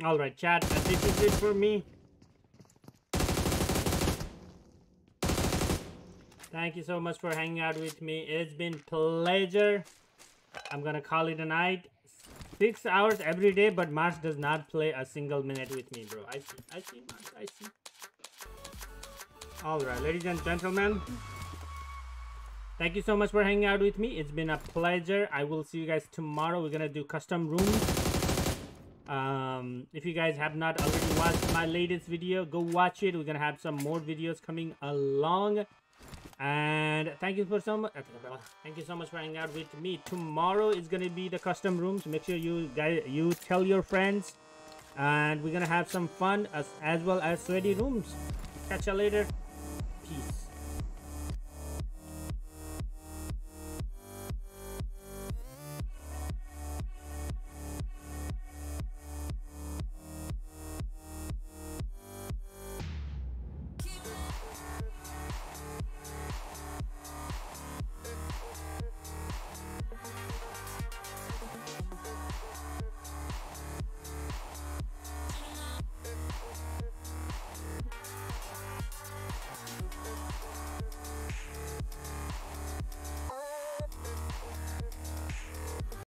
Alright, chat, uh, this is it for me. Thank you so much for hanging out with me. It's been pleasure. I'm gonna call it a night. Six hours every day, but Mars does not play a single minute with me, bro. I see, I see, Mars, I see. Alright, ladies and gentlemen. Thank you so much for hanging out with me. It's been a pleasure. I will see you guys tomorrow. We're gonna do custom rooms. Um, if you guys have not already watched my latest video, go watch it. We're gonna have some more videos coming along. And thank you for so much. Thank you so much for hanging out with me. Tomorrow is gonna be the custom rooms. Make sure you guys you tell your friends, and we're gonna have some fun as as well as sweaty rooms. Catch you later.